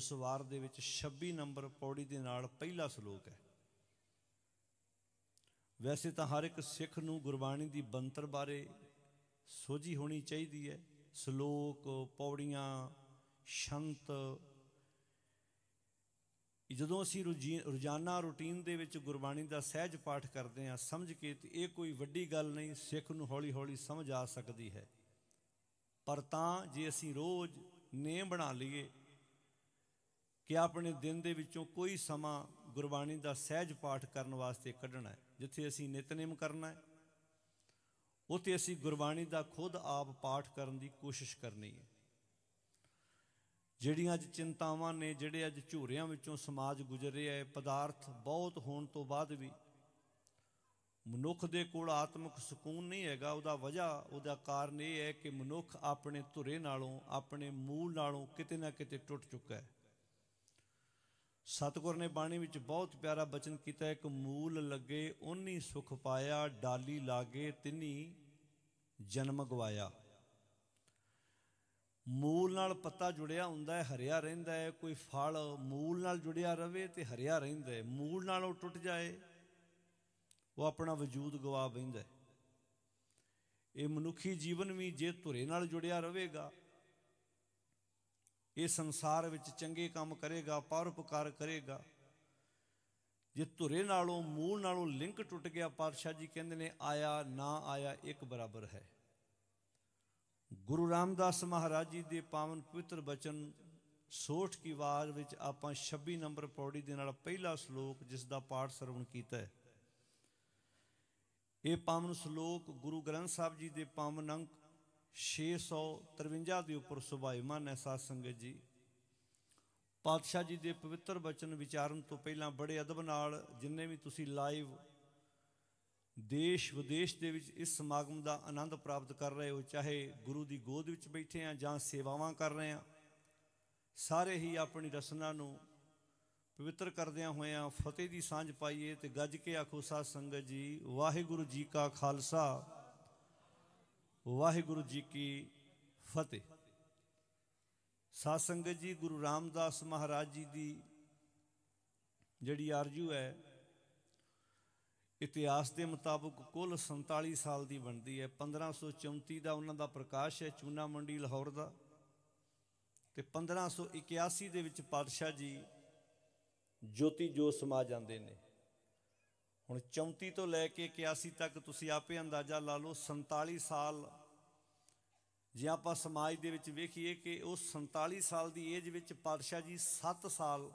ਉਸ ਵਾਰ ਦੇ ਵਿੱਚ 26 ਨੰਬਰ ਪੌੜੀ ਦੇ ਨਾਲ ਪਹਿਲਾ ਸ਼ਲੋਕ ਹੈ। ਵੈਸੇ ਤਾਂ ਹਰ ਇੱਕ ਸਿੱਖ ਨੂੰ ਗੁਰਬਾਣੀ ਦੀ ਬੰਤਰ ਬਾਰੇ ਸੋਝੀ ਹੋਣੀ ਚਾਹੀਦੀ ਹੈ। ਸ਼ਲੋਕ, ਪੌੜੀਆਂ, ਸ਼ੰਤ। ਜਦੋਂ ਅਸੀਂ ਰੋਜ਼ਾਨਾ ਰੁਟੀਨ ਦੇ ਵਿੱਚ ਗੁਰਬਾਣੀ ਦਾ ਸਹਿਜ ਪਾਠ ਕਰਦੇ ਹਾਂ, ਸਮਝ ਕੇ ਤੇ ਇਹ ਕੋਈ ਵੱਡੀ ਗੱਲ ਨਹੀਂ, ਸਿੱਖ ਨੂੰ ਹੌਲੀ-ਹੌਲੀ ਸਮਝ ਆ ਸਕਦੀ ਹੈ। ਪਰ ਤਾਂ ਜੇ ਅਸੀਂ ਰੋਜ਼ ਨੇਮ ਬਣਾ ਲਈਏ ਕਿ ਆਪਣੇ ਦਿਨ ਦੇ ਵਿੱਚੋਂ ਕੋਈ ਸਮਾਂ ਗੁਰਬਾਣੀ ਦਾ ਸਹਿਜ ਪਾਠ ਕਰਨ ਵਾਸਤੇ ਕੱਢਣਾ ਹੈ, ਜਿੱਥੇ ਅਸੀਂ ਨਿਤਨੇਮ ਕਰਨਾ ਹੈ, ਉੱਥੇ ਅਸੀਂ ਗੁਰਬਾਣੀ ਦਾ ਖੁਦ ਆਪ ਪਾਠ ਕਰਨ ਦੀ ਕੋਸ਼ਿਸ਼ ਕਰਨੀ ਹੈ। ਜਿਹੜੀਆਂ ਅੱਜ ਚਿੰਤਾਵਾਂ ਨੇ, ਜਿਹੜੇ ਅੱਜ ਝੂਰਿਆਂ ਵਿੱਚੋਂ ਸਮਾਜ ਗੁਜ਼ਰ ਰਿਹਾ ਹੈ, ਪਦਾਰਥ ਬਹੁਤ ਹੋਣ ਤੋਂ ਬਾਅਦ ਵੀ ਮਨੁੱਖ ਦੇ ਕੋਲ ਆਤਮਿਕ ਸਕੂਨ ਨਹੀਂ ਹੈਗਾ, ਉਹਦਾ ਵਜ੍ਹਾ, ਉਹਦਾ ਕਾਰਨ ਇਹ ਹੈ ਕਿ ਮਨੁੱਖ ਆਪਣੇ ਧੁਰੇ ਨਾਲੋਂ, ਆਪਣੇ ਮੂਲ ਨਾਲੋਂ ਕਿਤੇ ਨਾ ਕਿਤੇ ਟੁੱਟ ਚੁੱਕਾ ਹੈ। ਸਤਿਗੁਰ ਨੇ ਬਾਣੀ ਵਿੱਚ ਬਹੁਤ ਪਿਆਰਾ ਬਚਨ ਕੀਤਾ ਹੈ ਕਿ ਮੂਲ ਲੱਗੇ ਉਨੀ ਸੁਖ ਪਾਇਆ, ਡਾਲੀ ਲਾਗੇ, ਤਿੰਨੀ ਜਨਮ ਗਵਾਇਆ। ਮੂਲ ਨਾਲ ਪੱਤਾ ਜੁੜਿਆ ਹੁੰਦਾ ਹੈ, ਹਰਿਆ ਰਹਿੰਦਾ ਹੈ, ਕੋਈ ਫਲ ਮੂਲ ਨਾਲ ਜੁੜਿਆ ਰਵੇ ਤੇ ਹਰਿਆ ਰਹਿੰਦਾ ਹੈ। ਮੂਲ ਨਾਲ ਉਹ ਟੁੱਟ ਜਾਏ, ਉਹ ਆਪਣਾ ਵਜੂਦ ਗਵਾ ਬੈਂਦਾ ਇਹ ਮਨੁੱਖੀ ਜੀਵਨ ਵੀ ਜੇ ਧੁਰੇ ਨਾਲ ਜੁੜਿਆ ਰਹੇਗਾ ਇਹ ਸੰਸਾਰ ਵਿੱਚ ਚੰਗੇ ਕੰਮ ਕਰੇਗਾ ਪਰਉਪਕਾਰ ਕਰੇਗਾ। ਜੇ ਧੁਰੇ ਨਾਲੋਂ ਮੂਲ ਨਾਲੋਂ ਲਿੰਕ ਟੁੱਟ ਗਿਆ, ਪਾਤਸ਼ਾਹ ਜੀ ਕਹਿੰਦੇ ਨੇ, ਆਇਆ ਨਾ ਆਇਆ ਇੱਕ ਬਰਾਬਰ ਹੈ। ਗੁਰੂ ਰਾਮਦਾਸ ਮਹਾਰਾਜ ਜੀ ਦੇ ਪਾਵਨ ਪਵਿੱਤਰ ਬਚਨ ਸੋਠ ਕੀ ਵਾਰ ਵਿੱਚ ਆਪਾਂ 26 ਨੰਬਰ ਪੌੜੀ ਦੇ ਨਾਲ ਪਹਿਲਾ ਸ਼ਲੋਕ, ਜਿਸ ਦਾ ਪਾਠ ਸਰਵਣ ਕੀਤਾ ਹੈ। ਇਹ ਪਾਵਨ ਸ਼ਲੋਕ ਗੁਰੂ ਗ੍ਰੰਥ ਸਾਹਿਬ ਜੀ ਦੇ ਪਾਵਨ ਅੰਕ 653 ਦੇ ਉੱਪਰ ਸੁਭਾਈਮਾਨ ਹੈ ਸਾਧ ਸੰਗਤ ਜੀ, ਪਾਤਸ਼ਾਹ ਜੀ ਦੇ ਪਵਿੱਤਰ ਬਚਨ ਵਿਚਾਰਨ ਤੋਂ ਪਹਿਲਾਂ ਬੜੇ ਅਦਬ ਨਾਲ ਜਿੰਨੇ ਵੀ ਤੁਸੀਂ ਲਾਈਵ ਦੇਸ਼ ਵਿਦੇਸ਼ ਦੇ ਵਿੱਚ ਇਸ ਸਮਾਗਮ ਦਾ ਆਨੰਦ ਪ੍ਰਾਪਤ ਕਰ ਰਹੇ ਹੋ, ਚਾਹੇ ਗੁਰੂ ਦੀ ਗੋਦ ਵਿੱਚ ਬੈਠੇ ਆ ਜਾਂ ਸੇਵਾਵਾਂ ਕਰ ਰਹੇ ਆ ਸਾਰੇ ਹੀ ਆਪਣੀ ਰਸਨਾ ਨੂੰ ਪਵਿੱਤਰ ਕਰਦਿਆਂ ਹੋਇਆਂ ਫਤਿਹ ਦੀ ਸਾਂਝ ਪਾਈਏ ਤੇ ਗੱਜ ਕੇ ਆਖੋ ਸਾਧ ਸੰਗਤ ਜੀ, ਵਾਹਿਗੁਰੂ ਜੀ ਕਾ ਖਾਲਸਾ। ਵਾਹਿਗੁਰੂ ਜੀ ਕੀ ਫਤਿਹ। ਸਾਧ ਸੰਗਤ ਜੀ ਗੁਰੂ ਰਾਮਦਾਸ ਮਹਾਰਾਜ ਜੀ ਦੀ ਜਿਹੜੀ ਆਰਜੂ ਹੈ, ਇਤਿਹਾਸ ਦੇ ਮੁਤਾਬਕ ਕੁੱਲ 47 ਸਾਲ ਦੀ ਬਣਦੀ ਹੈ। 1534 ਦਾ ਉਹਨਾਂ ਦਾ ਪ੍ਰਕਾਸ਼ ਹੈ ਚੂਨਾ ਮੰਡੀ ਲਾਹੌਰ ਦਾ ਤੇ 1581 ਦੇ ਵਿੱਚ ਪਾਤਸ਼ਾਹ ਜੀ ਜੋਤੀ ਜੋ ਸਮਾ ਜਾਂਦੇ ਨੇ। ਹੁਣ 34 ਤੋਂ ਲੈ ਕੇ 81 ਤੱਕ ਤੁਸੀਂ ਆਪੇ ਅੰਦਾਜ਼ਾ ਲਾ ਲਓ 47 ਸਾਲ ਜੇ ਆਪਾਂ ਸਮਾਜ ਦੇ ਵਿੱਚ ਵੇਖੀਏ ਕਿ ਉਹ 47 ਸਾਲ ਦੀ ਏਜ ਵਿੱਚ ਪਾਤਸ਼ਾਹ ਜੀ 7 ਸਾਲ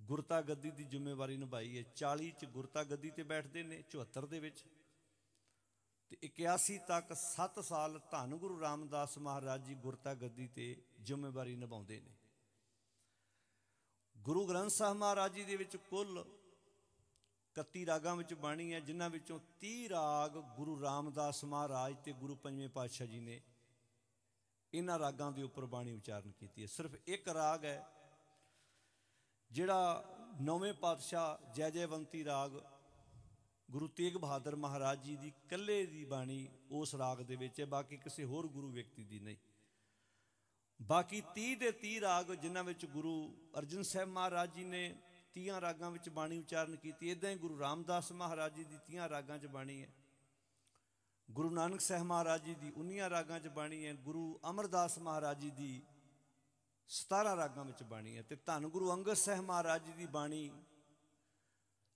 ਗੁਰਤਾ ਗੱਦੀ ਦੀ ਜ਼ਿੰਮੇਵਾਰੀ ਨਿਭਾਈ ਹੈ। 40 ਚ ਗੁਰਤਾ ਗੱਦੀ ਤੇ ਬੈਠਦੇ ਨੇ 74 ਦੇ ਵਿੱਚ। ਤੇ 81 ਤੱਕ 7 ਸਾਲ ਧੰਨ ਗੁਰੂ ਰਾਮਦਾਸ ਮਹਾਰਾਜ ਜੀ ਗੁਰਤਾ ਗੱਦੀ ਤੇ ਜ਼ਿੰਮੇਵਾਰੀ ਨਿਭਾਉਂਦੇ ਨੇ। ਗੁਰੂ ਗ੍ਰੰਥ ਸਾਹਿਬ ਮਹਾਰਾਜ ਜੀ ਦੇ ਵਿੱਚ ਕੁੱਲ 31 ਰਾਗਾਂ ਵਿੱਚ ਬਾਣੀ ਹੈ ਜਿਨ੍ਹਾਂ ਵਿੱਚੋਂ 30 ਰਾਗ ਗੁਰੂ ਰਾਮਦਾਸ ਮਹਾਰਾਜ ਤੇ ਗੁਰੂ ਪੰਜਵੇਂ ਪਾਤਸ਼ਾਹ ਜੀ ਨੇ ਇਹਨਾਂ ਰਾਗਾਂ ਦੇ ਉੱਪਰ ਬਾਣੀ ਉਚਾਰਨ ਕੀਤੀ ਹੈ। ਸਿਰਫ ਇੱਕ ਰਾਗ ਹੈ, ਜਿਹੜਾ ਨੌਵੇਂ ਪਾਤਸ਼ਾਹ ਜੈ ਜੈਵੰਤੀ ਰਾਗ ਗੁਰੂ ਤੇਗ ਬਹਾਦਰ ਮਹਾਰਾਜ ਜੀ ਦੀ ਕੱਲੇ ਦੀ ਬਾਣੀ ਉਸ ਰਾਗ ਦੇ ਵਿੱਚ ਹੈ, ਬਾਕੀ ਕਿਸੇ ਹੋਰ ਗੁਰੂ ਵਿਅਕਤੀ ਦੀ ਨਹੀਂ। ਬਾਕੀ 30 ਦੇ 30 ਰਾਗ ਜਿਨ੍ਹਾਂ ਵਿੱਚ ਗੁਰੂ ਅਰਜਨ ਸਾਹਿਬ ਮਹਾਰਾਜ ਜੀ ਨੇ 30 ਰਾਗਾਂ ਵਿੱਚ ਬਾਣੀ ਉਚਾਰਨ ਕੀਤੀ। ਇਦਾਂ ਹੀ ਗੁਰੂ ਰਾਮਦਾਸ ਮਹਾਰਾਜ ਜੀ ਦੀ 30 ਰਾਗਾਂ 'ਚ ਬਾਣੀ ਹੈ। ਗੁਰੂ ਨਾਨਕ ਸਾਹਿਬ ਮਹਾਰਾਜ ਜੀ ਦੀ 19 ਰਾਗਾਂ 'ਚ ਬਾਣੀ ਹੈ। ਗੁਰੂ ਅਮਰਦਾਸ ਮਹਾਰਾਜ ਜੀ ਦੀ 17 ਰਾਗਾਂ ਵਿੱਚ ਬਾਣੀ ਹੈ। ਤੇ ਧੰਨ ਗੁਰੂ ਅੰਗਦ ਸਾਹਿਬ ਮਹਾਰਾਜ ਜੀ ਦੀ ਬਾਣੀ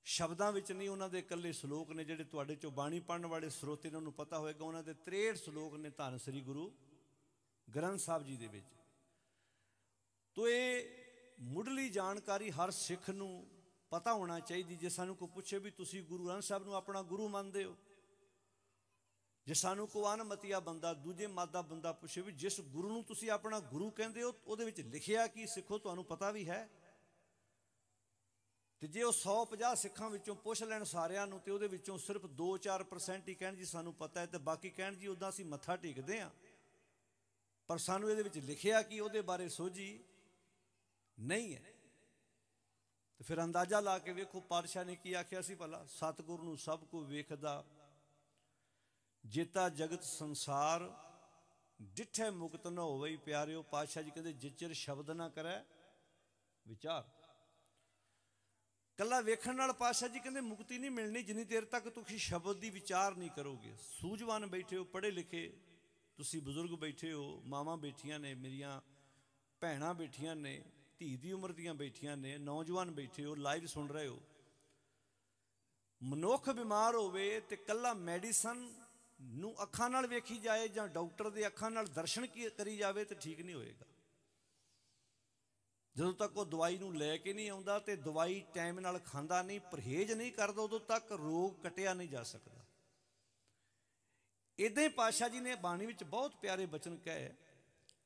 ਸ਼ਬਦਾਂ ਵਿੱਚ ਨਹੀਂ, ਉਹਨਾਂ ਦੇ ਇਕੱਲੇ ਸ਼ਲੋਕ ਨੇ ਜਿਹੜੇ ਤੁਹਾਡੇ ਚੋਂ ਬਾਣੀ ਪੜਨ ਵਾਲੇ ਸਰੋਤੇ ਨੇ ਨੂੰ ਪਤਾ ਹੋਵੇਗਾ ਉਹਨਾਂ ਦੇ 63 ਸ਼ਲੋਕ ਨੇ ਧੰਨ ਸ੍ਰੀ ਗੁਰੂ ਗ੍ਰੰਥ ਸਾਹਿਬ ਜੀ ਦੇ ਵਿੱਚ। ਤੋ ਇਹ ਮੁੱਢਲੀ ਜਾਣਕਾਰੀ ਹਰ ਸਿੱਖ ਨੂੰ ਪਤਾ ਹੋਣਾ ਚਾਹੀਦੀ, ਜੇ ਸਾਨੂੰ ਕੋਈ ਪੁੱਛੇ ਵੀ ਤੁਸੀਂ ਗੁਰੂ ਗ੍ਰੰਥ ਸਾਹਿਬ ਨੂੰ ਆਪਣਾ ਗੁਰੂ ਮੰਨਦੇ ਹੋ। ਜੇ ਸਾਨੂੰ ਕੋ ਅਨਮਤੀਆ ਬੰਦਾ, ਦੂਜੇ ਮਤ ਦਾ ਬੰਦਾ ਪੁੱਛੇ ਵੀ ਜਿਸ ਗੁਰੂ ਨੂੰ ਤੁਸੀਂ ਆਪਣਾ ਗੁਰੂ ਕਹਿੰਦੇ ਹੋ, ਉਹਦੇ ਵਿੱਚ ਲਿਖਿਆ ਕੀ ਸਿੱਖੋ, ਤੁਹਾਨੂੰ ਪਤਾ ਵੀ ਹੈ। ਤੇ ਜੇ ਉਹ 150 ਸਿੱਖਾਂ ਵਿੱਚੋਂ ਪੁੱਛ ਲੈਣ ਸਾਰਿਆਂ ਨੂੰ ਤੇ ਉਹਦੇ ਵਿੱਚੋਂ ਸਿਰਫ 2-4% ਹੀ ਕਹਿਣ ਜੀ ਸਾਨੂੰ ਪਤਾ ਹੈ ਤੇ ਬਾਕੀ ਕਹਿਣ ਜੀ ਉਦਾਂ ਅਸੀਂ ਮੱਥਾ ਟੇਕਦੇ ਆਂ ਪਰ ਸਾਨੂੰ ਇਹਦੇ ਵਿੱਚ ਲਿਖਿਆ ਕੀ, ਉਹਦੇ ਬਾਰੇ ਸੋਝੀ ਨਹੀਂ ਹੈ। ਤੇ ਫਿਰ ਅੰਦਾਜ਼ਾ ਲਾ ਕੇ ਵੇਖੋ, ਪਾਤਸ਼ਾਹ ਨੇ ਕੀ ਆਖਿਆ ਸੀ ਭਲਾ? ਸਤਿਗੁਰੂ ਨੂੰ ਸਭ ਕੋ ਵੇਖਦਾ, ਜੇਤਾ ਜਗਤ ਸੰਸਾਰ, ਡਿਠੇ ਮੁਕਤ ਨ ਹੋਵੇ ਪਿਆਰਿਓ, ਪਾਤਸ਼ਾਹ ਜੀ ਕਹਿੰਦੇ ਜਿਚਰ ਸ਼ਬਦ ਨਾ ਕਰੈ, ਵਿਚਾਰ। ਕੱਲਾ ਵੇਖਣ ਨਾਲ ਪਾਤਸ਼ਾਹ ਜੀ ਕਹਿੰਦੇ, ਮੁਕਤੀ ਨਹੀਂ ਮਿਲਣੀ, ਜਿੰਨੀ ਦੇਰ ਤੱਕ ਤੁਸੀਂ ਸ਼ਬਦ ਦੀ ਵਿਚਾਰ ਨਹੀਂ ਕਰੋਗੇ। ਸੂਝਵਾਨ ਬੈਠੇ ਹੋ, ਪੜ੍ਹੇ ਲਿਖੇ, ਤੁਸੀਂ ਬਜ਼ੁਰਗ ਬੈਠੇ ਹੋ, ਮਾਵਾਂ ਬੈਠੀਆਂ ਨੇ, ਮੇਰੀਆਂ ਭੈਣਾਂ ਬੈਠੀਆਂ ਨੇ ਧੀ ਦੀ ਉਮਰ ਦੀਆਂ ਬੈਠੀਆਂ ਨੇ, ਨੌਜਵਾਨ ਬੈਠੇ ਹੋ ਲਾਈਵ ਸੁਣ ਰਹੇ ਹੋ। ਮਨੁੱਖ ਬਿਮਾਰ ਹੋਵੇ ਤੇ ਕੱਲਾ ਮੈਡੀਸਨ ਨੂੰ ਅੱਖਾਂ ਨਾਲ ਵੇਖੀ ਜਾਏ ਜਾਂ ਡਾਕਟਰ ਦੇ ਅੱਖਾਂ ਨਾਲ ਦਰਸ਼ਨ ਕਰੀ ਜਾਵੇ ਤੇ ਠੀਕ ਨਹੀਂ ਹੋਏਗਾ। ਜਦੋਂ ਤੱਕ ਉਹ ਦਵਾਈ ਨੂੰ ਲੈ ਕੇ ਨਹੀਂ ਆਉਂਦਾ ਤੇ ਦਵਾਈ ਟਾਈਮ ਨਾਲ ਖਾਂਦਾ ਨਹੀਂ, ਪਰਹੇਜ਼ ਨਹੀਂ ਕਰਦਾ, ਉਦੋਂ ਤੱਕ ਰੋਗ ਕਟਿਆ ਨਹੀਂ ਜਾ ਸਕਦਾ। ਇਦਾਂ ਹੀ ਪਾਸ਼ਾ ਜੀ ਨੇ ਬਾਣੀ ਵਿੱਚ ਬਹੁਤ ਪਿਆਰੇ ਬਚਨ ਕਹੇ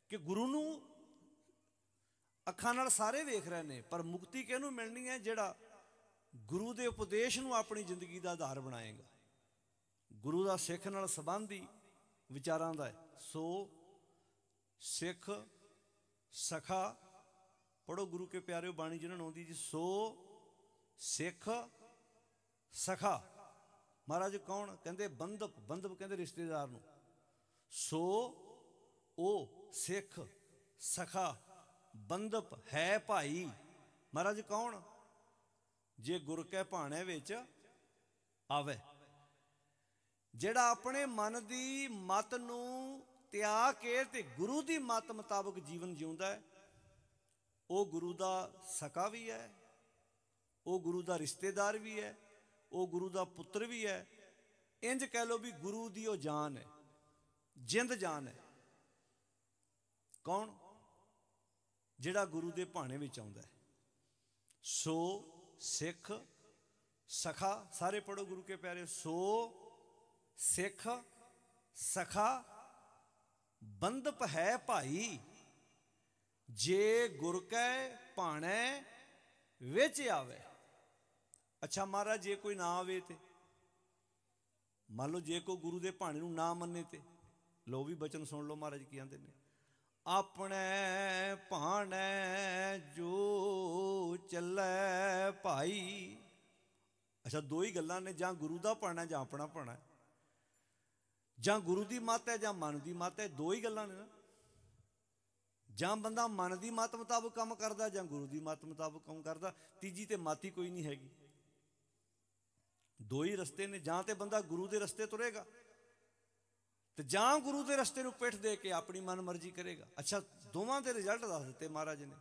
ਕਿ ਗੁਰੂ ਨੂੰ ਅੱਖਾਂ ਨਾਲ ਸਾਰੇ ਵੇਖ ਰਹੇ ਨੇ, ਪਰ ਮੁਕਤੀ ਕਿਹਨੂੰ ਮਿਲਣੀ ਹੈ ਜਿਹੜਾ ਗੁਰੂ ਦੇ ਉਪਦੇਸ਼ ਨੂੰ ਆਪਣੀ ਜ਼ਿੰਦਗੀ ਦਾ ਆਧਾਰ ਬਣਾਏਗਾ? ਗੁਰੂ ਦਾ ਸਿੱਖ ਨਾਲ ਸੰਬੰਧ ਹੀ ਵਿਚਾਰਾਂ ਦਾ ਹੈ। ਸੋ ਸਿੱਖ ਸਖਾ ਪੜੋ ਗੁਰੂ ਕੇ ਪਿਆਰਿਓ ਬਾਣੀ ਜਿਹਨਾਂ ਨੂੰ ਆਉਂਦੀ ਜੀ, ਸੋ ਸਿੱਖ ਸਖਾ। ਮਹਾਰਾਜ ਕੌਣ? ਕਹਿੰਦੇ ਬੰਦਪ ਬੰਦਪ ਕਹਿੰਦੇ ਰਿਸ਼ਤੇਦਾਰ ਨੂੰ। ਸੋ ਉਹ ਸਿੱਖ ਸਖਾ ਬੰਦਪ ਹੈ ਭਾਈ। ਮਹਾਰਾਜ ਕੌਣ? ਜੇ ਗੁਰ ਕੈ ਭਾਣੇ ਵਿੱਚ ਆਵੇ। ਜਿਹੜਾ ਆਪਣੇ ਮਨ ਦੀ ਮਤ ਨੂੰ ਤਿਆਗ ਕੇ ਤੇ ਗੁਰੂ ਦੀ ਮਤ ਮੁਤਾਬਕ ਜੀਵਨ ਜਿਉਂਦਾ ਹੈ, ਉਹ ਗੁਰੂ ਦਾ ਸਕਾ ਵੀ ਹੈ, ਉਹ ਗੁਰੂ ਦਾ ਰਿਸ਼ਤੇਦਾਰ ਵੀ ਹੈ, ਉਹ ਗੁਰੂ ਦਾ ਪੁੱਤਰ ਵੀ ਹੈ। ਇੰਜ ਕਹਿ ਲੋ ਵੀ ਗੁਰੂ ਦੀ ਉਹ ਜਾਨ ਹੈ, ਜਿੰਦ ਜਾਨ ਹੈ। ਕੌਣ? ਜਿਹੜਾ ਗੁਰੂ ਦੇ ਭਾਣੇ ਵਿੱਚ ਆਉਂਦਾ ਹੈ। ਸੋ ਸਿੱਖ ਸਖਾ, ਸਾਰੇ ਪੜੋ ਗੁਰੂ ਕੇ ਪਿਆਰੇ, ਸੋ ਸਿੱਖ ਸਖਾ ਬੰਦਪ ਹੈ ਭਾਈ, ਜੇ ਗੁਰ ਕੈ ਭਾਣੈ ਵਿੱਚ ਆਵੇ। ਅੱਛਾ ਮਹਾਰਾਜ, ਜੇ ਕੋਈ ਨਾ ਆਵੇ ਤੇ? ਮੰਨ ਲਓ ਜੇ ਕੋਈ ਗੁਰੂ ਦੇ ਭਾਣੇ ਨੂੰ ਨਾ ਮੰਨੇ ਤੇ। ਲੋ ਵੀ ਬਚਨ ਸੁਣ ਲਓ ਮਹਾਰਾਜ ਕੀ ਕਹਿੰਦੇ ਨੇ। ਆਪਣੇ ਭਾਣੈ ਜੋ ਚੱਲੈ ਭਾਈ। ਅੱਛਾ, ਦੋ ਹੀ ਗੱਲਾਂ ਨੇ, ਜਾਂ ਗੁਰੂ ਦਾ ਭਾਣਾ ਜਾਂ ਆਪਣਾ ਭਾਣਾ। ਜਾਂ ਗੁਰੂ ਦੀ ਮੱਤ ਹੈ ਜਾਂ ਮਨ ਦੀ ਮੱਤ ਹੈ, ਦੋ ਹੀ ਗੱਲਾਂ ਨੇ ਨਾ। ਜਾਂ ਬੰਦਾ ਮਨ ਦੀ ਮੱਤ ਮੁਤਾਬਕ ਕੰਮ ਕਰਦਾ ਜਾਂ ਗੁਰੂ ਦੀ ਮੱਤ ਮੁਤਾਬਕ ਕੰਮ ਕਰਦਾ, ਤੀਜੀ ਤੇ ਮਾਤੀ ਕੋਈ ਨਹੀਂ ਹੈਗੀ। ਦੋ ਹੀ ਰਸਤੇ ਨੇ, ਜਾਂ ਤੇ ਬੰਦਾ ਗੁਰੂ ਦੇ ਰਸਤੇ ਤੁਰੇਗਾ। ਤੇ ਜਾਂ ਗੁਰੂ ਦੇ ਰਸਤੇ ਨੂੰ ਪਿੱਠ ਦੇ ਕੇ ਆਪਣੀ ਮਨ ਮਰਜ਼ੀ ਕਰੇਗਾ। ਅੱਛਾ, ਦੋਵਾਂ ਦੇ ਰਿਜ਼ਲਟ ਦੱਸ ਦਿੱਤੇ ਮਹਾਰਾਜ ਨੇ।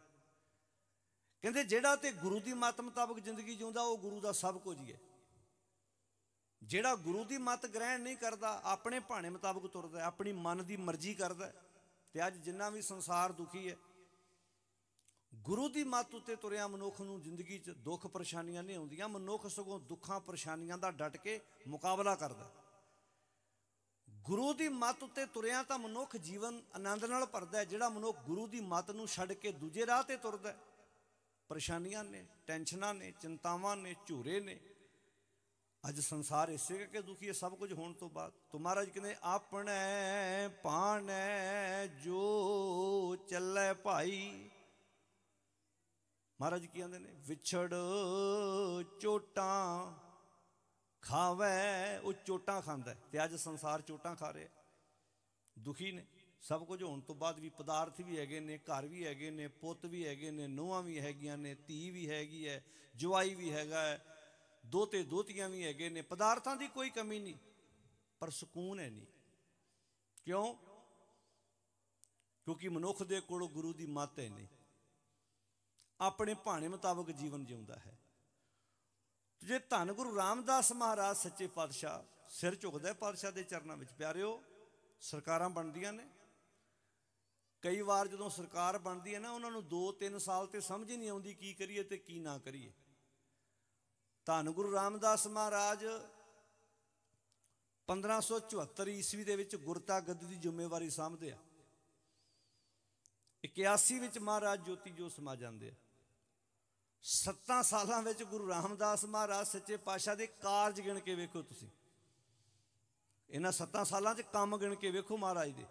ਕਹਿੰਦੇ, ਜਿਹੜਾ ਤੇ ਗੁਰੂ ਦੀ ਮਤ ਮੁਤਾਬਕ ਜ਼ਿੰਦਗੀ ਜਿਉਂਦਾ, ਉਹ ਗੁਰੂ ਦਾ ਸਭ ਕੁਝ ਹੀ ਹੈ। ਜਿਹੜਾ ਗੁਰੂ ਦੀ ਮਤ ਗ੍ਰਹਿਣ ਨਹੀਂ ਕਰਦਾ, ਆਪਣੇ ਭਾਣੇ ਮੁਤਾਬਕ ਤੁਰਦਾ ਆਪਣੀ ਮਨ ਦੀ ਮਰਜ਼ੀ ਕਰਦਾ ਤੇ ਅੱਜ ਜਿੰਨਾ ਵੀ ਸੰਸਾਰ ਦੁਖੀ ਹੈ, ਗੁਰੂ ਦੀ ਮੱਤ ਉੱਤੇ ਤੁਰਿਆ ਮਨੁੱਖ ਨੂੰ ਜ਼ਿੰਦਗੀ 'ਚ ਦੁੱਖ ਪਰੇਸ਼ਾਨੀਆਂ ਨਹੀਂ ਆਉਂਦੀਆਂ। ਮਨੁੱਖ ਸਗੋਂ ਦੁੱਖਾਂ ਪਰੇਸ਼ਾਨੀਆਂ ਦਾ ਡਟ ਕੇ ਮੁਕਾਬਲਾ ਕਰਦਾ ਗੁਰੂ ਦੀ ਮੱਤ ਉੱਤੇ ਤੁਰਿਆ ਤਾਂ ਮਨੁੱਖ ਜੀਵਨ ਆਨੰਦ ਨਾਲ ਭਰਦਾ ਜਿਹੜਾ ਮਨੁੱਖ ਗੁਰੂ ਦੀ ਮੱਤ ਨੂੰ ਛੱਡ ਕੇ ਦੂਜੇ ਰਾਹ ਤੇ ਤੁਰਦਾ ਪਰੇਸ਼ਾਨੀਆਂ ਨੇ, ਟੈਨਸ਼ਨਾਂ ਨੇ, ਚਿੰਤਾਵਾਂ ਨੇ, ਝੂਰੇ ਨੇ। ਅੱਜ ਸੰਸਾਰ ਇਸੇ ਕਰਕੇ ਦੁਖੀ ਹੈ, ਸਭ ਕੁਝ ਹੋਣ ਤੋਂ ਬਾਅਦ। ਤੋ ਮਹਾਰਾਜ ਕਹਿੰਦੇ, ਆਪਣੇ ਪਾਣੈ ਜੋ ਚੱਲੇ ਭਾਈ। ਮਹਾਰਾਜ ਕੀ ਕਹਿੰਦੇ ਨੇ, ਵਿਛੜ ਚੋਟਾਂ ਖਾਵੇ, ਉਹ ਚੋਟਾਂ ਖਾਂਦਾ ਤੇ ਅੱਜ ਸੰਸਾਰ ਚੋਟਾਂ ਖਾ ਰਿਹਾ ਦੁਖੀ ਨੇ। ਸਭ ਕੁਝ ਹੋਣ ਤੋਂ ਬਾਅਦ ਵੀ ਪਦਾਰਥ ਵੀ ਹੈਗੇ ਨੇ, ਘਰ ਵੀ ਹੈਗੇ ਨੇ, ਪੁੱਤ ਵੀ ਹੈਗੇ ਨੇ, ਨੂੰਹਾਂ ਵੀ ਹੈਗੀਆਂ ਨੇ, ਧੀ ਵੀ ਹੈਗੀ ਹੈ, ਜਵਾਈ ਵੀ ਹੈਗਾ ਹੈ, ਦੋਤੇ ਦੋਤੀਆਂ ਵੀ ਹੈਗੇ ਨੇ। ਪਦਾਰਥਾਂ ਦੀ ਕੋਈ ਕਮੀ ਨਹੀਂ, ਪਰ ਸਕੂਨ ਹੈ ਨਹੀਂ। ਕਿਉਂ? ਕਿਉਂਕਿ ਮਨੁੱਖ ਦੇ ਕੋਲ ਗੁਰੂ ਦੀ ਮੱਤ ਹੈ ਨਹੀਂ। ਆਪਣੇ ਭਾਣੇ ਮੁਤਾਬਕ ਜੀਵਨ ਜਿਉਂਦਾ ਹੈ। ਜੇ ਧੰਨ ਗੁਰੂ ਰਾਮਦਾਸ ਮਹਾਰਾਜ ਸੱਚੇ ਪਾਤਸ਼ਾਹ ਸਿਰ ਝੁਕਦਾ ਪਾਤਸ਼ਾਹ ਦੇ ਚਰਨਾਂ ਵਿੱਚ, ਪਿਆਰਿਓ, ਸਰਕਾਰਾਂ ਬਣਦੀਆਂ ਨੇ। ਕਈ ਵਾਰ ਜਦੋਂ ਸਰਕਾਰ ਬਣਦੀ ਹੈ ਨਾ, ਉਹਨਾਂ ਨੂੰ 2-3 ਸਾਲ ਤੇ ਸਮਝ ਹੀ ਨਹੀਂ ਆਉਂਦੀ ਕੀ ਕਰੀਏ ਤੇ ਕੀ ਨਾ ਕਰੀਏ। ਧੰਨ ਗੁਰੂ ਰਾਮਦਾਸ ਮਹਾਰਾਜ 1574 ਈਸਵੀ ਦੇ ਵਿੱਚ ਗੁਰਤਾ ਗੱਦੀ ਦੀ ਜ਼ਿੰਮੇਵਾਰੀ ਸਾਂਭਦੇ ਆ। 81 ਵਿੱਚ ਮਹਾਰਾਜ ਜੋਤੀ ਜੋ ਸਮਾ ਜਾਂਦੇ ਆ। 7 ਸਾਲਾਂ ਵਿੱਚ ਗੁਰੂ ਰਾਮਦਾਸ ਮਹਾਰਾਜ ਸੱਚੇ ਪਾਤਸ਼ਾਹ ਦੇ ਕਾਰਜ ਗਿਣ ਕੇ ਵੇਖੋ ਤੁਸੀਂ। ਇਹਨਾਂ 7 ਸਾਲਾਂ 'ਚ ਕੰਮ ਗਿਣ ਕੇ ਵੇਖੋ ਮਹਾਰਾਜ ਦੇ।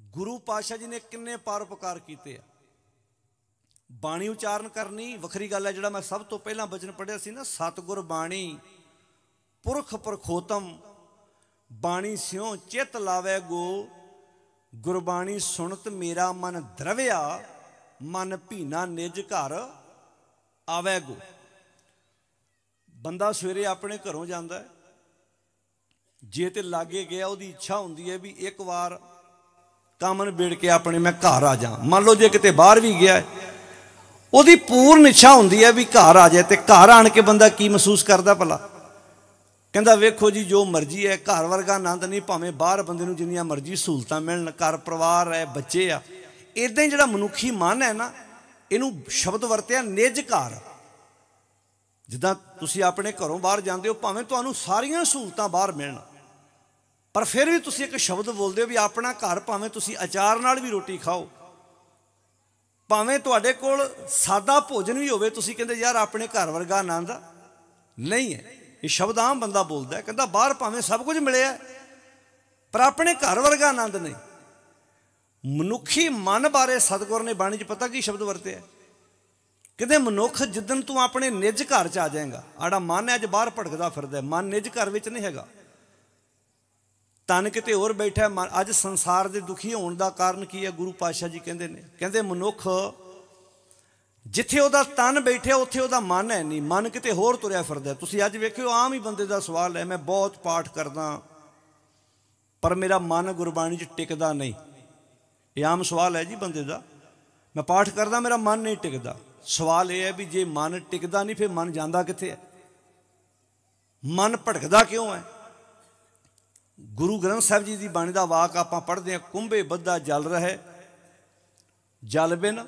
ਗੁਰੂ ਪਾਤਸ਼ਾਹ ਜੀ ਨੇ ਕਿੰਨੇ ਪਰਉਪਕਾਰ ਕੀਤੇ ਆ। ਬਾਣੀ ਉਚਾਰਨ ਕਰਨੀ, ਵੱਖਰੀ ਗੱਲ ਹੈ ਜਿਹੜਾ ਮੈਂ ਸਭ ਤੋਂ ਪਹਿਲਾਂ ਬਚਨ ਪੜਿਆ ਸੀ ਨਾ, ਸਤਗੁਰ ਬਾਣੀ, ਪੁਰਖ ਪ੍ਰਖੋਤਮ, ਬਾਣੀ ਸਿਉ ਚਿਤ ਲਾਵੇ ਗੋ, ਗੁਰਬਾਣੀ ਸੁਣਤ ਮੇਰਾ ਮਨ ਦਰਵਿਆ, ਮਨ ਭੀਨਾ ਨਿਜ ਘਰ ਆਵੇਗੋ। ਬੰਦਾ ਸਵੇਰੇ ਆਪਣੇ ਘਰੋਂ ਜਾਂਦਾ ਹੈ। ਜੇ ਤੇ ਲਾਗੇ ਗਿਆ, ਉਹਦੀ ਇੱਛਾ ਹੁੰਦੀ ਹੈ ਵੀ ਇੱਕ ਵਾਰ ਕੰਮ ਨਿਬੇੜ ਕੇ ਆਪਣੇ ਮੈਂ ਘਰ ਆ ਜਾ ਮੰਨ ਲਓ ਜੇ ਕਿਤੇ ਬਾਹਰ ਵੀ ਗਿਆ ਉਹਦੀ ਪੂਰਨ ਇੱਛਾ ਹੁੰਦੀ ਹੈ ਵੀ ਘਰ ਆ ਜਾਏ ਤੇ ਘਰ ਆਣ ਕੇ ਬੰਦਾ ਕੀ ਮਹਿਸੂਸ ਕਰਦਾ ਭਲਾ? ਕਹਿੰਦਾ, ਵੇਖੋ ਜੀ, ਜੋ ਮਰਜ਼ੀ ਹੈ, ਘਰ ਵਰਗਾ ਆਨੰਦ ਨਹੀਂ, ਭਾਵੇਂ ਬਾਹਰ ਬੰਦੇ ਨੂੰ ਜਿੰਨੀਆਂ ਮਰਜ਼ੀ ਸਹੂਲਤਾਂ ਮਿਲਣ, ਘਰ ਪਰਿਵਾਰ ਹੈ, ਬੱਚੇ ਆ। ਇਦਾਂ ਹੀ ਜਿਹੜਾ ਮਨੁੱਖੀ ਮਨ ਹੈ ਨਾ ਇਹਨੂੰ ਸ਼ਬਦ ਵਰਤਿਆ ਨਿਜ ਜਿੱਦਾਂ ਤੁਸੀਂ ਆਪਣੇ ਘਰੋਂ ਬਾਹਰ ਜਾਂਦੇ ਹੋ, ਭਾਵੇਂ ਤੁਹਾਨੂੰ ਸਾਰੀਆਂ ਸਹੂਲਤਾਂ ਬਾਹਰ ਮਿਲਣ, ਪਰ ਫਿਰ ਵੀ ਤੁਸੀਂ ਇੱਕ ਸ਼ਬਦ ਬੋਲਦੇ ਹੋ ਵੀ ਆਪਣਾ ਘਰ ਭਾਵੇਂ ਤੁਸੀਂ ਅਚਾਰ ਨਾਲ ਵੀ ਰੋਟੀ ਖਾਓ। ਭਾਵੇਂ ਤੁਹਾਡੇ ਕੋਲ ਸਾਦਾ ਭੋਜਨ ਵੀ ਹੋਵੇ, ਤੁਸੀਂ ਕਹਿੰਦੇ, ਯਾਰ, ਆਪਣੇ ਘਰ ਵਰਗਾ ਆਨੰਦ ਨਹੀਂ ਹੈ। ਇਹ ਸ਼ਬਦ ਆਮ ਬੰਦਾ ਬੋਲਦਾ ਕਹਿੰਦਾ, ਬਾਹਰ ਭਾਵੇਂ ਸਭ ਕੁਝ ਮਿਲਿਆ ਪਰ ਆਪਣੇ ਘਰ ਵਰਗਾ ਆਨੰਦ ਨਹੀਂ। ਮਨੁੱਖੀ ਮਨ ਬਾਰੇ ਸਤਗੁਰ ਨੇ ਬਾਣੀ 'ਚ ਪਤਾ ਕੀ ਸ਼ਬਦ ਵਰਤਿਆ? ਕਹਿੰਦੇ, ਮਨੁੱਖ ਜਿੱਦਨ ਤੂੰ ਆਪਣੇ ਨਿੱਜ ਘਰ 'ਚ ਆ ਜਾਏਗਾ, ਆੜਾ ਮਨ ਹੈ ਅੱਜ ਬਾਹਰ ਭਟਕਦਾ ਫਿਰਦਾ ਮਨ ਨਿੱਜ ਘਰ ਵਿੱਚ ਨਹੀਂ ਹੈਗਾ। ਤਨ ਕਿਤੇ ਹੋਰ ਬੈਠਾ ਅੱਜ ਸੰਸਾਰ ਦੇ ਦੁਖੀ ਹੋਣ ਦਾ ਕਾਰਨ ਕੀ ਹੈ? ਗੁਰੂ ਪਾਤਸ਼ਾਹ ਜੀ ਕਹਿੰਦੇ ਨੇ, ਕਹਿੰਦੇ, ਮਨੁੱਖ ਜਿੱਥੇ ਉਹਦਾ ਤਨ ਬੈਠਿਆ, ਉੱਥੇ ਉਹਦਾ ਮਨ ਹੈ ਨਹੀਂ, ਮਨ ਕਿਤੇ ਹੋਰ ਤੁਰਿਆ ਫਿਰਦਾ ਤੁਸੀਂ ਅੱਜ ਵੇਖਿਓ, ਆਮ ਹੀ ਬੰਦੇ ਦਾ ਸਵਾਲ ਹੈ, ਮੈਂ ਬਹੁਤ ਪਾਠ ਕਰਦਾ ਪਰ ਮੇਰਾ ਮਨ ਗੁਰਬਾਣੀ 'ਚ ਟਿਕਦਾ ਨਹੀਂ। ਇਹ ਆਮ ਸਵਾਲ ਹੈ ਜੀ ਬੰਦੇ ਦਾ। ਮੈਂ ਪਾਠ ਕਰਦਾ, ਮੇਰਾ ਮਨ ਨਹੀਂ ਟਿਕਦਾ। ਸਵਾਲ ਇਹ ਹੈ ਵੀ ਜੇ ਮਨ ਟਿਕਦਾ ਨਹੀਂ, ਫਿਰ ਮਨ ਜਾਂਦਾ ਕਿੱਥੇ ਹੈ? ਮਨ ਭਟਕਦਾ ਕਿਉਂ ਹੈ? ਗੁਰੂ ਗ੍ਰੰਥ ਸਾਹਿਬ ਜੀ ਦੀ ਬਾਣੀ ਦਾ ਵਾਕ ਆਪਾਂ ਪੜ੍ਹਦੇ ਹਾਂ, ਕੁੰਭੇ ਬੱਧਾ ਜਲ ਰਹੇ, ਜਲ ਬਿਨ,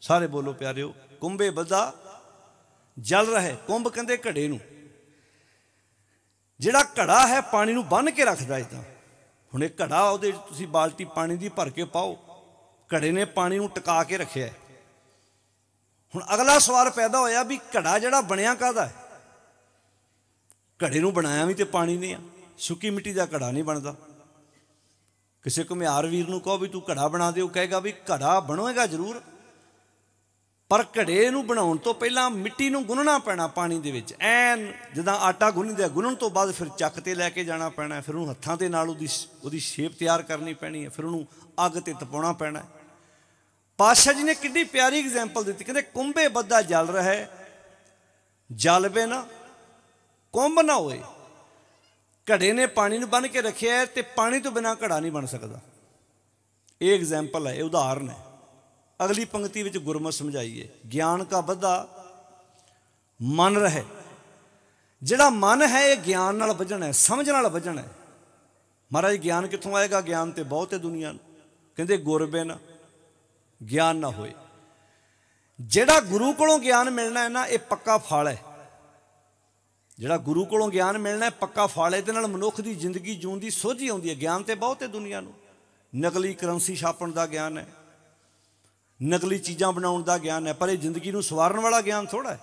ਸਾਰੇ ਬੋਲੋ ਪਿਆਰਿਓ, ਕੁੰਭੇ ਬੱਧਾ ਜਲ ਰਹੇ, ਕੁੰਭ ਕਹਿੰਦੇ ਘੜੇ ਨੂੰ। ਜਿਹੜਾ ਘੜਾ ਹੈ, ਪਾਣੀ ਨੂੰ ਬੰਨ ਕੇ ਰੱਖਦਾ ਇਦਾਂ ਹੁਣ ਇਹ ਘੜਾ ਉਹਦੇ ਤੁਸੀਂ ਬਾਲਟੀ ਪਾਣੀ ਦੀ ਭਰ ਕੇ ਪਾਓ। ਘੜੇ ਨੇ ਪਾਣੀ ਨੂੰ ਟਿਕਾ ਕੇ ਰੱਖਿਆ। ਹੁਣ ਅਗਲਾ ਸਵਾਲ ਪੈਦਾ ਹੋਇਆ ਵੀ ਘੜਾ ਜਿਹੜਾ ਬਣਿਆ ਕਾਦਾ ਹੈ? ਘੜੇ ਨੂੰ ਬਣਾਇਆ ਵੀ ਤੇ ਪਾਣੀ ਨੇ ਆ। ਸੁੱਕੀ ਮਿੱਟੀ ਦਾ ਘੜਾ ਨਹੀਂ ਬਣਦਾ। ਕਿਸੇ ਘੁਮਿਆਰ ਵੀਰ ਨੂੰ ਕਹੋ ਵੀ ਤੂੰ ਘੜਾ ਬਣਾ ਦੇ, ਉਹ ਕਹੇਗਾ ਵੀ ਘੜਾ ਬਣੋਏਗਾ ਜ਼ਰੂਰ। ਪਰ ਘੜੇ ਨੂੰ ਬਣਾਉਣ ਤੋਂ ਪਹਿਲਾਂ ਮਿੱਟੀ ਨੂੰ ਗੁੰਨਣਾ ਪੈਣਾ ਪਾਣੀ ਦੇ ਵਿੱਚ। ਐਨ ਜਦਾਂ ਆਟਾ ਗੁੰਨਦੇ ਆ ਗੁੰਨਣ ਤੋਂ ਬਾਅਦ ਫਿਰ ਚੱਕ ਤੇ ਲੈ ਕੇ ਜਾਣਾ ਪੈਣਾ, ਫਿਰ ਉਹਨੂੰ ਹੱਥਾਂ ਦੇ ਨਾਲ ਉਹਦੀ ਉਹਦੀ ਸ਼ੇਪ ਤਿਆਰ ਕਰਨੀ ਪੈਣੀ ਹੈ, ਫਿਰ ਉਹਨੂੰ ਅੱਗ ਤੇ ਤਪਾਉਣਾ ਪੈਣਾ ਪਾਸ਼ਾ ਜੀ ਨੇ ਕਿੰਨੀ ਪਿਆਰੀ ਐਗਜ਼ਾਮਪਲ ਦਿੱਤੀ, ਕਹਿੰਦੇ ਕੁੰਭੇ ਬੱਦਾ ਜਲ ਰਿਹਾ ਹੈ ਜਲ ਬਿਨ ਕੁੰਭ ਨਾ ਹੋਏ। ਘੜੇ ਨੇ ਪਾਣੀ ਨੂੰ ਬੰਨ ਕੇ ਰੱਖਿਆ ਤੇ ਪਾਣੀ ਤੋਂ ਬਿਨਾ ਘੜਾ ਨਹੀਂ ਬਣ ਸਕਦਾ। ਇਹ ਐਗਜ਼ਾਮਪਲ ਹੈ, ਇਹ ਉਦਾਹਰਨ ਹੈ। ਅਗਲੀ ਪੰਕਤੀ ਵਿੱਚ ਗੁਰਮਤ ਸਮਝਾਈਏ। ਗਿਆਨ ਕਾ ਵਧਾ, ਮਨ ਰਹੇ। ਜਿਹੜਾ ਮਨ ਹੈ, ਇਹ ਗਿਆਨ ਨਾਲ ਵੱਜਣਾ ਹੈ, ਸਮਝ ਨਾਲ ਵੱਜਣਾ ਹੈ। ਮਹਾਰਾਜ, ਗਿਆਨ ਕਿੱਥੋਂ ਆਏਗਾ? ਗਿਆਨ ਤੇ ਬਹੁਤ ਹੈ ਦੁਨੀਆ ਨੂੰ। ਕਹਿੰਦੇ ਗੁਰਬਿਨ ਗਿਆਨ ਨਾ ਹੋਏ। ਜਿਹੜਾ ਗੁਰੂ ਕੋਲੋਂ ਗਿਆਨ ਮਿਲਣਾ ਹੈ ਨਾ, ਇਹ ਪੱਕਾ ਫਲ ਹੈ। ਜਿਹੜਾ ਗੁਰੂ ਕੋਲੋਂ ਗਿਆਨ ਮਿਲਣਾ ਹੈ, ਪੱਕਾ ਫਲ ਇਹਦੇ ਨਾਲ ਮਨੁੱਖ ਦੀ ਜ਼ਿੰਦਗੀ ਜੂਣ ਦੀ ਸੋਝੀ ਆਉਂਦੀ ਹੈ। ਗਿਆਨ ਤੇ ਬਹੁਤ ਹੈ ਦੁਨੀਆ ਨੂੰ। ਨਕਲੀ ਕਰੰਸੀ ਛਾਪਣ ਦਾ ਗਿਆਨ ਹੈ। ਨਕਲੀ ਚੀਜ਼ਾਂ ਬਣਾਉਣ ਦਾ ਗਿਆਨ ਹੈ, ਪਰ ਇਹ ਜ਼ਿੰਦਗੀ ਨੂੰ ਸਵਾਰਨ ਵਾਲਾ ਗਿਆਨ ਥੋੜਾ ਹੈ।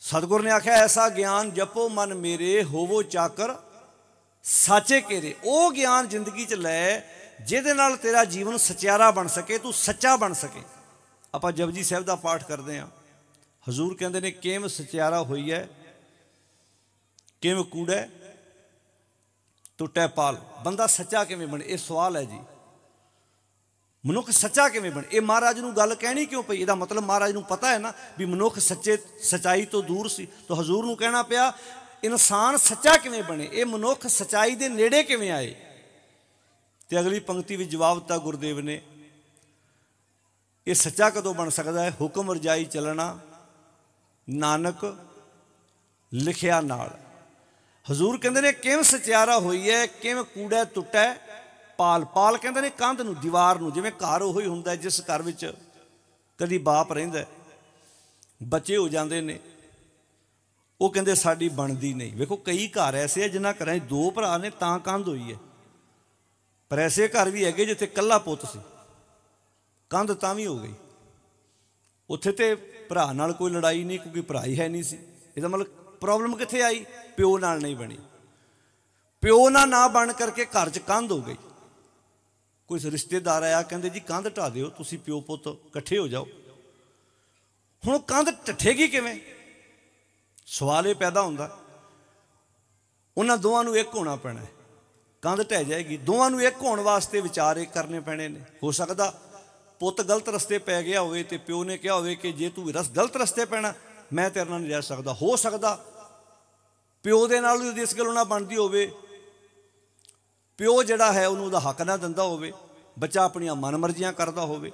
ਸਤਗੁਰ ਨੇ ਆਖਿਆ, ਐਸਾ ਗਿਆਨ ਜਪੋ, ਮਨ ਮੇਰੇ, ਹੋਵੋ ਚਾਕਰ, ਸਾਚੇ ਕੇਰੇ ਉਹ ਗਿਆਨ ਜ਼ਿੰਦਗੀ 'ਚ ਲੈ, ਜਿਹਦੇ ਨਾਲ ਤੇਰਾ ਜੀਵਨ ਸਚਿਆਰਾ ਬਣ ਸਕੇ, ਤੂੰ ਸੱਚਾ ਬਣ ਸਕੇ। ਆਪਾਂ ਜਪਜੀ ਸਾਹਿਬ ਦਾ ਪਾਠ ਕਰਦੇ ਆਂ ਹਜ਼ੂਰ ਕਹਿੰਦੇ ਨੇ, ਕਿਵੇਂ ਸਚਿਆਰਾ ਹੋਈ ਹੈ ਕਿਵੇਂ ਕੂੜਾ ਟੁੱਟੇ ਪਾਲ। ਬੰਦਾ ਸੱਚਾ ਕਿਵੇਂ ਬਣੇ, ਇਹ ਸਵਾਲ ਹੈ ਜੀ। ਮਨੁੱਖ ਸੱਚਾ ਕਿਵੇਂ ਬਣੇ? ਇਹ ਮਹਾਰਾਜ ਨੂੰ ਗੱਲ ਕਹਿਣੀ ਕਿਉਂ ਪਈ? ਇਹਦਾ ਮਤਲਬ ਮਹਾਰਾਜ ਨੂੰ ਪਤਾ ਹੈ ਨਾ ਵੀ ਮਨੁੱਖ ਸੱਚੇ, ਸਚਾਈ ਤੋਂ ਦੂਰ ਸੀ। ਤਾਂ ਹਜ਼ੂਰ ਨੂੰ ਕਹਿਣਾ ਪਿਆ, ਇਨਸਾਨ ਸੱਚਾ ਕਿਵੇਂ ਬਣੇ? ਇਹ ਮਨੁੱਖ ਸਚਾਈ ਦੇ ਨੇੜੇ ਕਿਵੇਂ ਆਏ? ਤੇ ਅਗਲੀ ਪੰਕਤੀ ਵਿੱਚ ਜਵਾਬ ਦਿੱਤਾ ਗੁਰਦੇਵ ਨੇ, ਇਹ ਸੱਚਾ ਕਦੋਂ ਬਣ ਸਕਦਾ ਹੈ? ਹੁਕਮ ਰਜਾਈ ਚੱਲਣਾ, ਨਾਨਕ ਲਿਖਿਆ ਨਾਲ। ਹਜ਼ੂਰ ਕਹਿੰਦੇ ਨੇ, ਕਿਵੇਂ ਸਚਿਆਰਾ ਹੋਈ ਹੈ ਕਿਵੇਂ ਕੂੜਾ ਟੁੱਟਾ ਪਾਲ ਪਾਲ ਕਹਿੰਦੇ ਨੇ ਕੰਧ ਨੂੰ, ਦੀਵਾਰ ਨੂੰ, ਜਿਵੇਂ ਘਰ ਉਹੀ ਹੁੰਦਾ ਜਿਸ ਘਰ ਵਿੱਚ ਕਦੀ ਬਾਪ ਰਹਿੰਦਾ ਬੱਚੇ ਹੋ ਜਾਂਦੇ ਨੇ, ਉਹ ਕਹਿੰਦੇ ਸਾਡੀ ਬਣਦੀ ਨਹੀਂ। ਵੇਖੋ, ਕਈ ਘਰ ਐਸੇ ਆ ਜਿਨ੍ਹਾਂ ਘਰਾਂ 'ਚ ਦੋ ਭਰਾ ਨੇ, ਤਾਂ ਕੰਧ ਹੋਈ ਹੈ। ਪਰ ਐਸੇ ਘਰ ਵੀ ਹੈਗੇ ਜਿੱਥੇ ਕੱਲਾ ਪੁੱਤ ਸੀ। ਕੰਧ ਤਾਂ ਵੀ ਹੋ ਗਈ। ਉੱਥੇ ਤੇ ਭਰਾ ਨਾਲ ਕੋਈ ਲੜਾਈ ਨਹੀਂ, ਕਿਉਂਕਿ ਭਰਾ ਹੀ ਹੈ ਨਹੀਂ ਸੀ। ਇਹਦਾ ਮਤਲਬ ਪ੍ਰੋਬਲਮ ਕਿੱਥੇ ਆਈ? ਪਿਓ ਨਾਲ ਨਹੀਂ ਬਣੀ। ਪਿਓ ਨਾਲ ਨਾ ਬਣ ਕਰਕੇ ਘਰ 'ਚ ਕੰਧ ਹੋ ਗਈ। ਕੋਈ ਰਿਸ਼ਤੇਦਾਰ ਆਇਆ, ਕਹਿੰਦੇ ਜੀ ਕੰਧ ਢਾ ਦਿਓ, ਤੁਸੀਂ ਪਿਓ ਪੁੱਤ ਇਕੱਠੇ ਹੋ ਜਾਓ। ਹੁਣ ਕੰਧ ਟੱਠੇਗੀ ਕਿਵੇਂ? ਸਵਾਲ ਇਹ ਪੈਦਾ ਹੁੰਦਾ। ਉਹਨਾਂ ਦੋਵਾਂ ਨੂੰ ਇੱਕ ਹੋਣਾ ਪੈਣਾ ਕੰਧ ਢਹਿ ਜਾਏਗੀ। ਦੋਵਾਂ ਨੂੰ ਇੱਕ ਹੋਣ ਵਾਸਤੇ ਵਿਚਾਰੇ ਕਰਨੇ ਪੈਣੇ ਨੇ। ਹੋ ਸਕਦਾ ਪੁੱਤ ਗਲਤ ਰਸਤੇ ਪੈ ਗਿਆ ਹੋਵੇ ਤੇ ਪਿਓ ਨੇ ਕਿਹਾ ਹੋਵੇ ਕਿ ਜੇ ਤੂੰ ਰਸ, ਗਲਤ ਰਸਤੇ ਪੈਣਾ, ਮੈਂ ਤੇਰੇ ਨਾਲ ਨਹੀਂ ਰਹਿ ਸਕਦਾ। ਹੋ ਸਕਦਾ ਪਿਓ ਦੇ ਨਾਲ ਉਹਦੀ ਇਸ ਗੱਲੋਂ ਨਾ ਬਣਦੀ ਹੋਵੇ ਪਿਓ ਜਿਹੜਾ ਹੈ ਉਹਨੂੰ ਉਹਦਾ ਹੱਕ ਨਾ ਦਿੰਦਾ ਹੋਵੇ, ਬੱਚਾ ਆਪਣੀਆਂ ਮਨਮਰਜ਼ੀਆਂ ਕਰਦਾ ਹੋਵੇ।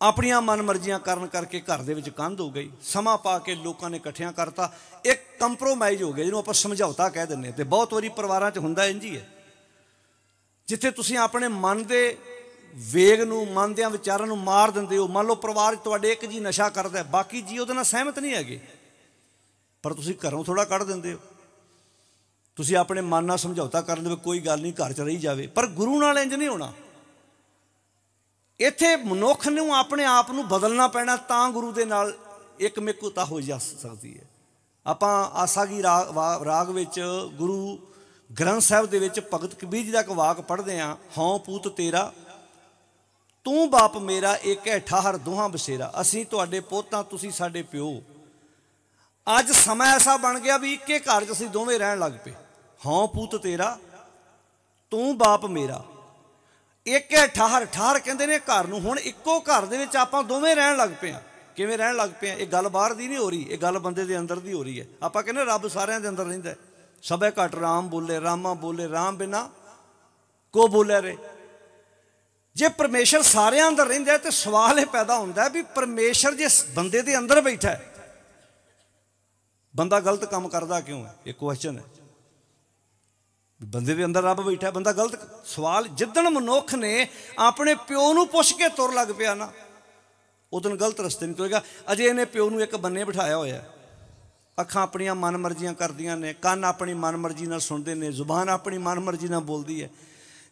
ਆਪਣੀਆਂ ਮਨਮਰਜ਼ੀਆਂ ਕਰਨ ਕਰਕੇ ਘਰ ਦੇ ਵਿੱਚ ਕੰਧ ਹੋ ਗਈ, ਸਮਾਂ ਪਾ ਕੇ ਲੋਕਾਂ ਨੇ ਇਕੱਠਿਆਂ ਕਰਤਾ। ਇੱਕ ਕੰਪਰੋਮਾਈਜ਼ ਹੋ ਗਿਆ, ਜਿਹਨੂੰ ਆਪਾਂ ਸਮਝੌਤਾ ਕਹਿ ਦਿੰਦੇ ਤੇ ਬਹੁਤ ਵਾਰੀ ਪਰਿਵਾਰਾਂ 'ਚ ਹੁੰਦਾ ਇੰਜ ਹੀ ਹੈ। ਜਿੱਥੇ ਤੁਸੀਂ ਆਪਣੇ ਮਨ ਦੇ ਵੇਗ ਨੂੰ, ਮਨ ਦੇ ਵਿਚਾਰਾਂ ਨੂੰ ਮਾਰ ਦਿੰਦੇ ਹੋ, ਮੰਨ ਲਓ ਪਰਿਵਾਰ 'ਚ ਤੁਹਾਡੇ ਇੱਕ ਜੀ ਨਸ਼ਾ ਕਰਦਾ ਬਾਕੀ ਜੀ ਉਹਦੇ ਨਾਲ ਸਹਿਮਤ ਨਹੀਂ ਹੈਗੇ। ਪਰ ਤੁਸੀਂ ਘਰੋਂ ਥੋੜਾ ਕੱਢ ਦਿੰਦੇ ਹੋ। ਤੁਸੀਂ ਆਪਣੇ ਮਨ ਨਾਲ ਸਮਝੌਤਾ ਕਰਨ ਦੇ ਕੋਈ ਗੱਲ ਨਹੀਂ, ਘਰ 'ਚ ਰਹੀ ਜਾਵੇ। ਪਰ ਗੁਰੂ ਨਾਲ ਇੰਜ ਨਹੀਂ ਹੋਣਾ। ਇੱਥੇ ਮਨੁੱਖ ਨੂੰ ਆਪਣੇ ਆਪ ਨੂੰ ਬਦਲਣਾ ਪੈਣਾ, ਤਾਂ ਗੁਰੂ ਦੇ ਨਾਲ ਇੱਕ ਮਿਕੁਤਾ ਹੋ ਜਾ ਸਕਦੀ ਹੈ। ਆਪਾਂ ਆਸਾਗੀ ਰਾਗ ਵਿੱਚ ਗੁਰੂ ਗ੍ਰੰਥ ਸਾਹਿਬ ਦੇ ਵਿੱਚ ਭਗਤ ਕਬੀਰ ਜੀ ਦਾ ਇੱਕ ਵਾਕ ਪੜ੍ਹਦੇ ਆਂ ਹਉ ਪੂਤ ਤੇਰਾ, ਤੂੰ ਬਾਪ ਮੇਰਾ ਇੱਕ ਹੈ ਠਾਹਰ ਦੋਹਾਂ ਬਸੇਰਾ। ਅਸੀਂ ਤੁਹਾਡੇ ਪੋਤਾਂ, ਤੁਸੀਂ ਸਾਡੇ ਪਿਓ। ਅੱਜ ਸਮਾਂ ਐਸਾ ਬਣ ਗਿਆ ਵੀ ਇੱਕੇ ਘਰ 'ਚ ਅਸੀਂ ਦੋਵੇਂ ਰਹਿਣ ਲੱਗ ਪਏ। ਹਉ ਪੁੱਤ ਤੇਰਾ, ਤੂੰ ਬਾਪ ਮੇਰਾ। ਇੱਕ ਠਾਹਰ ਠਾਹਰ ਕਹਿੰਦੇ ਨੇ ਘਰ ਨੂੰ। ਹੁਣ ਇੱਕੋ ਘਰ ਦੇ ਵਿੱਚ ਆਪਾਂ ਦੋਵੇਂ ਰਹਿਣ ਲੱਗ ਪਏ ਆ ਕਿਵੇਂ ਰਹਿਣ ਲੱਗ ਪਏ ਆ ਇਹ ਗੱਲ ਬਾਹਰ ਦੀ ਨਹੀਂ ਹੋ ਰਹੀ, ਇਹ ਗੱਲ ਬੰਦੇ ਦੇ ਅੰਦਰ ਦੀ ਹੋ ਰਹੀ ਹੈ। ਆਪਾਂ ਕਹਿੰਦੇ ਰੱਬ ਸਾਰਿਆਂ ਦੇ ਅੰਦਰ ਰਹਿੰਦਾ ਸਭੇ ਘਟ ਰਾਮ ਬੋਲੇ, ਰਾਮਾ ਬੋਲੇ, ਰਾਮ ਬਿਨਾ ਕੋ ਬੋਲੇ ਰੇ ਜੇ ਪਰਮੇਸ਼ਰ ਸਾਰਿਆਂ ਅੰਦਰ ਰਹਿੰਦਾ ਤੇ ਸਵਾਲ ਇਹ ਪੈਦਾ ਹੁੰਦਾ ਵੀ ਪਰਮੇਸ਼ਰ ਜੇ ਬੰਦੇ ਦੇ ਅੰਦਰ ਬੈਠਾ ਹੈ ਬੰਦਾ ਗਲਤ ਕੰਮ ਕਰਦਾ ਕਿਉਂ ਹੈ? ਇਹ ਕੁਐਸਚਨ ਹੈ। ਬੰਦੇ ਦੇ ਅੰਦਰ ਰੱਬ ਬੈਠਾ ਬੰਦਾ ਗਲਤ ਸਵਾਲ ਜਿੱਦਣ ਮਨੁੱਖ ਨੇ ਆਪਣੇ ਪਿਓ ਨੂੰ ਪੁੱਛ ਕੇ ਤੁਰ ਲੱਗ ਪਿਆ ਨਾ ਉਦੋਂ ਗਲਤ ਰਸਤੇ ਨਹੀਂ ਤੁਰੇਗਾ ਅਜੇ ਇਹਨੇ ਪਿਓ ਨੂੰ ਇੱਕ ਬੰਨੇ ਬਿਠਾਇਆ ਹੋਇਆ ਅੱਖਾਂ ਆਪਣੀਆਂ ਮਨਮਰਜ਼ੀਆਂ ਕਰਦੀਆਂ ਨੇ, ਕੰਨ ਆਪਣੀ ਮਨਮਰਜ਼ੀ ਨਾਲ ਸੁਣਦੇ ਨੇ, ਜ਼ੁਬਾਨ ਆਪਣੀ ਮਨਮਰਜ਼ੀ ਨਾਲ ਬੋਲਦੀ ਹੈ।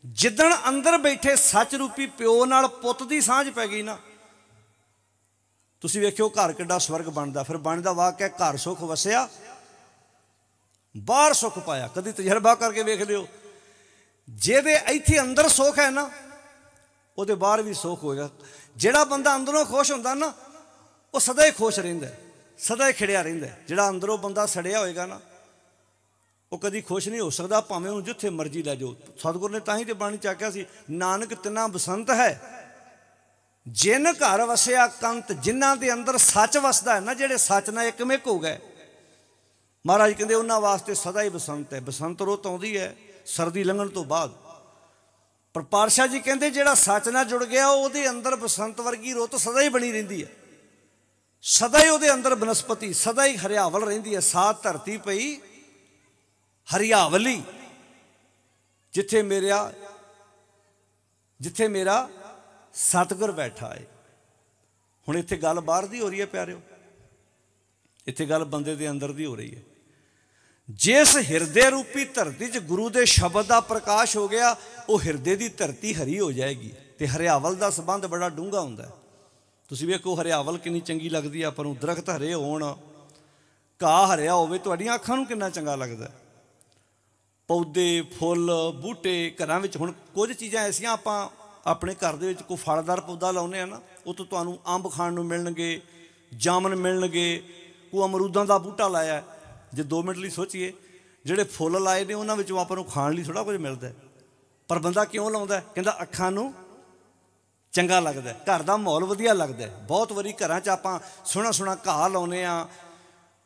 ਜਿੱਦਣ ਅੰਦਰ ਬੈਠੇ ਸੱਚ ਰੂਪੀ ਪਿਓ ਨਾਲ ਪੁੱਤ ਦੀ ਸਾਂਝ ਪੈ ਗਈ ਨਾ ਤੁਸੀਂ ਵੇਖਿਓ ਘਰ ਕਿੱਡਾ ਸਵਰਗ ਬਣਦਾ, ਫਿਰ ਬਣਦਾ ਵਾਕਿਆ ਘਰ ਸੁਖ ਵਸਿਆ, ਬਾਹਰ ਸੁਖ ਪਾਇਆ, ਕਦੀ ਤਜਰਬਾ ਕਰਕੇ ਵੇਖ ਲਿਓ। ਜਿਹਦੇ ਇੱਥੇ ਅੰਦਰ ਸੁਖ ਹੈ ਨਾ, ਉਹਦੇ ਬਾਹਰ ਵੀ ਸੁਖ ਹੋਏਗਾ। ਜਿਹੜਾ ਬੰਦਾ ਅੰਦਰੋਂ ਖੁਸ਼ ਹੁੰਦਾ ਨਾ, ਉਹ ਸਦਾ ਹੀ ਖੁਸ਼ ਰਹਿੰਦਾ, ਸਦਾ ਹੀ ਖਿੜਿਆ ਰਹਿੰਦਾ। ਜਿਹੜਾ ਅੰਦਰੋਂ ਬੰਦਾ ਸੜਿਆ ਹੋਏਗਾ ਨਾ, ਉਹ ਕਦੀ ਖੁਸ਼ ਨਹੀਂ ਹੋ ਸਕਦਾ, ਭਾਵੇਂ ਉਹਨੂੰ ਜਿੱਥੇ ਮਰਜ਼ੀ ਲੈ ਜਾਓ। ਸਤਿਗੁਰ ਨੇ ਤਾਂ ਹੀ ਤੇ ਬਾਣੀ ਚਾਕਿਆ ਸੀ, ਨਾਨਕ ਤਿੰਨਾ ਬਸੰਤ ਹੈ ਜਿਨ ਘਰ ਵਸਿਆ ਕੰਤ ਜਿਨ੍ਹਾਂ ਦੇ ਅੰਦਰ ਸੱਚ ਵਸਦਾ ਹੈ, ਨਾ ਜਿਹੜੇ ਸੱਚ ਨਾਲ ਇੱਕਮਿਕ ਹੋ ਗਏ। ਮਹਾਰਾਜ ਕਹਿੰਦੇ, ਉਹਨਾਂ ਵਾਸਤੇ ਸਦਾ ਹੀ ਬਸੰਤ ਹੈ। ਬਸੰਤ ਰੁੱਤ ਆਉਂਦੀ ਹੈ, ਸਰਦੀ ਲੰਘਣ ਤੋਂ ਬਾਅਦ। ਪਰ ਪਾਰਸ਼ਾ ਜੀ ਕਹਿੰਦੇ, ਜਿਹੜਾ ਸੱਚ ਨਾਲ ਜੁੜ ਗਿਆ, ਉਹਦੇ ਅੰਦਰ ਬਸੰਤ ਵਰਗੀ ਰੁੱਤ ਸਦਾ ਹੀ ਬਣੀ ਰਹਿੰਦੀ ਹੈ। ਸਦਾ ਹੀ ਉਹਦੇ ਅੰਦਰ ਬਨਸਪਤੀ, ਸਦਾ ਹੀ ਹਰਿਆਵਲ ਰਹਿੰਦੀ ਹੈ। ਸਾਤ ਧਰਤੀ ਪਈ ਹਰਿਆਵਲੀ, ਜਿੱਥੇ ਮੇਰਾ ਜਿੱਥੇ ਮੇਰਾ ਸਤਗੁਰ ਬੈਠਾ ਹੈ ਹੁਣ ਇੱਥੇ ਗੱਲ ਬਾਹਰ ਦੀ ਹੋ ਰਹੀ ਹੈ ਪਿਆਰਿਓ। ਇੱਥੇ ਗੱਲ ਬੰਦੇ ਦੇ ਅੰਦਰ ਦੀ ਹੋ ਰਹੀ ਹੈ। ਜਿਸ ਹਿਰਦੇ ਰੂਪੀ ਧਰਤੀ 'ਚ ਗੁਰੂ ਦੇ ਸ਼ਬਦ ਦਾ ਪ੍ਰਕਾਸ਼ ਹੋ ਗਿਆ, ਉਹ ਹਿਰਦੇ ਦੀ ਧਰਤੀ ਹਰੀ ਹੋ ਜਾਏਗੀ ਤੇ ਹਰਿਆਵਲ ਦਾ ਸਬੰਧ ਬੜਾ ਡੂੰਘਾ ਹੁੰਦਾ ਤੁਸੀਂ ਵੇਖੋ, ਹਰਿਆਵਲ ਕਿੰਨੀ ਚੰਗੀ ਲੱਗਦੀ ਆ, ਪਰ ਨੂੰ ਦਰਖਤ ਹਰੇ ਹੋਣ, ਘਾਹ ਹਰਿਆ ਹੋਵੇ, ਤੁਹਾਡੀਆਂ ਅੱਖਾਂ ਨੂੰ ਕਿੰਨਾ ਚੰਗਾ ਲੱਗਦਾ ਪੌਦੇ, ਫੁੱਲ, ਬੂਟੇ, ਘਰਾਂ ਵਿੱਚ ਹੁਣ ਕੁਝ ਚੀਜ਼ਾਂ ਐਸੀਆਂ ਆਪਾਂ ਆਪਣੇ ਘਰ ਦੇ ਵਿੱਚ ਕੋਈ ਫਲਦਾਰ ਪੌਦਾ ਲਾਉਨੇ ਆ ਨਾ ਉਹ ਤੋਂ ਤੁਹਾਨੂੰ ਅੰਬ ਖਾਣ ਨੂੰ ਮਿਲਣਗੇ, ਜਾਮਨ ਮਿਲਣਗੇ, ਕੋਈ ਅਮਰੂਦਾਂ ਦਾ ਬੂਟਾ ਲਾਇਆ ਜੇ 2 ਮਿੰਟ ਲਈ ਸੋਚੀਏ, ਜਿਹੜੇ ਫੁੱਲ ਲਾਏ ਨੇ, ਉਹਨਾਂ ਵਿੱਚੋਂ ਆਪਾਂ ਨੂੰ ਖਾਣ ਲਈ ਥੋੜਾ ਕੁਝ ਮਿਲਦਾ ਪਰ ਬੰਦਾ ਕਿਉਂ ਲਾਉਂਦਾ ਕਹਿੰਦਾ ਅੱਖਾਂ ਨੂੰ ਚੰਗਾ ਲੱਗਦਾ ਘਰ ਦਾ ਮਾਹੌਲ ਵਧੀਆ ਲੱਗਦਾ ਬਹੁਤ ਵਾਰੀ ਘਰਾਂ 'ਚ ਆਪਾਂ ਸੋਹਣਾ ਸੋਹਣਾ ਘਾਹ ਲਾਉਨੇ ਆ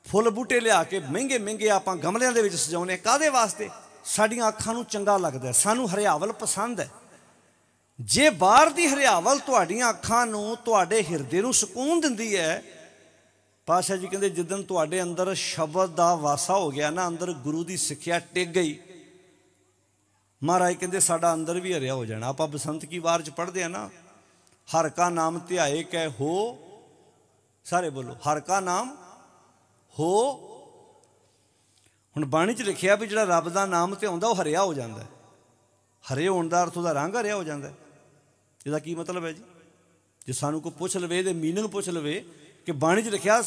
ਫੁੱਲ ਬੂਟੇ ਲਿਆ ਕੇ ਮਹਿੰਗੇ ਮਹਿੰਗੇ ਆਪਾਂ ਗਮਲਿਆਂ ਦੇ ਵਿੱਚ ਸਜਾਉਨੇ ਕਾਦੇ ਵਾਸਤੇ? ਸਾਡੀਆਂ ਅੱਖਾਂ ਨੂੰ ਚੰਗਾ ਲੱਗਦਾ ਸਾਨੂੰ ਹਰਿਆਵਲ ਪਸੰਦ ਹੈ। ਜੇ ਬਾਹਰ ਦੀ ਹਰਿਆਵਲ ਤੁਹਾਡੀਆਂ ਅੱਖਾਂ ਨੂੰ ਤੁਹਾਡੇ ਹਿਰਦੇ ਨੂੰ ਸਕੂਨ ਦਿੰਦੀ ਹੈ ਪਾਸ਼ਾ ਜੀ ਕਹਿੰਦੇ ਜਿੱਦਨ ਤੁਹਾਡੇ ਅੰਦਰ ਸ਼ਬਦ ਦਾ ਵਾਸਾ ਹੋ ਗਿਆ ਨਾ, ਅੰਦਰ ਗੁਰੂ ਦੀ ਸਿੱਖਿਆ ਟਿਕ ਗਈ। ਮਹਾਰਾਜ ਕਹਿੰਦੇ ਸਾਡਾ ਅੰਦਰ ਵੀ ਹਰਿਆ ਹੋ ਜਾਣਾ। ਆਪਾਂ ਬਸੰਤ ਕੀ ਵਾਰ ਚ ਪੜ੍ਹਦੇ ਆ ਨਾ, ਹਰ ਕਾ ਨਾਮ ਧਿਆਏ ਕਹਿ ਹੋ, ਸਾਰੇ ਬੋਲੋ, ਹਰ ਕਾ ਨਾਮ ਹੋ। ਹੁਣ ਬਾਣੀ 'ਚ ਲਿਖਿਆ ਵੀ ਜਿਹੜਾ ਰੱਬ ਦਾ ਨਾਮ ਤੇ ਆਉਂਦਾ, ਉਹ ਹਰਿਆ ਹੋ ਜਾਂਦਾ। ਹਰੇ ਹੋਣ ਦਾ ਅਰਥ ਉਹਦਾ ਰੰਗ ਹਰਿਆ ਹੋ ਜਾਂਦਾ ਇਹਦਾ ਕੀ ਮਤਲਬ ਹੈ ਜੀ? ਜੇ ਸਾਨੂੰ ਕੋ ਪੁੱਛ ਲਵੇ, ਇਹਦੇ ਮੀਨਿੰਗ ਪੁੱਛ ਲਵੇ ਕਿ ਬਾਣੀ 'ਚ ਲਿਖਿਆ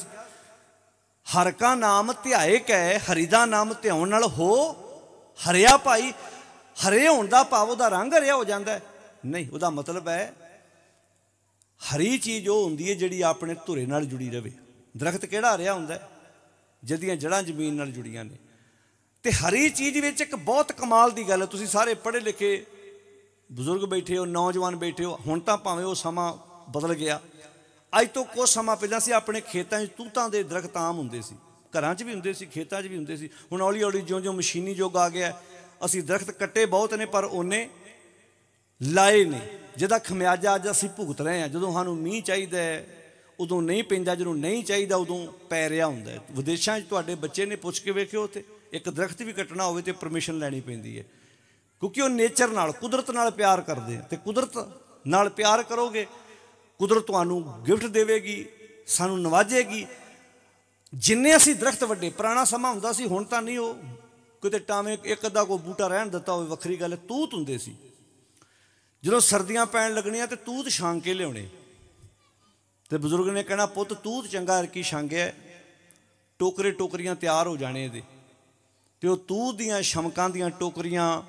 ਹਰ ਕਾ ਨਾਮ ਧਿਆਏ ਕੈ, ਹਰੀ ਦਾ ਨਾਮ ਧਿਆਉਣ ਨਾਲ ਹੋ ਹਰਿਆ ਭਾਈ, ਹਰੇ ਹੋਣ ਦਾ ਭਾਵ ਉਹਦਾ ਰੰਗ ਹਰਿਆ ਹੋ ਜਾਂਦਾ ਨਹੀਂ, ਉਹਦਾ ਮਤਲਬ ਹੈ ਹਰੀ ਚੀਜ਼ ਉਹ ਹੁੰਦੀ ਹੈ ਜਿਹੜੀ ਆਪਣੇ ਧੁਰੇ ਨਾਲ ਜੁੜੀ ਰਵੇ। ਦਰਖਤ ਕਿਹੜਾ ਹਰਿਆ ਹੁੰਦਾ ਜਿਹਦੀਆਂ ਜੜਾਂ ਜ਼ਮੀਨ ਨਾਲ ਜੁੜੀਆਂ ਨੇ। ਤੇ ਹਰੀ ਚੀਜ਼ ਵਿੱਚ ਇੱਕ ਬਹੁਤ ਕਮਾਲ ਦੀ ਗੱਲ ਹੈ। ਤੁਸੀਂ ਸਾਰੇ ਪੜ੍ਹੇ ਲਿਖੇ ਬਜ਼ੁਰਗ ਬੈਠੇ ਹੋ, ਨੌਜਵਾਨ ਬੈਠੇ ਹੋ, ਹੁਣ ਤਾਂ ਭਾਵੇਂ ਉਹ ਸਮਾਂ ਬਦਲ ਗਿਆ। ਅੱਜ ਤੋਂ ਕੁਝ ਸਮਾਂ ਪਹਿਲਾਂ ਸੀ, ਆਪਣੇ ਖੇਤਾਂ 'ਚ ਤੂਤਾਂ ਦੇ ਦਰਖਤ ਆਮ ਹੁੰਦੇ ਸੀ। ਘਰਾਂ 'ਚ ਵੀ ਹੁੰਦੇ ਸੀ, ਖੇਤਾਂ 'ਚ ਵੀ ਹੁੰਦੇ ਸੀ। ਹੁਣ ਹੌਲੀ ਹੌਲੀ ਜਿਉਂ-ਜਿਉਂ ਮਸ਼ੀਨੀ ਯੁੱਗ ਆ ਗਿਆ। ਅਸੀਂ ਦਰਖਤ ਕੱਟੇ ਬਹੁਤ ਨੇ, ਪਰ ਉਹਨੇ ਲਾਏ ਨੇ। ਜਿਹਦਾ ਖਮਿਆਜਾ ਅੱਜ ਅਸੀਂ ਭੁਗਤ ਰਹੇ ਹਾਂ। ਜਦੋਂ ਸਾਨੂੰ ਮੀਂਹ ਚਾਹੀਦਾ ਹੈ, ਉਦੋਂ ਨਹੀਂ ਪੈਂਦਾ, ਜਦੋਂ ਨਹੀਂ ਚਾਹੀਦਾ, ਉਦੋਂ ਪੈ ਰਿਹਾ ਹੁੰਦਾ ਵਿਦੇਸ਼ਾਂ 'ਚ ਤੁਹਾਡੇ ਬੱਚੇ ਨੇ ਪੁੱਛ ਕੇ ਵੇਖਿਓ ਉੱਥੇ। ਇੱਕ ਦਰਖਤ ਵੀ ਕੱਟਣਾ ਹੋਵੇ ਤੇ ਪਰਮਿਸ਼ਨ ਲੈਣੀ ਪੈਂਦੀ ਹੈ। ਕਿਉਂਕਿ ਉਹ ਨੇਚਰ ਨਾਲ, ਕੁਦਰਤ ਨਾਲ ਪਿਆਰ ਕਰਦੇ ਆ। ਤੇ ਕੁਦਰਤ ਨਾਲ ਪਿਆਰ ਕਰੋਗੇ, ਕੁਦਰਤ ਤੁਹਾਨੂੰ ਗਿਫਟ ਦੇਵੇਗੀ, ਸਾਨੂੰ ਨਵਾਜੇਗੀ। ਜਿੰਨੇ ਅਸੀਂ ਦਰਖਤ ਵੱਡੇ, ਪੁਰਾਣਾ ਸਮਾਂ ਹੁੰਦਾ ਸੀ, ਹੁਣ ਤਾਂ ਨਹੀਂ, ਉਹ ਕਿਤੇ ਟਾਵੇਂ ਇੱਕ ਅੱਧਾ ਕੋ ਬੂਟਾ ਰਹਿਣ ਦਿੱਤਾ ਹੋਵੇ, ਵੱਖਰੀ ਗੱਲ ਤੂਤ ਹੁੰਦੇ ਸੀ। ਜਦੋਂ ਸਰਦੀਆਂ ਪੈਣ ਲੱਗਣੀਆਂ ਤੇ ਤੂਤ ਛਾਂਗ ਕੇ ਲਿਆਉਣੇ। ਤੇ ਬਜ਼ੁਰਗ ਨੇ ਕਹਿਣਾ, ਪੁੱਤ, ਤੂਤ ਚੰਗਾ ਕੀ ਛਾਂਗਿਆ ਟੋਕਰੇ ਟੋਕਰੀਆਂ ਤਿਆਰ ਹੋ ਜਾਣੇ ਇਹਦੇ। ਤੇ ਉਹ ਤੂਤ ਦੀਆਂ ਸ਼ਮਕਾਂ ਦੀਆਂ ਟੋਕਰੀਆਂ,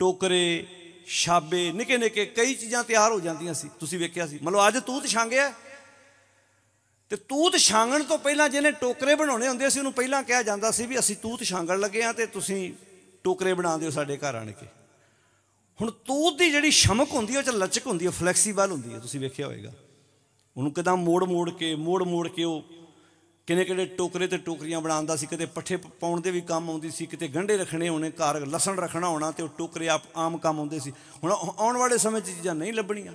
ਟੋਕਰੇ ਛਾਬੇ ਨਿੱਕੇ ਨਿੱਕੇ ਕਈ ਚੀਜ਼ਾਂ ਤਿਆਰ ਹੋ ਜਾਂਦੀਆਂ ਸੀ, ਤੁਸੀਂ ਵੇਖਿਆ ਸੀ। ਮਤਲਬ ਅੱਜ ਤੂਤ ਛਾਂਗਿਆ ਤੇ ਤੂਤ ਛਾਂਗਣ ਤੋਂ ਪਹਿਲਾਂ ਜਿਹਨੇ ਟੋਕਰੇ ਬਣਾਉਣੇ ਹੁੰਦੇ ਸੀ, ਉਹਨੂੰ ਪਹਿਲਾਂ ਕਿਹਾ ਜਾਂਦਾ ਸੀ ਵੀ ਅਸੀਂ ਤੂਤ ਛਾਂਗਣ ਲੱਗੇ ਆ ਤੇ ਤੁਸੀਂ ਟੋਕਰੇ ਬਣਾ ਦਿਓ ਸਾਡੇ ਘਰ ਆਣ ਕੇ। ਹੁਣ ਤੂਤ ਦੀ ਜਿਹੜੀ ਸ਼ਮਕ ਹੁੰਦੀ ਹੈ ਉਹ ਚ ਲਚਕ ਹੁੰਦੀ ਹੈ ਫਲੈਕਸੀਬਲ ਹੁੰਦੀ ਹੈ ਤੁਸੀਂ ਵੇਖਿਆ ਹੋਵੇਗਾ ਉਹਨੂੰ ਕਿਦਾਂ ਮੋੜ ਮੋੜ ਕੇ ਮੋੜ ਮੋੜ ਕੇ ਉਹ ਕਿਨੇ ਕਿਹੜੇ ਟੋਕਰੇ ਤੇ ਟੋਕਰੀਆਂ ਬਣਾਉਂਦਾ ਸੀ, ਕਿਤੇ ਪੱਠੇ ਪਾਉਣ ਦੇ ਵੀ ਕੰਮ ਆਉਂਦੀ ਸੀ, ਕਿਤੇ ਗੰਢੇ ਰੱਖਣੇ ਹੋਣੇ, ਘਰ ਲਸਣ ਰੱਖਣਾ ਹੋਣਾ ਤੇ ਉਹ ਟੋਕਰੇ ਆਪ, ਆਮ ਕੰਮ ਆਉਂਦੇ ਸੀ। ਹੁਣ ਆਉਣ ਵਾਲੇ ਸਮੇਂ 'ਚ ਚੀਜ਼ਾਂ ਨਹੀਂ ਲੱਭਣੀਆਂ।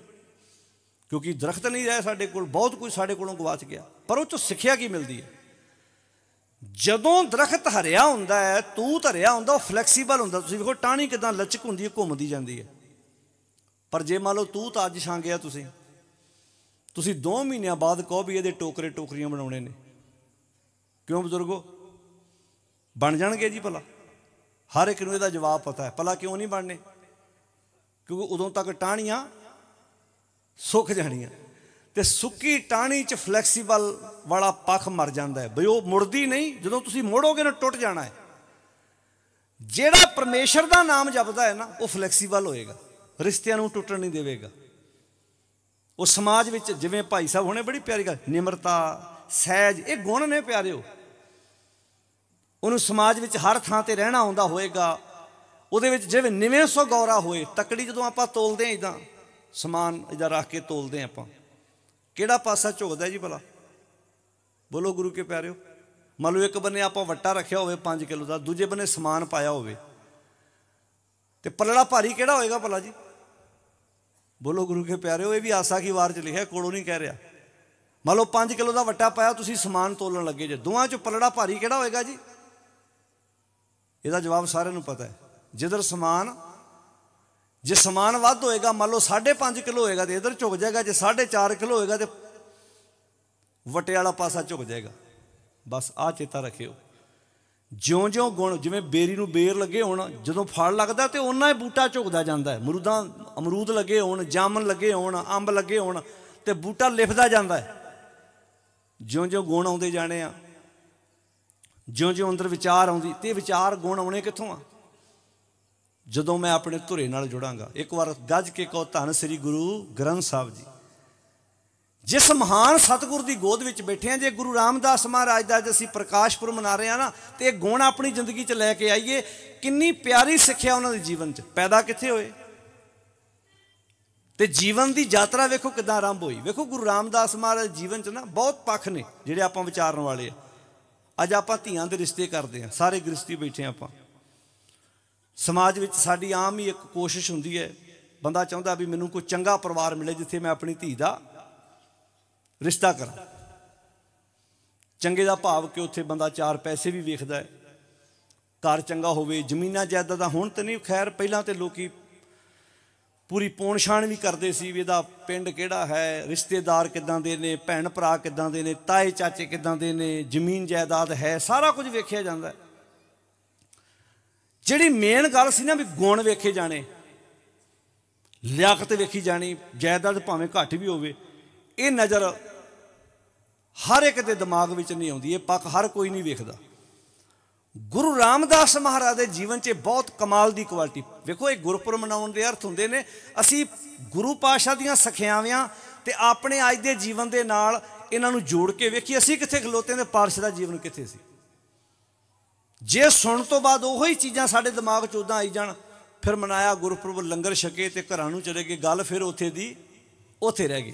ਕਿਉਂਕਿ ਦਰਖਤ ਨਹੀਂ ਰਿਹਾ ਸਾਡੇ ਕੋਲ, ਬਹੁਤ ਕੁਝ ਸਾਡੇ ਕੋਲੋਂ ਗਵਾਚ ਗਿਆ। ਪਰ ਉਹ ਤੋਂ ਸਿੱਖਿਆ ਕੀ ਮਿਲਦੀ ਹੈ? ਜਦੋਂ ਦਰਖਤ ਹਰਿਆ ਹੁੰਦਾ ਹੈ, ਤੂਤ ਹਰਿਆ ਹੁੰਦਾ, ਉਹ ਫਲੈਕਸੀਬਲ ਹੁੰਦਾ। ਤੁਸੀਂ ਵੇਖੋ, ਟਾਹਣੀ ਕਿਦਾਂ ਲਚਕ ਹੁੰਦੀ ਹੈ, ਘੁੰਮਦੀ ਜਾਂਦੀ ਹੈ। ਪਰ ਜੇ ਮੰਨ ਲਓ ਤੂਤ ਅੱਜ ਛਾਂਗਿਆ ਤੁਸੀਂ ਤੁਸੀਂ 2 ਮਹੀਨਿਆਂ ਬਾਅਦ ਕਹੋ ਵੀ ਇਹਦੇ ਟੋਕਰੇ ਟੋਕਰੀਆਂ ਬਣਾਉਣੇ ਨੇ। ਕਿਉਂ ਬਜ਼ੁਰਗੋ? ਬਣ ਜਾਣਗੇ ਜੀ ਭਲਾ। ਹਰ ਇੱਕ ਨੂੰ ਇਹਦਾ ਜਵਾਬ ਪਤਾ ਹੈ। ਭਲਾ ਕਿਉਂ ਨਹੀਂ ਬਣਨੇ? ਕਿਉਂਕਿ ਉਦੋਂ ਤੱਕ ਟਾਹਣੀਆਂ ਸੁੱਕ ਜਾਣੀਆਂ। ਤੇ ਸੁੱਕੀ ਟਾਹਣੀ 'ਚ ਫਲੈਕਸੀਬਲ ਵਾਲਾ ਪੱਖ ਮਰ ਜਾਂਦਾ ਹੈ। ਬਈ ਉਹ ਮੁੜਦੀ ਨਹੀਂ, ਜਦੋਂ ਤੁਸੀਂ ਮੋੜੋਗੇ ਨਾ ਟੁੱਟ ਜਾਣਾ ਹੈ। ਜਿਹੜਾ ਪਰਮੇਸ਼ਰ ਦਾ ਨਾਮ ਜਪਦਾ ਹੈ ਨਾ, ਉਹ ਫਲੈਕਸੀਬਲ ਹੋਏਗਾ। ਰਿਸ਼ਤਿਆਂ ਨੂੰ ਟੁੱਟਣ ਨਹੀਂ ਦੇਵੇਗਾ। ਉਹ ਸਮਾਜ ਵਿੱਚ ਜਿਵੇਂ ਭਾਈ ਸਾਹਿਬ ਹੁਣੇ ਬੜੀ ਪਿਆਰੀ ਗੱਲ, ਨਿਮਰਤਾ, ਸਹਿਜ, ਇਹ ਗੁਣ ਨੇ ਪਿਆਰਿਓ। ਉਹਨੂੰ ਸਮਾਜ ਵਿੱਚ ਹਰ ਥਾਂ ਤੇ ਰਹਿਣਾ ਆਉਂਦਾ ਹੋਏਗਾ। ਉਹਦੇ ਵਿੱਚ ਜਿਵੇਂ ਨਿਵੇਂ ਸੋ ਗੌਰਾ ਹੋਏ, ਤਕੜੀ ਜਦੋਂ ਆਪਾਂ ਤੋਲਦੇ ਆਂ ਇਦਾਂ ਸਮਾਨ ਇਦਾਂ ਰੱਖ ਕੇ ਤੋਲਦੇ ਆਂ ਆਪਾਂ। ਕਿਹੜਾ ਪਾਸਾ ਝੁਕਦਾ ਜੀ ਭਲਾ? ਬੋਲੋ ਗੁਰੂ ਕੇ ਪਿਆਰਿਓ, ਮੰਨ ਲਓ ਇੱਕ ਬੰਨੇ ਆਪਾਂ ਵੱਟਾ ਰੱਖਿਆ ਹੋਵੇ 5 ਕਿਲੋ ਦਾ, ਦੂਜੇ ਬੰਨੇ ਸਮਾਨ ਪਾਇਆ ਹੋਵੇ। ਤੇ ਪੱਲੜਾ ਭਾਰੀ ਕਿਹੜਾ ਹੋਏਗਾ ਭਲਾ ਜੀ? ਬੋਲੋ ਗੁਰੂ ਕੇ ਪਿਆਰਿਓ, ਇਹ ਵੀ ਆਸਾ ਕੀ ਵਾਰ ਚ ਲਿਖਿਆ, ਕੋਲੋਂ ਨਹੀਂ ਕਹਿ ਰਿਹਾ। ਮੰਨ ਲਓ 5 ਕਿਲੋ ਦਾ ਵੱਟਾ ਪਾਇਆ, ਤੁਸੀਂ ਸਮਾਨ ਤੋਲਣ ਲੱਗੇ ਜੇ। ਦੋਵਾਂ 'ਚੋਂ ਪੱਲੜਾ ਭਾਰੀ ਕਿਹੜਾ ਹੋਏਗਾ ਜੀ? ਇਹਦਾ ਜਵਾਬ ਸਾਰਿਆਂ ਨੂੰ ਪਤਾ ਹੈ। ਜਿੱਧਰ ਸਮਾਨ, ਜੇ ਸਮਾਨ ਵੱਧ ਹੋਏਗਾ, ਮੰਨ ਲਓ 5.5 ਕਿਲੋ ਹੋਏਗਾ ਤੇ ਇਧਰ ਝੁਕ ਜਾਏਗਾ, ਜੇ 4.5 ਕਿਲੋ ਹੋਏਗਾ ਤੇ ਵਟੇ ਵਾਲਾ ਪਾਸਾ ਝੁਕ ਜਾਏਗਾ। ਬਸ ਆ ਚੇਤਾ ਰੱਖਿਓ। ਜਿਉਂ-ਜਿਉਂ ਗੁਣ, ਜਿਵੇਂ ਬੇਰੀ ਨੂੰ ਬੇਰ ਲੱਗੇ ਹੋਣ, ਜਦੋਂ ਫਲ ਲੱਗਦਾ ਤੇ ਉਹਨਾਂ ਹੀ ਬੂਟਾ ਝੁਕਦਾ ਜਾਂਦਾ ਹੈ। ਮਰੂਦਾਂ ਅਮਰੂਦ ਲੱਗੇ ਹੋਣ ਜਾਮਨ ਲੱਗੇ ਹੋਣ, ਅੰਬ ਲੱਗੇ ਹੋਣ ਤੇ ਬੂਟਾ ਲਿਫਦਾ ਜਾਂਦਾ ਹੈ। ਜਿਉਂ-ਜਿਉਂ ਗੁਣ ਆਉਂਦੇ ਜਾਣੇ ਆ ਜਿਉਂ-ਜਿਉਂ ਅੰਦਰ ਵਿਚਾਰ ਆਉਂਦੀ, ਤੇ ਵਿਚਾਰ ਗੁਣ ਆਉਣੇ ਕਿੱਥੋਂ ਆ? ਜਦੋਂ ਮੈਂ ਆਪਣੇ ਧੁਰੇ ਨਾਲ ਜੁੜਾਂਗਾ, ਇੱਕ ਵਾਰ ਗੱਜ ਕੇ ਕਹੋ, ਧੰਨ ਸ੍ਰੀ ਗੁਰੂ ਗ੍ਰੰਥ ਸਾਹਿਬ ਜੀ। ਜਿਸ ਮਹਾਨ ਸਤਿਗੁਰ ਦੀ ਗੋਦ ਵਿੱਚ ਬੈਠੇ ਆ, ਜੇ ਗੁਰੂ ਰਾਮਦਾਸ ਮਹਾਰਾਜ ਦਾ ਅੱਜ ਅਸੀਂ ਪ੍ਰਕਾਸ਼ਪੁਰ ਮਨਾ ਰਹੇ ਆ ਨਾ, ਤੇ ਇਹ ਗੁਣ ਆਪਣੀ ਜ਼ਿੰਦਗੀ 'ਚ ਲੈ ਕੇ ਆਈਏ, ਕਿੰਨੀ ਪਿਆਰੀ ਸਿੱਖਿਆ ਉਹਨਾਂ ਦੇ ਜੀਵਨ 'ਚ। ਪੈਦਾ ਕਿੱਥੇ ਹੋਏ? ਤੇ ਜੀਵਨ ਦੀ ਯਾਤਰਾ ਵੇਖੋ ਕਿਦਾਂ ਆਰੰਭ ਹੋਈ। ਵੇਖੋ ਗੁਰੂ ਰਾਮਦਾਸ ਮਹਾਰਾਜ ਜੀਵਨ 'ਚ ਨਾ ਬਹੁਤ ਪੱਖ ਨੇ, ਜਿਹੜੇ ਆਪਾਂ ਵਿਚਾਰਨ ਵਾਲੇ ਆ। ਅੱਜ ਆਪਾਂ ਧੀਆਂ ਦੇ ਰਿਸ਼ਤੇ ਕਰਦੇ ਆ ਸਾਰੇ ਗ੍ਰਸਤੀ ਬੈਠੇ ਆ ਆਪਾਂ। ਸਮਾਜ ਵਿੱਚ ਸਾਡੀ ਆਮ ਹੀ ਇੱਕ ਕੋਸ਼ਿਸ਼ ਹੁੰਦੀ ਹੈ, ਬੰਦਾ ਚਾਹੁੰਦਾ ਵੀ ਮੈਨੂੰ ਕੋਈ ਚੰਗਾ ਪਰਿਵਾਰ ਮਿਲੇ ਜਿੱਥੇ ਮੈਂ ਆਪਣੀ ਧੀ ਦਾ ਰਿਸ਼ਤਾ ਕਰਾਂ। ਚੰਗੇ ਦਾ ਭਾਵ ਕਿ ਉੱਥੇ ਬੰਦਾ ਚਾਰ ਪੈਸੇ ਵੀ ਵੇਖਦਾ ਹੈ। ਘਰ ਚੰਗਾ ਹੋਵੇ, ਜ਼ਮੀਨਾਂ ਜਾਇਦਾਦਾਂ, ਹੁਣ ਤੇ ਨਹੀਂ, ਖੈਰ, ਪਹਿਲਾਂ ਤੇ ਲੋਕੀ ਪੂਰੀ ਪੌਣਛਾਣ ਵੀ ਕਰਦੇ ਸੀ ਵੀ ਇਹਦਾ ਪਿੰਡ ਕਿਹੜਾ ਹੈ, ਰਿਸ਼ਤੇਦਾਰ ਕਿੱਦਾਂ ਦੇ ਨੇ, ਭੈਣ ਭਰਾ ਕਿੱਦਾਂ ਦੇ ਨੇ, ਤਾਏ ਚਾਚੇ ਕਿੱਦਾਂ ਦੇ ਨੇ, ਜ਼ਮੀਨ ਜਾਇਦਾਦ ਹੈ, ਸਾਰਾ ਕੁਝ ਵੇਖਿਆ ਜਾਂਦਾ ਜਿਹੜੀ ਮੇਨ ਗੱਲ ਸੀ ਨਾ ਵੀ ਗੁਣ ਵੇਖੇ ਜਾਣੇ, ਲਿਆਕਤ ਵੇਖੀ ਜਾਣੀ, ਜਾਇਦਾਦ ਭਾਵੇਂ ਘੱਟ ਵੀ ਹੋਵੇ, ਇਹ ਨਜ਼ਰ ਹਰ ਇੱਕ ਦੇ ਦਿਮਾਗ ਵਿੱਚ ਨਹੀਂ ਆਉਂਦੀ, ਇਹ ਪੱਕ ਹਰ ਕੋਈ ਨਹੀਂ ਵੇਖਦਾ। ਗੁਰੂ ਰਾਮਦਾਸ ਮਹਾਰਾਜ ਦੇ ਜੀਵਨ 'ਚ ਬਹੁਤ ਕਮਾਲ ਦੀ ਕੁਆਲਿਟੀ। ਵੇਖੋ, ਇਹ ਗੁਰਪੁਰਬ ਮਨਾਉਣ ਦੇ ਅਰਥ ਹੁੰਦੇ ਨੇ, ਅਸੀਂ ਗੁਰੂ ਪਾਸ਼ਾ ਦੀਆਂ ਸਖਿਆਵਾਂ ਤੇ ਆਪਣੇ ਅੱਜ ਦੇ ਜੀਵਨ ਦੇ ਨਾਲ ਇਹਨਾਂ ਨੂੰ ਜੋੜ ਕੇ ਵੇਖੀ ਅਸੀਂ ਕਿੱਥੇ ਖਲੋਤੇ ਨੇ ਪਾਰਸ਼ ਦਾ ਜੀਵਨ ਕਿੱਥੇ ਸੀ? ਜੇ ਸੁਣਨ ਤੋਂ ਬਾਅਦ ਉਹੋ ਹੀ ਚੀਜ਼ਾਂ ਸਾਡੇ ਦਿਮਾਗ 'ਚ ਉਦਾਂ ਆਈ ਜਾਣ, ਫਿਰ ਮਨਾਇਆ ਗੁਰਪੁਰਬ ਲੰਗਰ ਛਕੇ ਤੇ ਘਰਾਂ ਨੂੰ ਚਲੇ ਗਏ, ਗੱਲ ਫਿਰ ਉੱਥੇ ਦੀ, ਉੱਥੇ ਰਹਿ ਗਈ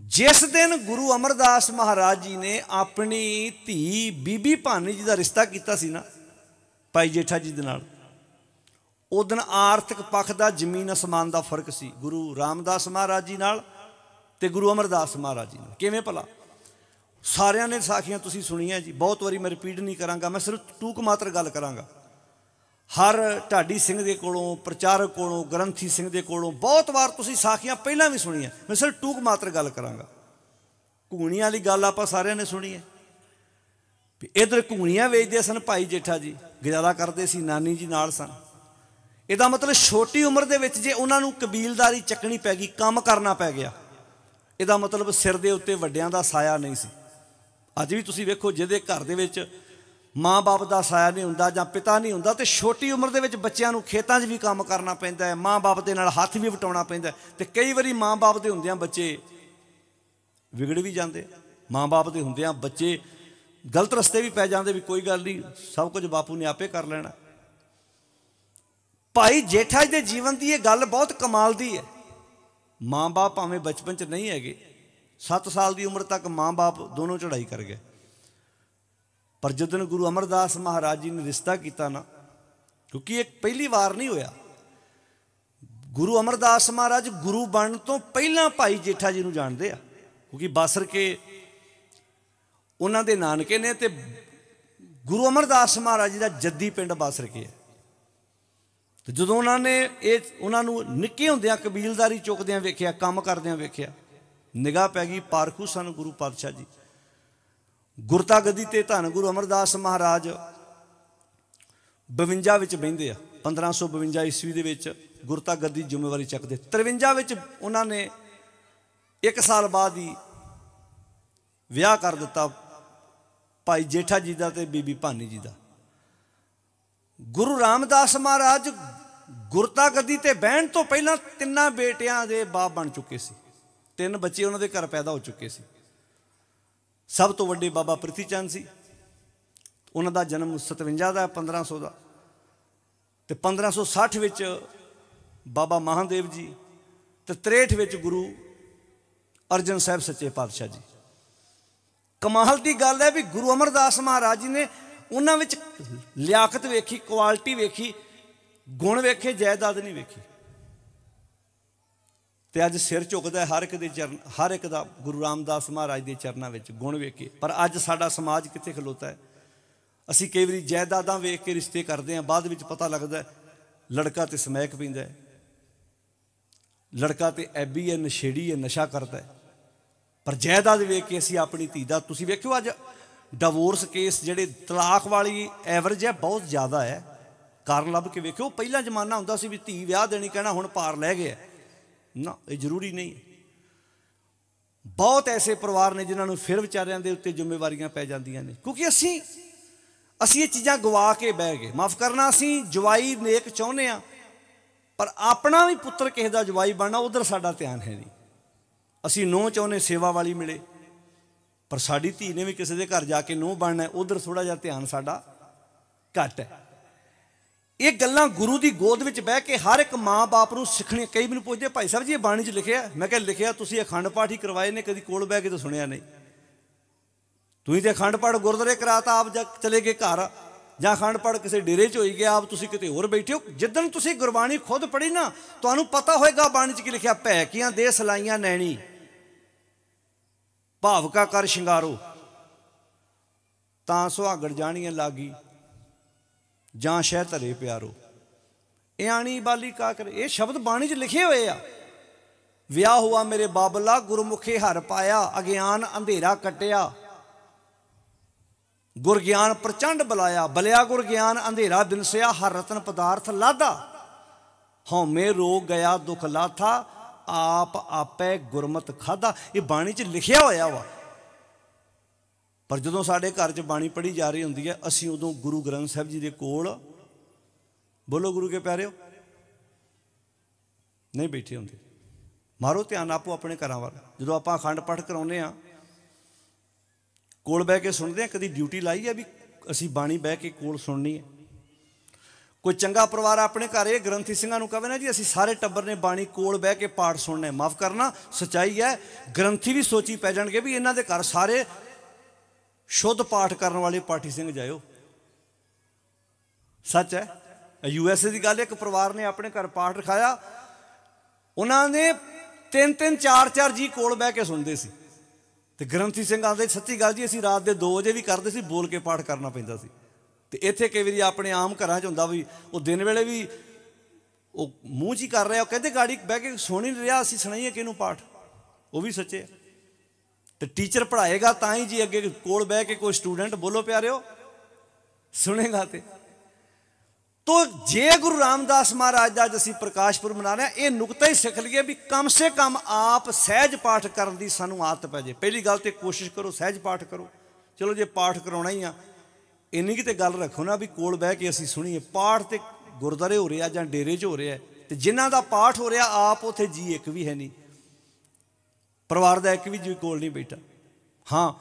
ਜਿਸ ਦਿਨ ਗੁਰੂ ਅਮਰਦਾਸ ਮਹਾਰਾਜ ਜੀ ਨੇ ਆਪਣੀ ਧੀ ਬੀਬੀ ਭਾਨੀ ਜੀ ਦਾ ਰਿਸ਼ਤਾ ਕੀਤਾ ਸੀ ਨਾ, ਭਾਈ ਜੇਠਾ ਜੀ ਦੇ ਨਾਲ, ਉਹ ਦਿਨ ਆਰਥਿਕ ਪੱਖ ਦਾ, ਜ਼ਮੀਨ ਅਸਮਾਨ ਦਾ ਫ਼ਰਕ ਸੀ। ਗੁਰੂ ਰਾਮਦਾਸ ਮਹਾਰਾਜ ਜੀ ਨਾਲ ਤੇ ਗੁਰੂ ਅਮਰਦਾਸ ਮਹਾਰਾਜ ਜੀ ਨਾਲ। ਕਿਵੇਂ ਭਲਾ? ਸਾਰਿਆਂ ਨੇ ਸਾਖੀਆਂ ਤੁਸੀਂ ਸੁਣੀਆਂ ਜੀ, ਬਹੁਤ ਵਾਰੀ ਮੈਂ ਰਿਪੀਟ ਨਹੀਂ ਕਰਾਂਗਾ, ਮੈਂ ਸਿਰਫ ਟੂਕ ਮਾਤਰ ਗੱਲ ਕਰਾਂਗਾ। ਹਰ ਢਾਡੀ ਸਿੰਘ ਦੇ ਕੋਲੋਂ, ਪ੍ਰਚਾਰਕ ਕੋਲੋਂ, ਗ੍ਰੰਥੀ ਸਿੰਘ ਦੇ ਕੋਲੋਂ ਬਹੁਤ ਵਾਰ ਤੁਸੀਂ ਸਾਖੀਆਂ ਪਹਿਲਾਂ ਵੀ ਸੁਣੀਆਂ। ਮੈਂ ਸਿਰਫ ਟੂਕ ਮਾਤਰ ਗੱਲ ਕਰਾਂਗਾ। ਘੂਣੀਆਂ ਵਾਲੀ ਗੱਲ ਆਪਾਂ ਸਾਰਿਆਂ ਨੇ ਸੁਣੀ ਹੈ। ਵੀ ਇਧਰ ਘੂਣੀਆਂ ਵੇਚਦੇ ਸਨ ਭਾਈ ਜੇਠਾ ਜੀ, ਗੁਜ਼ਾਰਾ ਕਰਦੇ ਸੀ, ਨਾਨੀ ਜੀ ਨਾਲ ਸਨ। ਇਹਦਾ ਮਤਲਬ ਛੋਟੀ ਉਮਰ ਦੇ ਵਿੱਚ ਜੇ ਉਹਨਾਂ ਨੂੰ ਕਬੀਲਦਾਰੀ ਚੱਕਣੀ ਪੈ ਗਈ, ਕੰਮ ਕਰਨਾ ਪੈ ਗਿਆ, ਇਹਦਾ ਮਤਲਬ ਸਿਰ ਦੇ ਉੱਤੇ ਵੱਡਿਆਂ ਦਾ ਸਾਇਆ ਨਹੀਂ ਸੀ। ਅੱਜ ਵੀ ਤੁਸੀਂ ਵੇਖੋ ਜਿਹਦੇ ਘਰ ਦੇ ਵਿੱਚ ਮਾਂ-ਬਾਪ ਦਾ ਸਾਇਆ ਨਹੀਂ ਹੁੰਦਾ ਜਾਂ ਪਿਤਾ ਨਹੀਂ ਹੁੰਦਾ ਤੇ ਛੋਟੀ ਉਮਰ ਦੇ ਵਿੱਚ ਬੱਚਿਆਂ ਨੂੰ ਖੇਤਾਂ 'ਚ ਵੀ ਕੰਮ ਕਰਨਾ ਪੈਂਦਾ ਹੈ, ਮਾਂ-ਬਾਪ ਦੇ ਨਾਲ ਹੱਥ ਵੀ ਵਟਾਉਣਾ ਪੈਂਦਾ ਤੇ ਕਈ ਵਾਰੀ ਮਾਂ-ਬਾਪ ਦੇ ਹੁੰਦਿਆਂ ਬੱਚੇ ਵਿਗੜ ਵੀ ਜਾਂਦੇ ਮਾਂ-ਬਾਪ ਦੇ ਹੁੰਦਿਆਂ ਬੱਚੇ ਗਲਤ ਰਸਤੇ ਵੀ ਪੈ ਜਾਂਦੇ ਵੀ ਕੋਈ ਗੱਲ ਨਹੀਂ, ਸਭ ਕੁਝ ਬਾਪੂ ਨੇ ਆਪੇ ਕਰ ਲੈਣਾ। ਭਾਈ ਜੇਠਾ ਜੀ ਦੇ ਜੀਵਨ ਦੀ ਇਹ ਗੱਲ ਬਹੁਤ ਕਮਾਲ ਦੀ ਹੈ। ਮਾਂ-ਬਾਪ ਭਾਵੇਂ ਬਚਪਨ 'ਚ ਨਹੀਂ ਹੈਗੇ 7 ਸਾਲ ਦੀ ਉਮਰ ਤੱਕ ਮਾਂ-ਬਾਪ ਦੋਨੋਂ ਚੜ੍ਹਾਈ ਕਰ ਗਏ। ਪਰ ਜਦੋਂ ਗੁਰੂ ਅਮਰਦਾਸ ਮਹਾਰਾਜ ਜੀ ਨੇ ਰਿਸ਼ਤਾ ਕੀਤਾ ਨਾ, ਕਿਉਂਕਿ ਇਹ ਪਹਿਲੀ ਵਾਰ ਨਹੀਂ ਹੋਇਆ। ਗੁਰੂ ਅਮਰਦਾਸ ਮਹਾਰਾਜ ਗੁਰੂ ਬਣਨ ਤੋਂ ਪਹਿਲਾਂ ਭਾਈ ਜੇਠਾ ਜੀ ਨੂੰ ਜਾਣਦੇ ਆ, ਕਿਉਂਕਿ ਬਾਸਰ ਕੇ ਉਹਨਾਂ ਦੇ ਨਾਨਕੇ ਨੇ ਤੇ ਗੁਰੂ ਅਮਰਦਾਸ ਮਹਾਰਾਜ ਜੀ ਦਾ ਜੱਦੀ ਪਿੰਡ ਬਾਸਰ ਕੇ ਹੈ। ਤੇ ਜਦੋਂ ਉਹਨਾਂ ਨੇ ਇਹ, ਉਹਨਾਂ ਨੂੰ ਨਿੱਕੇ ਹੁੰਦਿਆਂ ਕਬੀਲਦਾਰੀ ਚੁੱਕਦਿਆਂ ਵੇਖਿਆ, ਕੰਮ ਕਰਦਿਆਂ ਵੇਖਿਆ, ਨਿਗਾਹ ਪੈ ਗਈ, ਪਾਰਖੂ ਸਨ ਗੁਰੂ ਪਾਤਸ਼ਾਹ ਜੀ। ਗੁਰਤਾ ਗੱਦੀ ਤੇ ਧੰਨ ਗੁਰੂ ਅਮਰਦਾਸ ਮਹਾਰਾਜ 52 ਵਿੱਚ ਬੈੰਦੇ ਆ 1552 ਈਸਵੀ ਦੇ ਵਿੱਚ ਗੁਰਤਾ ਗੱਦੀ ਜ਼ਿੰਮੇਵਾਰੀ ਚੱਕਦੇ। 53 ਵਿੱਚ ਉਹਨਾਂ ਨੇ ਇੱਕ ਸਾਲ ਬਾਅਦ ਹੀ ਵਿਆਹ ਕਰ ਦਿੱਤਾ ਭਾਈ ਜੇਠਾ ਜੀ ਦਾ ਤੇ ਬੀਬੀ ਭਾਨੀ ਜੀ ਦਾ। ਗੁਰੂ ਰਾਮਦਾਸ ਮਹਾਰਾਜ ਗੁਰਤਾ ਗੱਦੀ ਤੇ ਬਹਿਣ ਤੋਂ ਪਹਿਲਾਂ ਤਿੰਨਾਂ ਬੇਟਿਆਂ ਦੇ ਬਾਪ ਬਣ ਚੁੱਕੇ ਸੀ। ਤਿੰਨ ਬੱਚੇ ਉਹਨਾਂ ਦੇ ਘਰ ਪੈਦਾ ਹੋ ਚੁੱਕੇ ਸੀ। ਸਭ ਤੋਂ ਵੱਡੇ ਬਾਬਾ ਪ੍ਰਿਥੀ ਚੰਦ ਸੀ। ਉਹਨਾਂ ਦਾ ਜਨਮ 57 ਦਾ 1500 ਦਾ। ਤੇ 1560 ਵਿੱਚ ਬਾਬਾ ਮਹਾਦੇਵ ਜੀ ਤੇ 63 ਵਿੱਚ ਗੁਰੂ ਅਰਜਨ ਸਾਹਿਬ ਸੱਚੇ ਪਾਤਸ਼ਾਹ ਜੀ। ਕਮਾਲ ਦੀ ਗੱਲ ਹੈ ਵੀ ਗੁਰੂ ਅਮਰਦਾਸ ਮਹਾਰਾਜ ਜੀ ਨੇ ਉਹਨਾਂ ਵਿੱਚ ਲਿਆਕਤ ਵੇਖੀ, ਕੁਆਲਿਟੀ ਵੇਖੀ, ਗੁਣ ਵੇਖੇ, ਜਾਇਦਾਦ ਨਹੀਂ ਵੇਖੀ। ਤੇ ਅੱਜ ਸਿਰ ਝੁਕਦਾ ਹਰ ਇੱਕ ਦੇ ਚਰਨ, ਹਰ ਇੱਕ ਦਾ, ਗੁਰੂ ਰਾਮਦਾਸ ਮਹਾਰਾਜ ਦੇ ਚਰਨਾਂ ਵਿੱਚ ਗੁਣ ਵੇਖੇ। ਪਰ ਅੱਜ ਸਾਡਾ ਸਮਾਜ ਕਿੱਥੇ ਖਲੋਤਾ ਹੈ? ਅਸੀਂ ਕਈ ਵਾਰੀ ਜਾਇਦਾਦਾਂ ਵੇਖ ਕੇ ਰਿਸ਼ਤੇ ਕਰਦੇ ਹਾਂ, ਬਾਅਦ ਵਿੱਚ ਪਤਾ ਲੱਗਦਾ ਲੜਕਾ ਤੇ ਸਮੈਕ ਪੀਂਦਾ ਹੈ। ਲੜਕਾ ਤੇ ਐਬੀ ਹੈ, ਨਸ਼ੇੜੀ ਹੈ, ਨਸ਼ਾ ਕਰਦਾ ਹੈ। ਪਰ ਜਾਇਦਾਦ ਵੇਖ ਕੇ ਅਸੀਂ ਆਪਣੀ ਧੀ ਦਾ, ਤੁਸੀਂ ਵੇਖਿਓ ਅੱਜ ਡਿਵੋਰਸ ਕੇਸ ਜਿਹੜੇ ਤਲਾਕ ਵਾਲੀ ਐਵਰੇਜ ਹੈ, ਬਹੁਤ ਜ਼ਿਆਦਾ ਹੈ। ਕਾਰਨ ਲੱਭ ਕੇ ਵੇਖਿਓ, ਪਹਿਲਾਂ ਜ਼ਮਾਨਾ ਹੁੰਦਾ ਸੀ ਵੀ ਧੀ ਵਿਆਹ ਦੇਣੀ, ਕਹਿਣਾ ਹੁਣ ਪਾਰ ਲੈ ਗਿਆ ਨਾ, ਇਹ ਜ਼ਰੂਰੀ ਨਹੀਂ ਬਹੁਤ ਐਸੇ ਪਰਿਵਾਰ ਨੇ ਜਿਨ੍ਹਾਂ ਨੂੰ ਫਿਰ ਵਿਚਾਰਿਆਂ ਦੇ ਉੱਤੇ ਜ਼ਿੰਮੇਵਾਰੀਆਂ ਪੈ ਜਾਂਦੀਆਂ ਨੇ। ਕਿਉਂਕਿ ਅਸੀਂ ਅਸੀਂ ਇਹ ਚੀਜ਼ਾਂ ਗਵਾ ਕੇ ਬਹਿ ਗਏ। ਮਾਫ ਕਰਨਾ, ਅਸੀਂ ਜਵਾਈ ਨੇਕ ਚਾਹੁੰਦੇ ਆ ਪਰ ਆਪਣਾ ਵੀ ਪੁੱਤਰ ਕਿਸੇ ਦਾ ਜਵਾਈ ਬਣਨਾ, ਉਧਰ ਸਾਡਾ ਧਿਆਨ ਹੈ ਨਹੀਂ। ਅਸੀਂ ਨੋ ਚਾਹੁੰਦੇ, ਸੇਵਾ ਵਾਲੀ ਮਿਲੇ। ਪਰ ਸਾਡੀ ਧੀ ਨੇ ਵੀ ਕਿਸੇ ਦੇ ਘਰ ਜਾ ਕੇ ਨੋ ਬਣਨਾ ਉਧਰ ਥੋੜਾ ਜਿਹਾ ਧਿਆਨ ਸਾਡਾ ਘੱਟ ਹੈ। ਇਹ ਗੱਲਾਂ ਗੁਰੂ ਦੀ ਗੋਦ ਵਿੱਚ ਬਹਿ ਕੇ ਹਰ ਇੱਕ ਮਾਂ-ਬਾਪ ਨੂੰ ਸਿੱਖਣੀ ਕਈ ਮੈਨੂੰ ਪੁੱਛਦੇ, ਭਾਈ ਸਾਹਿਬ ਜੀ, ਇਹ ਬਾਣੀ 'ਚ ਲਿਖਿਆ ਮੈਂ ਕਿਹਾ, ਲਿਖਿਆ, ਤੁਸੀਂ ਅਖੰਡ ਪਾਠ ਹੀ ਕਰਵਾਏ ਨੇ, ਕਦੀ ਕੋਲ ਬਹਿ ਕੇ ਤਾਂ ਸੁਣਿਆ ਨਹੀਂ। ਤੁਸੀਂ ਤੇ ਅਖੰਡ ਪਾਠ ਗੁਰਦੁਆਰੇ ਕਰਾਤਾ, ਆਪ ਜਾ ਚਲੇ ਗਏ ਘਰ। ਜਾਂ ਅਖੰਡ ਪਾਠ ਕਿਸੇ ਡੇਰੇ 'ਚ ਹੋਈ ਗਿਆ, ਆਪ ਤੁਸੀਂ ਕਿਤੇ ਹੋਰ ਬੈਠੇ ਹੋ? ਜਿੱਦਣ ਤੁਸੀਂ ਗੁਰਬਾਣੀ ਖੁਦ ਪੜ੍ਹੀ ਨਾ, ਤੁਹਾਨੂੰ ਪਤਾ ਹੋਏਗਾ ਬਾਣੀ 'ਚ ਕੀ ਲਿਖਿਆ, ਭੈ ਕੀਆਂ ਦੇ ਸਲਾਈਆਂ ਨੈਣੀ, ਭਾਵਕਾ ਕਰ ਸ਼ਿੰਗਾਰੋ, ਤਾਂ ਸੁਹਾਗੜ ਜਾਣੀਆਂ ਲਾਗੀ। ਜਾਂ ਸ਼ਹਿ ਧਰੇ ਪਿਆਰੋ। ਇਹ ਆਣੀ ਬਾਲੀ ਕਾ ਕਰੇ। ਇਹ ਸ਼ਬਦ ਬਾਣੀ 'ਚ ਲਿਖੇ ਹੋਏ ਆ। ਵਿਆਹ ਹੁਆ ਮੇਰੇ ਬਾਬਲਾ, ਗੁਰਮੁਖੇ ਹਰ ਪਾਇਆ, ਅਗਿਆਨ ਅੰਧੇਰਾ ਕਟਿਆ। ਗੁਰ ਗਿਆਨ ਪ੍ਰਚੰਡ ਬਲਾਇਆ, ਬਲਿਆ ਗੁਰ ਗਿਆਨ ਅੰਧੇਰਾ ਬਿਨਸਿਆ, ਹਰ ਰਤਨ ਪਦਾਰਥ ਲਾਦਾ। ਹਉਮੈ ਰੋਗ ਗਿਆ ਦੁਖ ਲਾਥਾ, ਆਪ ਆਪੇ ਗੁਰਮਤ ਖਾਦਾ ਇਹ ਬਾਣੀ 'ਚ ਲਿਖਿਆ ਹੋਇਆ ਵਾ। ਪਰ ਜਦੋਂ ਸਾਡੇ ਘਰ 'ਚ ਬਾਣੀ ਪੜ੍ਹੀ ਜਾ ਰਹੀ ਹੁੰਦੀ ਹੈ, ਅਸੀਂ ਉਦੋਂ ਗੁਰੂ ਗ੍ਰੰਥ ਸਾਹਿਬ ਜੀ ਦੇ ਕੋਲ ਬੋਲੋ ਗੁਰੂ ਕੇ ਪਿਆਰਿਓ। ਨਹੀਂ ਬੈਠੇ ਹੁੰਦੇ। ਮਾਰੋ ਧਿਆਨ ਆਪੋ ਆਪਣੇ ਘਰਾਂ ਵੱਲ। ਜਦੋਂ ਆਪਾਂ ਅਖੰਡ ਪਾਠ ਕਰਾਉਂਦੇ ਆ ਕੋਲ ਬਹਿ ਕੇ ਸੁਣਦੇ ਆ ਕਦੀ ਡਿਊਟੀ ਲਾਈ ਆ ਵੀ ਅਸੀਂ ਬਾਣੀ ਬਹਿ ਕੇ ਕੋਲ ਸੁਣਨੀ ਹੈ। ਕੋਈ ਚੰਗਾ ਪਰਿਵਾਰ ਆਪਣੇ ਘਰ, ਇਹ ਗ੍ਰੰਥੀ ਸਿੰਘਾਂ ਨੂੰ ਕਹੇ ਨਾ ਜੀ, ਅਸੀਂ ਸਾਰੇ ਟੱਬਰ ਨੇ ਬਾਣੀ ਕੋਲ ਬਹਿ ਕੇ ਪਾਠ ਸੁਣਨਾ ਹੈ। ਮਾਫ ਕਰਨਾ, ਸਚਾਈ ਹੈ, ਗ੍ਰੰਥੀ ਵੀ ਸੋਚੀ ਪੈ ਜਾਣਗੇ ਵੀ ਇਹਨਾਂ ਦੇ ਘਰ ਸਾਰੇ ਸ਼ੁੱਧ ਪਾਠ ਕਰਨ ਵਾਲੇ ਪਾਠੀ ਸਿੰਘ ਜਾਇਓ। ਸੱਚ ਹੈ ਯੂ ਐਸ ਏ ਦੀ ਗੱਲ ਇੱਕ ਪਰਿਵਾਰ ਨੇ ਆਪਣੇ ਘਰ ਪਾਠ ਰਖਾਇਆ। ਉਹਨਾਂ ਨੇ ਤਿੰਨ ਤਿੰਨ ਚਾਰ ਚਾਰ ਜੀ ਕੋਲ ਬਹਿ ਕੇ ਸੁਣਦੇ ਸੀ। ਤੇ ਗ੍ਰੰਥੀ ਸਿੰਘ ਆਂਦੇ, ਸੱਚੀ ਗੱਲ ਜੀ, ਅਸੀਂ ਰਾਤ ਦੇ 2 ਵਜੇ ਵੀ ਕਰਦੇ ਸੀ, ਬੋਲ ਕੇ ਪਾਠ ਕਰਨਾ ਪੈਂਦਾ ਸੀ। ਤੇ ਇੱਥੇ ਕਈ ਵਾਰੀ ਆਪਣੇ ਆਮ ਘਰਾਂ 'ਚ ਹੁੰਦਾ ਵੀ, ਉਹ ਦਿਨ ਵੇਲੇ ਵੀ ਉਹ ਮੂੰਹ 'ਚ ਹੀ ਕਰ ਰਿਹਾ, ਉਹ ਕਹਿੰਦੇ ਗਾੜੀ ਬਹਿ ਕੇ ਸੁਣ ਹੀ ਨਹੀਂ ਰਿਹਾ, ਅਸੀਂ ਸੁਣਾਈਏ ਕਿਹਨੂੰ ਪਾਠ? ਉਹ ਵੀ ਸੱਚੇ ਤੇ ਟੀਚਰ ਪੜ੍ਹਾਏਗਾ ਤਾਂ ਹੀ ਜੀ ਅੱਗੇ ਕੋਲ ਬਹਿ ਕੇ ਕੋਈ ਸਟੂਡੈਂਟ ਬੋਲੋ ਪਿਆਰਿਓ। ਸੁਣੇਗਾ ਤੇ। ਤੋ ਜੇ ਗੁਰੂ ਰਾਮਦਾਸ ਮਹਾਰਾਜ ਦਾ ਅੱਜ ਅਸੀਂ ਪ੍ਰਕਾਸ਼ਪੁਰ ਮਨਾ ਰਹੇ ਹਾਂ, ਇਹ ਨੁਕਤਾ ਹੀ ਸਿੱਖ ਲਈਏ ਵੀ ਕਮ ਸੇ ਕਮ ਆਪ ਸਹਿਜ ਪਾਠ ਕਰਨ ਦੀ ਸਾਨੂੰ ਆਦਤ ਪੈ ਜੇ। ਪਹਿਲੀ ਗੱਲ ਤੇ ਕੋਸ਼ਿਸ਼ ਕਰੋ, ਸਹਿਜ ਪਾਠ ਕਰੋ। ਚਲੋ ਜੇ ਪਾਠ ਕਰਾਉਣਾ ਹੀ ਆ, ਇੰਨੀ ਕਿ ਤੇ ਗੱਲ ਰੱਖੋ ਨਾ ਵੀ ਕੋਲ ਬਹਿ ਕੇ ਅਸੀਂ ਸੁਣੀਏ। ਪਾਠ ਤੇ ਗੁਰਦਾਰੇ ਹੋ ਰਿਹਾ ਜਾਂ ਡੇਰੇ 'ਚ ਹੋ ਰਿਹਾ ਤੇ ਜਿਨ੍ਹਾਂ ਦਾ ਪਾਠ ਹੋ ਰਿਹਾ, ਆਪ ਉਥੇ ਜੀ ਇੱਕ ਵੀ ਹੈ ਨਹੀਂ। ਪਰਿਵਾਰ ਦਾ ਇੱਕ ਵੀ ਜੀ ਕੋਲ ਨਹੀਂ ਬੈਠਾ ਹਾਂ,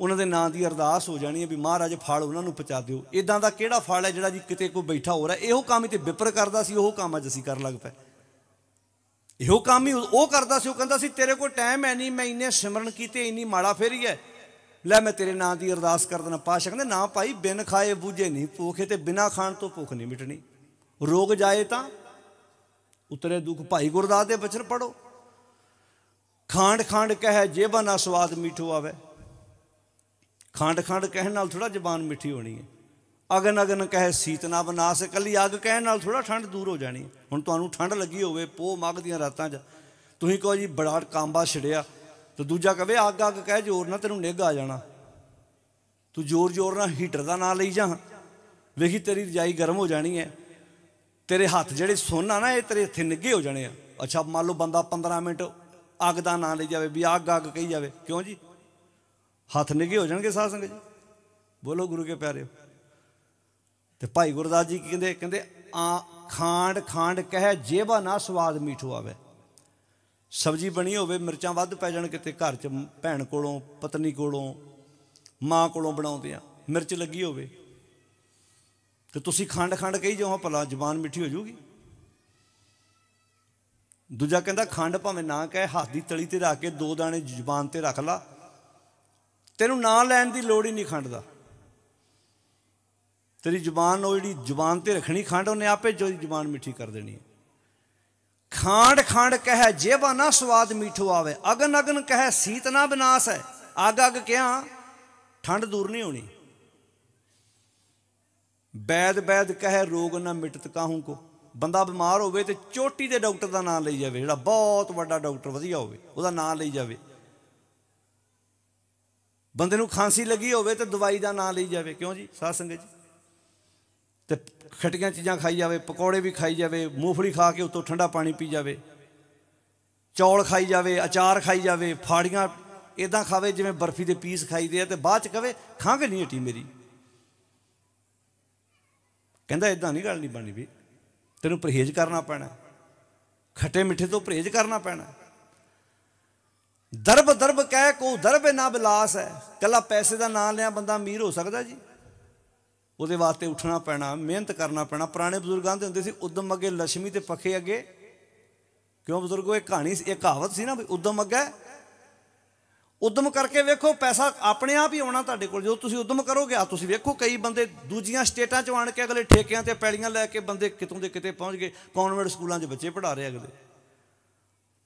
ਉਹਨਾਂ ਦੇ ਨਾਂ ਦੀ ਅਰਦਾਸ ਹੋ ਜਾਣੀ ਹੈ ਵੀ ਮਹਾਰਾਜ ਫਲ ਉਹਨਾਂ ਨੂੰ ਪਹੁੰਚਾ ਦਿਓ। ਇਦਾਂ ਦਾ ਕਿਹੜਾ ਫਲ ਹੈ ਜਿਹੜਾ ਜੀ ਕਿਤੇ ਕੋਈ ਬੈਠਾ ਹੋ ਰਿਹਾ? ਇਹੋ ਕੰਮ ਹੀ ਤੇ ਵਿਪਰ ਕਰਦਾ ਸੀ, ਉਹ ਕੰਮ ਅੱਜ ਅਸੀਂ ਕਰਨ ਲੱਗ ਪਏ। ਇਹੋ ਕੰਮ ਹੀ ਉਹ ਕਰਦਾ ਸੀ, ਉਹ ਕਹਿੰਦਾ ਸੀ, ਤੇਰੇ ਕੋਲ ਟਾਈਮ ਹੈ ਨਹੀਂ, ਮੈਂ ਇੰਨੇ ਸਿਮਰਨ ਕੀਤੇ, ਇੰਨੀ ਮਾੜਾ ਫੇਰੀ ਹੈ। ਲੈ ਮੈਂ ਤੇਰੇ ਨਾਂ ਦੀ ਅਰਦਾਸ ਕਰ ਦੇਣਾ ਪਾਸ਼ਾ ਕਹਿੰਦੇ, ਨਾ ਭਾਈ, ਬਿਨ ਖਾਏ ਬੂਝੇ ਨਹੀਂ ਭੁੱਖੇ ਤੇ ਬਿਨਾ ਖਾਣ ਤੋਂ ਭੁੱਖ ਨਹੀਂ ਮਿਟਣੀ। ਰੋਗ ਜਾਏ ਤਾਂ ਉਤਰੇ ਦੁੱਖ। ਭਾਈ ਗੁਰਦਾਸ ਦੇ ਬਚਨ ਪੜੋ ਖਾਂਡ ਖਾਂਡ ਕਹੇ, ਜੇਬਾਂ ਨਾਲ ਸਵਾਦ ਮਿੱਠੂ ਆਵੇ। ਖਾਂਡ ਖਾਂਡ ਕਹਿਣ ਨਾਲ ਥੋੜਾ ਜ਼ਬਾਨ ਮਿੱਠੀ ਹੋਣੀ ਹੈ। ਅਗਨ ਅਗਨ ਕਹੇ, ਸੀਤ ਨਾ ਬਨਾਸ, ਕੱਲੀ ਅੱਗ ਕਹਿਣ ਨਾਲ ਥੋੜਾ ਠੰਡ ਦੂਰ ਹੋ ਜਾਣੀ ਹੁਣ ਤੁਹਾਨੂੰ ਠੰਡ ਲੱਗੀ ਹੋਵੇ ਪੋ ਮਗ ਦੀਆਂ ਰਾਤਾਂ 'ਚ। ਤੁਸੀਂ ਕਹੋ ਜੀ, ਬੜਾ ਕਾਂਬਾ ਛੜਿਆ। ਤੇ ਦੂਜਾ ਕਹੇ ਅੱਗ ਅੱਗ ਕਹਿ, ਜ਼ੋਰ ਨਾਲ ਤੈਨੂੰ ਨਿੱਘ ਆ ਜਾਣਾ। ਤੂੰ ਜ਼ੋਰ ਜ਼ੋਰ ਨਾਲ ਹੀਟਰ ਦਾ ਨਾਂ ਲਈ ਜਾ। ਵੇਖੀ ਤੇਰੀ ਰਜਾਈ ਗਰਮ ਹੋ ਜਾਣੀ ਹੈ। ਤੇਰੇ ਹੱਥ ਜਿਹੜੇ ਸੋਨਾ ਨਾ, ਇਹ ਤੇਰੇ ਇੱਥੇ ਨਿੱਗੇ ਹੋ ਜਾਣੇ ਆ। ਅੱਛਾ, ਮੰਨ ਲਓ ਬੰਦਾ 15 ਮਿੰਟ ਅੱਗ ਦਾ ਨਾਂ ਲਈ ਜਾਵੇ, ਵੀ ਅੱਗ ਅੱਗ ਕਹੀ ਜਾਵੇ। ਕਿਉਂ ਜੀ? ਹੱਥ ਨਿੱਗੇ ਹੋ ਜਾਣਗੇ ਸਾਧ ਸੰਗਤ ਜੀ। ਬੋਲੋ ਗੁਰੂ ਕੇ ਪਿਆਰਿਓ। ਤੇ ਭਾਈ ਗੁਰਦਾਸ ਜੀ ਕੀ ਕਹਿੰਦੇ? ਕਹਿੰਦੇ, ਆ ਖਾਂਡ ਖਾਂਡ ਕਹਿ, ਜੇਬਾ ਨਾ ਸਵਾਦ ਮੀਠੂ ਆਵੇ। ਸਬਜੀ ਬਣੀ ਹੋਵੇ, ਮਿਰਚਾਂ ਵੱਧ ਪੈ ਜਾਣ ਕਿਤੇ ਘਰ 'ਚ, ਭੈਣ ਕੋਲੋਂ, ਪਤਨੀ ਕੋਲੋਂ, ਮਾਂ ਕੋਲੋਂ ਬਣਾਉਂਦੇ ਆ ਮਿਰਚ ਲੱਗੀ ਹੋਵੇ। ਤੇ ਤੁਸੀਂ ਖੰਡ ਖੰਡ ਕਹੀ ਜਾਓ, ਭਲਾ ਜ਼ਬਾਨ ਮਿੱਠੀ ਹੋ ਜਾਊਗੀ। ਦੂਜਾ ਕਹਿੰਦਾ ਖੰਡ ਭਾਵੇਂ ਨਾ ਕਹੇ, ਹੱਥ ਦੀ ਤਲੀ ਤੇ ਰੱਖ ਕੇ ਦੋ ਦਾਣੇ ਜ਼ੁਬਾਨ ਤੇ ਰੱਖ ਲਾ। ਤੈਨੂੰ ਨਾ ਲੈਣ ਦੀ ਲੋੜ ਹੀ ਨਹੀਂ ਖੰਡ ਦਾ। ਤੇਰੀ ਜ਼ੁਬਾਨ, ਉਹ ਜਿਹੜੀ ਜ਼ੁਬਾਨ ਤੇ ਰੱਖਣੀ ਖੰਡ, ਉਹਨੇ ਆਪੇ ਜੋ ਜ਼ੁਬਾਨ ਮਿੱਠੀ ਕਰ ਦੇਣੀ ਹੈ। ਖਾਂਡ ਖਾਂਡ ਕਹੇ, ਜੇਬਾ ਨਾ ਸਵਾਦ ਮੀਠੋ ਆਵੇ। ਅਗਨ ਅਗਨ ਕਹੇ, ਸੀਤ ਨਾ ਬਨਾਸ ਹੈ। ਅਗ ਅਗ ਕਿਹਾ, ਠੰਡ ਦੂਰ ਨਹੀਂ ਹੋਣੀ। ਬੈਦ ਬੈਦ ਕਹੇ, ਰੋਗ ਨਾ ਮਿਟਤ ਕਾਹੂ ਕੋ। ਬੰਦਾ ਬਿਮਾਰ ਹੋਵੇ ਤੇ ਚੋਟੀ ਦੇ ਡਾਕਟਰ ਦਾ ਨਾਮ ਲਈ ਜਾਵੇ, ਜਿਹੜਾ ਬਹੁਤ ਵੱਡਾ ਡਾਕਟਰ ਵਧੀਆ ਹੋਵੇ, ਉਹਦਾ ਨਾਮ ਲਈ ਜਾਵੇ। ਬੰਦੇ ਨੂੰ ਖਾਂਸੀ ਲੱਗੀ ਹੋਵੇ ਤੇ ਦਵਾਈ ਦਾ ਨਾਮ ਲਈ ਜਾਵੇ। ਕਿਉਂ ਜੀ? ਸਾਧ ਸੰਗਤ ਜੀ। ਤੇ ਖਟੀਆਂ ਚੀਜ਼ਾਂ ਖਾਈ ਜਾਵੇ, ਪਕੌੜੇ ਵੀ ਖਾਈ ਜਾਵੇ ਮੂੰਫਲੀ ਖਾ ਕੇ ਉਤੋਂ ਠੰਡਾ ਪਾਣੀ ਪੀ ਜਾਵੇ। ਚੌਲ ਖਾਈ ਜਾਵੇ, ਅਚਾਰ ਖਾਈ ਜਾਵੇ, ਫਾੜੀਆਂ ਇਦਾਂ ਖਾਵੇ ਜਿਵੇਂ ਬਰਫੀ ਦੇ ਪੀਸ ਖਾਈਦੇ ਆ ਤੇ ਬਾਅਦ ਚ ਕਵੇ, ਖੰਘ ਨਹੀਂ ਹਟੀ ਮੇਰੀ। ਕਹਿੰਦਾ ਇਦਾਂ ਨਹੀਂ ਗੱਲ ਨਹੀਂ ਬਣਨੀ ਵੀ। ਤੈਨੂੰ ਪਰਹੇਜ਼ ਕਰਨਾ ਪੈਣਾ ਖੱਟੇ ਮਿੱਠੇ ਤੋਂ ਪਰਹੇਜ਼ ਕਰਨਾ ਪੈਣਾ ਦਰਬ ਦਰਬ ਕਹਿ ਕੋ ਦਰਬ ਨਾ ਬਿਲਾਸ ਹੈ। ਕੱਲਾ ਪੈਸੇ ਦਾ ਨਾਂ ਲਿਆ ਬੰਦਾ ਅਮੀਰ ਹੋ ਸਕਦਾ ਜੀ। ਉਹਦੇ ਵਾਸਤੇ ਉੱਠਣਾ ਪੈਣਾ, ਮਿਹਨਤ ਕਰਨਾ ਪੈਣਾ। ਪੁਰਾਣੇ ਬਜ਼ੁਰਗਾਂ ਦੇ ਹੁੰਦੇ ਸੀ, ਉਦਮ ਅੱਗੇ ਲక్ష్ਮੀ ਤੇ ਪੱਖੇ ਅੱਗੇ। ਕਿਉਂ ਬਜ਼ੁਰਗੋ, ਇਹ ਕਹਾਣੀ, ਇਹ ਕਹਾਵਤ ਸੀ ਨਾ ਵੀ ਉਦਮ ਅੱਗੇ ਉਦਮ ਕਰਕੇ ਵੇਖੋ, ਪੈਸਾ ਆਪਣੇ ਆਪ ਹੀ ਆਉਣਾ ਤੁਹਾਡੇ ਕੋਲ। ਜਦੋਂ ਤੁਸੀਂ ਉਦਮ ਕਰੋਗੇ, ਆ ਤੁਸੀਂ ਵੇਖੋ, ਕਈ ਬੰਦੇ ਦੂਜੀਆਂ ਸਟੇਟਾਂ ਚੋਂ ਆਣ ਕੇ ਅਗਲੇ ਠੇਕਿਆਂ ਤੇ ਪੈਲੀਆਂ ਲੈ ਕੇ ਬੰਦੇ ਕਿਤੋਂ ਦੇ ਕਿਤੇ ਪਹੁੰਚ ਗਏ, ਕਨਵੈਂਟ ਸਕੂਲਾਂ 'ਚ ਬੱਚੇ ਪੜ੍ਹਾ ਰਹੇ ਅਗਲੇ।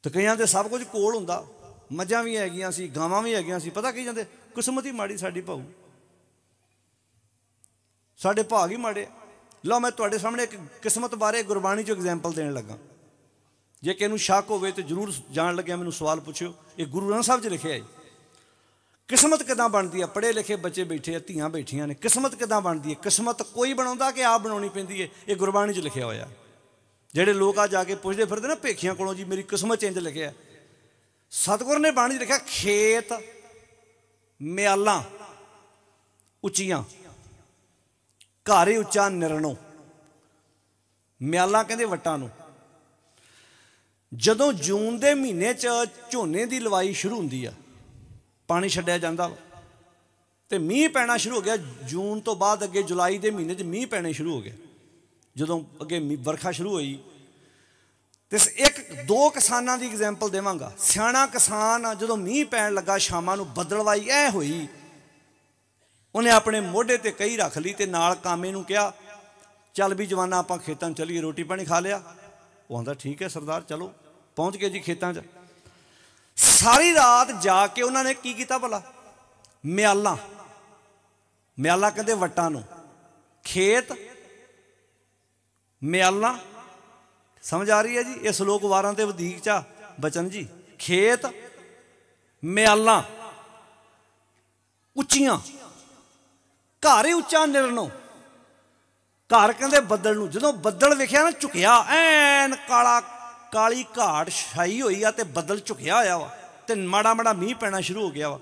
ਤੇ ਕਈਆਂ ਦੇ ਸਭ ਕੁਝ ਕੋਲ ਹੁੰਦਾ। ਮੱਝਾਂ ਵੀ ਹੈਗੀਆਂ ਸੀ, ਗਾਵਾਂ ਵੀ ਹੈਗੀਆਂ ਸੀ, ਪਤਾ ਕੀ ਜਾਂਦੇ? ਕਿਸਮਤ ਹੀ ਮਾੜੀ ਸਾਡੀ ਭਾਉ ਸਾਡੇ ਭਾਗ ਹੀ ਮਾੜੇ ਲਓ, ਮੈਂ ਤੁਹਾਡੇ ਸਾਹਮਣੇ ਇੱਕ ਕਿਸਮਤ ਬਾਰੇ ਗੁਰਬਾਣੀ ਚੋਂ ਐਗਜ਼ਾਮਪਲ ਦੇਣ ਲੱਗਾ। ਜੇ ਕਿ ਇਹਨੂੰ ਸ਼ੱਕ ਹੋਵੇ ਤੇ ਜਰੂਰ ਜਾਣ ਲੱਗਿਆ, ਮੈਨੂੰ ਸਵਾਲ ਪੁੱਛਿਓ। ਇਹ ਗੁਰੂ ਗ੍ਰੰਥ ਸਾਹਿਬ 'ਚ ਲਿਖਿਆ ਹੈ। ਕਿਸਮਤ ਕਿਦਾਂ ਬਣਦੀ ਆ? ਪੜ੍ਹੇ ਲਿਖੇ ਬੱਚੇ ਬੈਠੇ ਆ, ਧੀਆਂ ਬੈਠੀਆਂ ਨੇ। ਕਿਸਮਤ ਕਿਦਾਂ ਬਣਦੀ ਹੈ ਕਿਸਮਤ ਕੋਈ ਬਣਾਉਂਦਾ ਕਿ ਆਪ ਬਣਾਉਣੀ ਪੈਂਦੀ ਹੈ ਇਹ ਗੁਰਬਾਣੀ 'ਚ ਲਿਖਿਆ ਹੋਇਆ। ਜਿਹੜੇ ਲੋਕ ਆ ਜਾ ਕੇ ਪੁੱਛਦੇ ਫਿਰਦੇ ਨਾ, ਭੇਖੀਆਂ ਕੋਲੋਂ ਜੀ ਮੇਰੀ ਕਿਸਮਤ ਚੇਂਜ ਲਿਖਿਆ ਸਤਗੁਰ ਨੇ ਬਾਣੀ 'ਚ ਲਿਖਿਆ, ਖੇਤ ਮਿਆਲਾਂ ਉੱਚੀਆਂ, ਘਾਰੇ ਉੱਚਾ ਨਿਰਣੋ। ਮਿਆਲਾਂ ਕਹਿੰਦੇ ਵਟਾਂ ਨੂੰ। ਜਦੋਂ ਜੂਨ ਦੇ ਮਹੀਨੇ 'ਚ ਝੋਨੇ ਦੀ ਲਵਾਈ ਸ਼ੁਰੂ ਹੁੰਦੀ ਆ ਪਾਣੀ ਛੱਡਿਆ ਜਾਂਦਾ ਤੇ ਮੀਂਹ ਪੈਣਾ ਸ਼ੁਰੂ ਹੋ ਗਿਆ। ਜੂਨ ਤੋਂ ਬਾਅਦ ਅੱਗੇ ਜੁਲਾਈ ਦੇ ਮਹੀਨੇ 'ਚ ਮੀਂਹ ਪੈਣੇ ਸ਼ੁਰੂ ਹੋ ਗਏ। ਜਦੋਂ ਅੱਗੇ ਮੀਂਹ ਵਰਖਾ ਸ਼ੁਰੂ ਹੋਈ। ਤੇ ਇੱਕ, ਦੋ ਕਿਸਾਨਾਂ ਦੀ ਐਗਜ਼ਾਮਪਲ ਦੇਵਾਂਗਾ। ਸਿਆਣਾ ਕਿਸਾਨ ਜਦੋਂ ਮੀਂਹ ਪੈਣ ਲੱਗਾ, ਸ਼ਾਮਾਂ ਨੂੰ ਬੱਦਲਵਾਈ ਐ ਹੋਈ। ਉਹਨੇ ਆਪਣੇ ਮੋਢੇ ਤੇ ਕਈ ਰੱਖ ਲਈ ਤੇ ਨਾਲ ਕਾਮੇ ਨੂੰ ਕਿਹਾ, ਚੱਲ ਵੀ ਜਵਾਨਾ, ਆਪਾਂ ਖੇਤਾਂ 'ਚ ਚੱਲੀਏ, ਰੋਟੀ ਪਾਣੀ ਖਾ ਲਿਆ। ਉਹ ਆਂਦਾ, ਠੀਕ ਹੈ ਸਰਦਾਰ, ਚਲੋ। ਪਹੁੰਚ ਗਏ ਜੀ ਖੇਤਾਂ 'ਚ। ਸਾਰੀ ਰਾਤ ਜਾ ਕੇ ਉਹਨਾਂ ਨੇ ਕੀ ਕੀਤਾ ਭਲਾ? ਮਿਆਲਾਂ। ਮਿਆਲਾਂ ਕਹਿੰਦੇ ਵਟਾਂ ਨੂੰ। ਖੇਤ, ਮਿਆਲਾਂ। ਸਮਝ ਆ ਰਹੀ ਹੈ ਜੀ? ਇਹ ਸ਼ਲੋਕ ਵਾਰਾਂ ਤੇ ਵਧੀਕ ਚਾ ਬਚਨ ਜੀ। ਖੇਤ, ਮਿਆਲਾਂ। ਉੱਚੀਆਂ। ਘਰ ਹੀ ਉੱਚਾ ਨਿਰਨੋ ਘਰ ਕਹਿੰਦੇ ਬੱਦਲ ਨੂੰ। ਜਦੋਂ ਬੱਦਲ ਵਿਖਿਆ ਨਾ, ਝੁਕਿਆ, ਐਨ ਕਾਲਾ ਕਾਲੀ ਘਾਟ ਛਾਈ ਹੋਈ ਆ ਤੇ ਬੱਦਲ ਝੁਕਿਆ ਹੋਇਆ ਵਾ ਤੇ ਮਾੜਾ ਮਾੜਾ ਮੀਂਹ ਪੈਣਾ ਸ਼ੁਰੂ ਹੋ ਗਿਆ ਵਾ।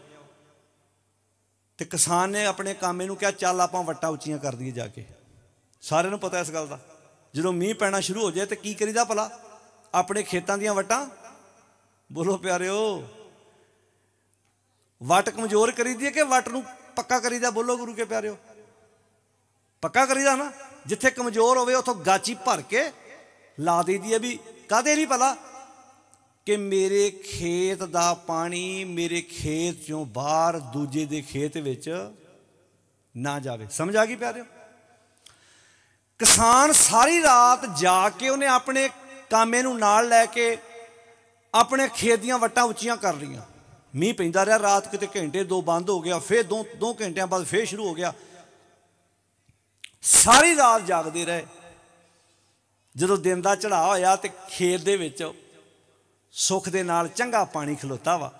ਤੇ ਕਿਸਾਨ ਨੇ ਆਪਣੇ ਕਾਮੇ ਨੂੰ ਕਿਹਾ, ਚੱਲ ਆਪਾਂ ਵੱਟਾਂ ਉੱਚੀਆਂ ਕਰ ਦਈਏ ਜਾ ਕੇ। ਸਾਰਿਆਂ ਨੂੰ ਪਤਾ ਇਸ ਗੱਲ ਦਾ। ਜਦੋਂ ਮੀਂਹ ਪੈਣਾ ਸ਼ੁਰੂ ਹੋ ਜਾਏ ਤੇ ਕੀ ਕਰੀਦਾ ਭਲਾ? ਆਪਣੇ ਖੇਤਾਂ ਦੀਆਂ ਵਟਾਂ? ਬੋਲੋ ਪਿਆਰਿਓ, ਵਟ ਕਮਜ਼ੋਰ ਕਰੀਦੀ ਹੈ ਕਿ ਵਟ ਨੂੰ ਪੱਕਾ ਕਰੀਦਾ ਬੋਲੋ ਗੁਰੂ ਕੇ ਪਿਆਰਿਓ। ਪੱਕਾ ਕਰੀਦਾ ਨਾ? ਜਿੱਥੇ ਕਮਜ਼ੋਰ ਹੋਵੇ, ਉਥੋਂ ਗਾਚੀ ਭਰ ਕੇ ਲਾ ਦੇਈਦੀ ਹੈ ਵੀ ਕਾਦੇ ਨਹੀਂ ਭਲਾ? ਕਿ ਮੇਰੇ ਖੇਤ ਦਾ ਪਾਣੀ ਮੇਰੇ ਖੇਤ ਚੋਂ ਬਾਹਰ ਦੂਜੇ ਦੇ ਖੇਤ ਵਿੱਚ ਨਾ ਜਾਵੇ। ਸਮਝ ਆ ਗਈ ਪਿਆਰਿਓ? ਕਿਸਾਨ ਸਾਰੀ ਰਾਤ ਜਾ ਕੇ ਉਹਨੇ ਆਪਣੇ ਕਾਮੇ ਨੂੰ ਨਾਲ ਲੈ ਕੇ ਆਪਣੇ ਖੇਤ ਦੀਆਂ ਵੱਟਾਂ ਉੱਚੀਆਂ ਕਰ ਲਈਆਂ। ਮੀਂਹ ਪੈਂਦਾ ਰਿਹਾ, ਰਾਤ ਕਿਤੇ ਘੰਟੇ ਦੋ ਬੰਦ ਹੋ ਗਿਆ, ਫੇਰ ਦੋ ਦੋ ਘੰਟਿਆਂ ਬਾਅਦ ਫੇਰ ਸ਼ੁਰੂ ਹੋ ਗਿਆ। ਸਾਰੀ ਰਾਤ ਜਾਗਦੇ ਰਹੇ। ਜਦੋਂ ਦਿਨ ਦਾ ਚੜਾ ਹੋਇਆ ਤੇ ਖੇਤ ਦੇ ਵਿੱਚ ਸੁੱਖ ਦੇ ਨਾਲ ਚੰਗਾ ਪਾਣੀ ਖਲੋਤਾ ਵਾ।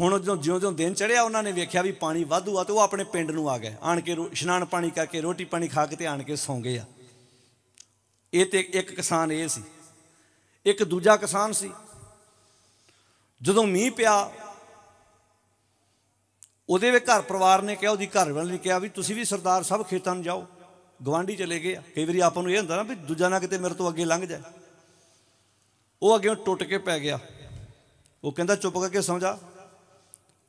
ਹੁਣ ਜਦੋਂ ਜਿਉਂ-ਜਿਉਂ ਦਿਨ ਚੜਿਆ ਉਹਨਾਂ ਨੇ ਵੇਖਿਆ ਵੀ ਪਾਣੀ ਵਾਧੂ ਆ ਤੇ ਉਹ ਆਪਣੇ ਪਿੰਡ ਨੂੰ ਆ ਗਏ। ਆਣ ਕੇ ਇਸ਼ਨਾਨ ਪਾਣੀ ਕਰਕੇ, ਰੋਟੀ ਪਾਣੀ ਖਾ ਕੇ ਤੇ ਆਣ ਕੇ ਸੌਂ ਗਏ ਆ। ਇਹ ਤੇ ਇੱਕ ਕਿਸਾਨ ਇਹ ਸੀ। ਇੱਕ ਦੂਜਾ ਕਿਸਾਨ ਸੀ। ਜਦੋਂ ਮੀਂਹ ਪਿਆ, ਉਹਦੇ ਵੀ ਘਰ ਪਰਿਵਾਰ ਨੇ ਕਿਹਾ, ਉਹਦੀ ਘਰ ਵਾਲੇ ਨੇ ਕਿਹਾ ਵੀ ਤੁਸੀਂ ਵੀ ਸਰਦਾਰ ਸਭ ਖੇਤਾਂ ਨੂੰ ਜਾਓ। ਗਵਾਂਢੀ ਚਲੇ ਗਏ ਆ। ਕਈ ਵਾਰੀ ਆਪਾਂ ਨੂੰ ਇਹ ਹੁੰਦਾ ਨਾ ਵੀ ਦੂਜਾ ਨਾ ਕਿਤੇ ਮੇਰੇ ਤੋਂ ਅੱਗੇ ਲੰਘ ਜਾਏ। ਉਹ ਅੱਗੇ ਟੁੱਟ ਕੇ ਪੈ ਗਿਆ। ਉਹ ਕਹਿੰਦਾ, ਚੁੱਪ ਕਰਕੇ ਸੌਂ ਜਾ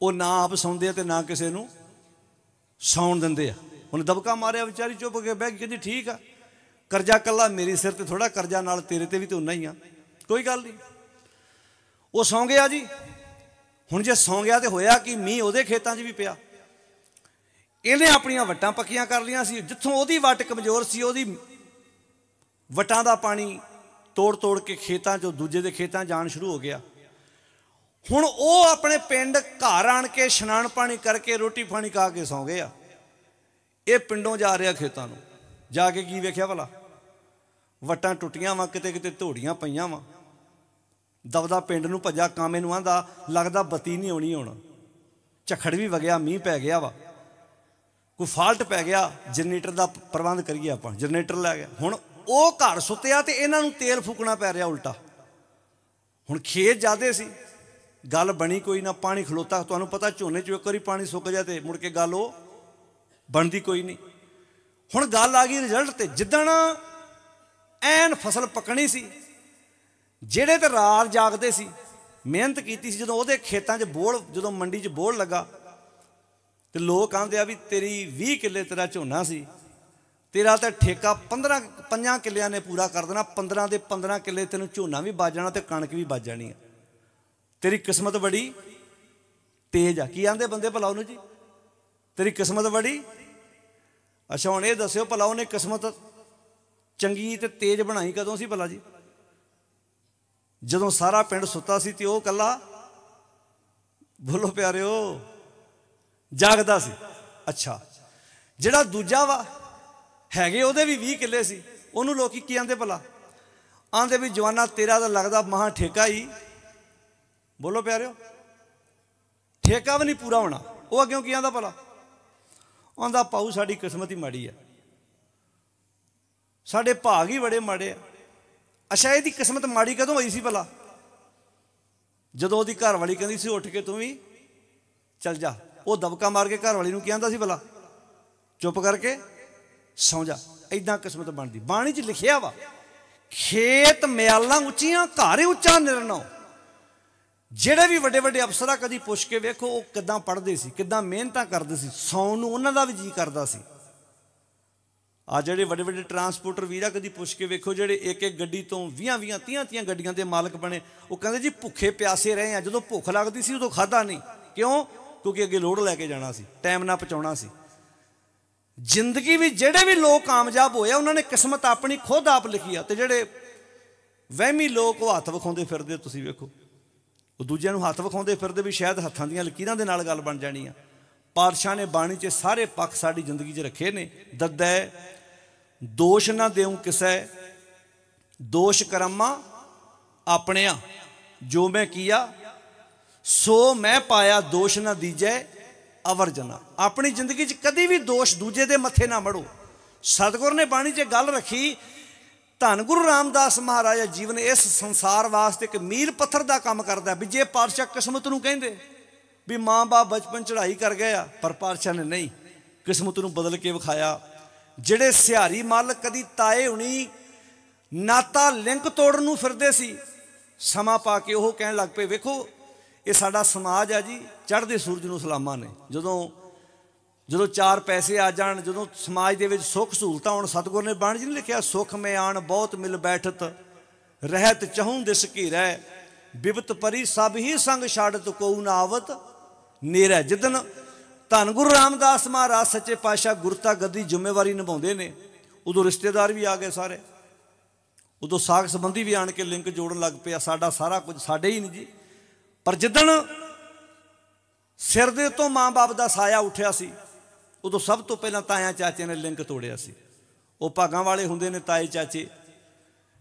ਉਹ ਨਾ ਆਪ ਸੌਂਦੇ ਤੇ ਨਾ ਕਿਸੇ ਨੂੰ ਸੌਣ ਦਿੰਦੇ ਆ। ਹੁਣ ਦਬਕਾ ਮਾਰਿਆ, ਵਿਚਾਰੀ ਚੁੱਪ ਕੇ ਬਹਿ ਗਈ, ਕਹਿੰਦੀ, ਠੀਕ ਆ। ਕਰਜ਼ਾ ਕੱਲਾ ਮੇਰੇ ਸਿਰ ਤੇ ਥੋੜਾ ਕਰਜ਼ਾ ਨਾਲ ਤੇਰੇ ਤੇ ਵੀ ਤੇ ਉਨਾ ਹੀ ਆ। ਕੋਈ ਗੱਲ ਨਹੀਂ। ਉਹ ਸੌਂ ਗਿਆ ਜੀ। ਹੁਣ ਜੇ ਸੌਂ ਗਿਆ ਤੇ ਹੋਇਆ ਕਿ? ਮੀਂਹ ਉਹਦੇ ਖੇਤਾਂ 'ਚ ਵੀ ਪਿਆ। ਇਹਨੇ ਆਪਣੀਆਂ ਵਟਾਂ ਪੱਕੀਆਂ ਕਰ ਲੀਆਂ ਸੀ। ਜਿੱਥੋਂ ਉਹਦੀ ਵਟ ਕਮਜ਼ੋਰ ਸੀ, ਉਹਦੀ ਵਟਾਂ ਦਾ ਪਾਣੀ ਤੋੜ ਤੋੜ ਕੇ ਖੇਤਾਂ 'ਚੋਂ ਦੂਜੇ ਦੇ ਖੇਤਾਂ ਜਾਣ ਸ਼ੁਰੂ ਹੋ ਗਿਆ। ਹੁਣ ਉਹ ਆਪਣੇ ਪਿੰਡ ਘਰ ਆਣ ਕੇ ਇਸ਼ਨਾਨ ਪਾਣੀ ਕਰਕੇ ਰੋਟੀ ਪਾਣੀ ਖਾ ਕੇ ਸੌਂ ਗਏ ਆ। ਇਹ ਪਿੰਡੋਂ ਜਾ ਰਿਹਾ ਖੇਤਾਂ ਨੂੰ। ਜਾ ਕੇ ਕੀ ਵੇਖਿਆ ਭਲਾ? ਵਟਾਂ ਟੁੱਟੀਆਂ ਵਾ, ਕਿਤੇ ਕਿਤੇ ਧੋੜੀਆਂ ਪਈਆਂ ਵਾ। ਦਵਦਾ ਪਿੰਡ ਨੂੰ ਭੱਜਾ, ਕਾਮੇ ਨੂੰ ਆਂਦਾ, ਲੱਗਦਾ ਬੱਤੀ ਨਹੀਂ ਆਉਣੀ ਹੁਣ। ਝਖੜ ਵੀ ਵਗਿਆ, ਮੀਂਹ ਪੈ ਗਿਆ ਵਾ। ਕੋਈ ਫਾਲਟ ਪੈ ਗਿਆ, ਜਨਰੇਟਰ ਦਾ ਪ੍ਰਬੰਧ ਕਰੀਏ ਆਪਾਂ, ਜਨਰੇਟਰ ਲੈ ਗਿਆ। ਹੁਣ ਉਹ ਘਰ ਸੁੱਤਿਆ ਤੇ ਇਹਨਾਂ ਨੂੰ ਤੇਲ ਫੂਕਣਾ ਪੈ ਰਿਹਾ ਉਲਟਾ। ਹੁਣ ਖੇਤ ਜਾਦੇ ਸੀ, ਗੱਲ ਬਣੀ ਕੋਈ ਨਾ, ਪਾਣੀ ਖਲੋਤਾ, ਤੁਹਾਨੂੰ ਪਤਾ ਝੋਨੇ 'ਚ ਇੱਕ ਵਾਰੀ ਪਾਣੀ ਸੁੱਕ ਜਾਏ ਤੇ ਮੁੜ ਕੇ ਗੱਲ ਉਹ ਬਣਦੀ ਕੋਈ ਨਹੀਂ। ਹੁਣ ਗੱਲ ਆ ਗਈ ਰਿਜ਼ਲਟ ਤੇ, ਜਿੱਦਣ ਐਨ ਫਸਲ ਪੱਕਣੀ ਸੀ, ਜਿਹੜੇ ਤੇ ਰਾਤ ਜਾਗਦੇ ਸੀ, ਮਿਹਨਤ ਕੀਤੀ ਸੀ, ਜਦੋਂ ਉਹਦੇ ਖੇਤਾਂ 'ਚ ਬੋਲ, ਜਦੋਂ ਮੰਡੀ 'ਚ ਬੋਲ ਲੱਗਾ ਤੇ ਲੋਕ ਆਂਦੇ ਆ ਵੀ ਤੇਰੀ 20 ਕਿੱਲੇ ਤੇਰਾ ਝੋਨਾ ਸੀ। ਤੇਰਾ ਤਾਂ ਠੇਕਾ 15 ਪੰਜਾਂ ਕਿੱਲਿਆਂ ਨੇ ਪੂਰਾ ਕਰ ਦੇਣਾ 15 ਦੇ 15 ਕਿੱਲੇ ਤੈਨੂੰ ਝੋਨਾ ਵੀ ਵੱਜ ਜਾਣਾ ਤੇ ਕਣਕ ਵੀ ਵੱਜ ਜਾਣੀ ਆ। ਤੇਰੀ ਕਿਸਮਤ ਬੜੀ ਤੇਜ ਆ। ਕੀ ਆਂਦੇ ਬੰਦੇ ਭਲਾ ਉਹਨੂੰ ਜੀ? ਤੇਰੀ ਕਿਸਮਤ ਬੜੀ? ਅੱਛਾ, ਹੁਣ ਇਹ ਦੱਸਿਓ ਭਲਾ ਉਹਨੇ ਕਿਸਮਤ ਚੰਗੀ ਤੇ ਤੇਜ ਬਣਾਈ ਕਦੋਂ ਸੀ ਭਲਾ ਜੀ? ਜਦੋਂ ਸਾਰਾ ਪਿੰਡ ਸੁੱਤਾ ਸੀ ਤੇ ਉਹ ਕੱਲਾ ਬੋਲੋ ਪਿਆਰਿਓ। ਜਾਗਦਾ ਸੀ। ਅੱਛਾ। ਜਿਹੜਾ ਦੂਜਾ ਵਾ, ਹੈਗੇ ਉਹਦੇ ਵੀ 20 ਕਿੱਲੇ ਸੀ। ਉਹਨੂੰ ਲੋਕੀ ਕੀ ਆਂਦੇ ਭਲਾ? ਆਂਦੇ ਵੀ ਜਵਾਨਾ ਤੇਰਾ ਤਾਂ ਲੱਗਦਾ ਮਹਾ ਠੇਕਾ ਹੀ। ਬੋਲੋ ਪਿਆਰਿਓ। ਠੇਕਾ ਵੀ ਨਹੀਂ ਪੂਰਾ ਹੋਣਾ। ਉਹ ਅੱਗੇ ਕੀ ਆਂਦਾ ਭਲਾ? ਆਂਦਾ ਪਾਉ ਸਾਡੀ ਕਿਸਮਤ ਹੀ ਮਾੜੀ ਆ ਸਾਡੇ ਭਾਗ ਹੀ ਬੜੇ ਮਾੜੇ ਆ। ਅੱਛਾ, ਇਹਦੀ ਕਿਸਮਤ ਮਾੜੀ ਕਦੋਂ ਹੋਈ ਸੀ ਭਲਾ? ਜਦੋਂ ਉਹਦੀ ਘਰ ਵਾਲੀ ਕਹਿੰਦੀ ਸੀ, ਉੱਠ ਕੇ ਤੂੰ ਵੀ ਚੱਲ ਜਾ। ਉਹ ਦਬਕਾ ਮਾਰ ਕੇ ਘਰ ਵਾਲੀ ਨੂੰ ਕਹਿੰਦਾ ਸੀ ਭਲਾ? ਚੁੱਪ ਕਰਕੇ ਸੌਂ ਜਾ। ਐਦਾਂ ਕਿਸਮਤ ਬਣਦੀ। ਬਾਣੀ 'ਚ ਲਿਖਿਆ ਵਾ, ਖੇਤ ਮਿਆਲਾਂ ਉੱਚੀਆਂ, ਘਰ ਉੱਚਾ ਨਿਰਣੋ ਜਿਹੜੇ ਵੀ ਵੱਡੇ ਵੱਡੇ ਅਫਸਰਾਂ ਕਦੀ ਪੁੱਛ ਕੇ ਵੇਖੋ, ਉਹ ਕਿੱਦਾਂ ਪੜ੍ਹਦੇ ਸੀ, ਕਿੱਦਾਂ ਮਿਹਨਤਾਂ ਕਰਦੇ ਸੀ, ਸੌਣ ਨੂੰ ਉਹਨਾਂ ਦਾ ਵੀ ਜੀ ਕਰਦਾ ਸੀ। ਆ ਜਿਹੜੇ ਵੱਡੇ ਵੱਡੇ ਟਰਾਂਸਪੋਰਟਰ ਵੀਰਾ ਕਦੀ ਪੁੱਛ ਕੇ ਵੇਖੋ, ਜਿਹੜੇ ਇੱਕ ਇੱਕ ਗੱਡੀ ਤੋਂ 20 20 30 30 ਗੱਡੀਆਂ ਦੇ ਮਾਲਕ ਬਣੇ, ਉਹ ਕਹਿੰਦੇ ਜੀ ਭੁੱਖੇ ਪਿਆਸੇ ਰਹੇ ਆ, ਜਦੋਂ ਭੁੱਖ ਲੱਗਦੀ ਸੀ ਉਦੋਂ ਖਾਦਾ ਨਹੀਂ। ਕਿਉਂ? ਕਿਉਂਕਿ ਅੱਗੇ ਲੋਡ ਲੈ ਕੇ ਜਾਣਾ ਸੀ ਟਾਈਮ ਨਾਲ ਪਹੁੰਚਾਉਣਾ ਸੀ। ਜ਼ਿੰਦਗੀ ਵਿੱਚ ਜਿਹੜੇ ਵੀ ਲੋਕ ਕਾਮਯਾਬ ਹੋਏ ਆ, ਉਹਨਾਂ ਨੇ ਕਿਸਮਤ ਆਪਣੀ ਖੁਦ ਆਪ ਲਿਖੀ ਆ ਤੇ ਜਿਹੜੇ ਵਹਿਮੀ ਲੋਕ ਉਹ ਹੱਥ ਵਿਖਾਉਂਦੇ ਫਿਰਦੇ ਤੁਸੀਂ ਵੇਖੋ। ਉਹ ਦੂਜਿਆਂ ਨੂੰ ਹੱਥ ਵਿਖਾਉਂਦੇ ਫਿਰਦੇ ਵੀ ਸ਼ਾਇਦ ਹੱਥਾਂ ਦੀਆਂ ਲਕੀਰਾਂ ਦੇ ਨਾਲ ਗੱਲ ਬਣ ਜਾਣੀ ਆ। ਪਾਤਸ਼ਾਹ ਨੇ ਬਾਣੀ 'ਚ ਸਾਰੇ ਪੱਖ ਸਾਡੀ ਜ਼ਿੰਦਗੀ 'ਚ ਰੱਖੇ ਨੇ। ਦੱਦੈ ਦੋਸ਼ ਨਾ ਦੇਉ ਕਿਸੈ, ਦੋਸ਼ ਕਰਮਾ ਆਪਣਿਆ, ਜੋ ਮੈਂ ਕੀਆ ਸੋ ਮੈਂ ਪਾਇਆ ਦੋਸ਼ ਨਾ ਦੀਜੈ, ਅਵਰ ਜਨਾ। ਆਪਣੀ ਜ਼ਿੰਦਗੀ 'ਚ ਕਦੀ ਵੀ ਦੋਸ਼ ਦੂਜੇ ਦੇ ਮੱਥੇ ਨਾ ਮੜੋ। ਸਤਿਗੁਰ ਨੇ ਬਾਣੀ 'ਚ ਗੱਲ ਰੱਖੀ, ਧੰਨ ਗੁਰੂ ਰਾਮਦਾਸ ਮਹਾਰਾਜ, ਜੀਵਨ ਇਸ ਸੰਸਾਰ ਵਾਸਤੇ ਇੱਕ ਮੀਲ ਪੱਥਰ ਦਾ ਕੰਮ ਕਰਦਾ ਵੀ ਜੇ ਪਾਤਸ਼ਾਹ ਕਿਸਮਤ ਨੂੰ ਕਹਿੰਦੇ ਵੀ ਮਾਂ-ਬਾਪ ਬਚਪਨ ਚੜ੍ਹਾਈ ਕਰ ਗਏ ਆ, ਪਰ ਪਾਤਸ਼ਾਹ ਨੇ ਨਹੀਂ। ਕਿਸਮਤ ਨੂੰ ਬਦਲ ਕੇ ਵਿਖਾਇਆ। ਜਿਹੜੇ ਸਿਹਾਰੀ ਮੱਲ ਕਦੀ ਤਾਏ ਹੁਣੀ ਨਾਤਾ ਲਿੰਕ ਤੋੜਨ ਨੂੰ ਫਿਰਦੇ ਸੀ, ਸਮਾਂ ਪਾ ਕੇ ਉਹ ਕਹਿਣ ਲੱਗ ਪਏ, ਵੇਖੋ ਇਹ ਸਾਡਾ ਸਮਾਜ ਆ ਜੀ, ਚੜ੍ਹਦੇ ਸੂਰਜ ਨੂੰ ਸਲਾਮਾਂ ਨੇ। ਜਦੋਂ ਜਦੋਂ ਚਾਰ ਪੈਸੇ ਆ ਜਾਣ, ਜਦੋਂ ਸਮਾਜ ਦੇ ਵਿੱਚ ਸੁੱਖ ਸਹੂਲਤਾਂ ਹੋਣ, ਸਤਗੁਰ ਨੇ ਬਾਣ ਜੀ ਨੇ ਲਿਖਿਆ, ਸੁਖ ਮੈਂ ਆਣ, ਬਹੁਤ ਮਿਲ ਬੈਠਤ, ਰਹਿਤ ਚਹੂੰ ਦਿਸ ਘੀਰੈ, ਬਿਬਤ ਪਰੀ ਸਭ ਹੀ ਸੰਗ ਛਾੜਤ, ਕੋ ਨਾ ਆਵਤ ਨੇਰਾ। ਜਿੱਦਨ ਧੰਨ ਗੁਰੂ ਰਾਮਦਾਸ ਮਹਾਰਾਜ ਸੱਚੇ ਪਾਤਸ਼ਾਹ ਗੁਰਤਾ ਗੱਦੀ ਜ਼ਿੰਮੇਵਾਰੀ ਨਿਭਾਉਂਦੇ ਨੇ, ਉਦੋਂ ਰਿਸ਼ਤੇਦਾਰ ਵੀ ਆ ਗਏ ਸਾਰੇ। ਉਦੋਂ ਸਾਖ ਸੰਬੰਧੀ ਵੀ ਆਣ ਕੇ ਲਿੰਕ ਜੋੜਨ ਲੱਗ ਪਿਆ, ਸਾਡਾ ਸਾਰਾ ਕੁਝ ਸਾਡੇ ਹੀ ਨਹੀਂ ਜੀ। ਪਰ ਜਿੱਦਣ ਸਿਰ ਦੇ ਤੋਂ ਮਾਂ-ਬਾਪ ਦਾ ਸਾਇਆ ਉੱਠਿਆ ਸੀ, ਉਦੋਂ ਸਭ ਤੋਂ ਪਹਿਲਾਂ ਤਾਇਆ ਚਾਚੇ ਨੇ ਲਿੰਕ ਤੋੜਿਆ ਸੀ। ਉਹ ਭਾਗਾਂ ਵਾਲੇ ਹੁੰਦੇ ਨੇ ਤਾਏ ਚਾਚੇ,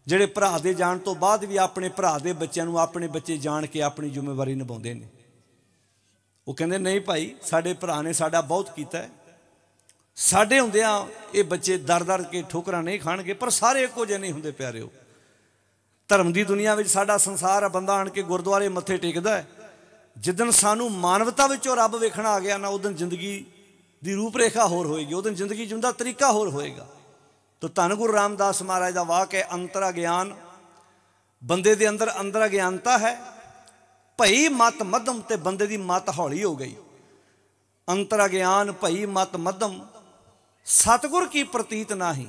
ਜਿਹੜੇ ਭਰਾ ਦੇ ਜਾਣ ਤੋਂ ਬਾਅਦ ਵੀ ਆਪਣੇ ਭਰਾ ਦੇ ਬੱਚਿਆਂ ਨੂੰ ਆਪਣੇ ਬੱਚੇ ਜਾਣ ਕੇ ਆਪਣੀ ਜ਼ਿੰਮੇਵਾਰੀ ਨਿਭਾਉਂਦੇ ਨੇ। ਉਹ ਕਹਿੰਦੇ, ਨਹੀਂ ਭਾਈ, ਸਾਡੇ ਭਰਾ ਨੇ ਸਾਡਾ ਬਹੁਤ ਕੀਤਾ ਹੈ। ਸਾਡੇ ਹੁੰਦਿਆਂ ਇਹ ਬੱਚੇ ਦਰ-ਦਰ ਕੇ ਠੋਕਰਾਂ ਨਹੀਂ ਖਾਣਗੇ, ਪਰ ਸਾਰੇ ਇੱਕੋ ਜਿਹੇ ਨਹੀਂ ਹੁੰਦੇ, ਪਿਆਰਿਓ। ਧਰਮ ਦੀ ਦੁਨੀਆ ਵਿੱਚ ਸਾਡਾ ਸੰਸਾਰ ਆ, ਬੰਦਾ ਆਣ ਕੇ ਗੁਰਦੁਆਰੇ ਮੱਥੇ ਟੇਕਦਾ ਹੈ। ਜਿੱਦਨ ਸਾਨੂੰ ਮਾਨਵਤਾ ਵਿੱਚੋਂ ਰੱਬ ਵੇਖਣਾ ਆ ਗਿਆ ਨਾ ਉਦੋਂ ਜ਼ਿੰਦਗੀ ਦੀ ਰੂਪਰੇਖਾ ਹੋਰ ਹੋਏਗੀ ਉਦੋਂ ਜ਼ਿੰਦਗੀ ਜਿਉਣ ਦਾ ਤਰੀਕਾ ਹੋਰ ਹੋਏਗਾ। ਤਾਂ ਧੰਨ ਗੁਰੂ ਰਾਮਦਾਸ ਮਹਾਰਾਜ ਦਾ ਵਾਕ ਹੈ, ਅੰਤਰਾ ਗਿਆਨ ਬੰਦੇ ਦੇ ਅੰਦਰ ਅੰਦਰ ਗਿਆਨਤਾ ਹੈ। ਭਈ ਮਤ ਮਧਮ ਤੇ ਬੰਦੇ ਦੀ ਮਤ ਹੌਲੀ ਹੋ ਗਈ। ਅੰਤਰ ਗਿਆਨ ਭਈ ਮਤ ਮਧਮ, ਸਤਗੁਰ ਕੀ ਪ੍ਰਤੀਤ ਨਾਹੀ।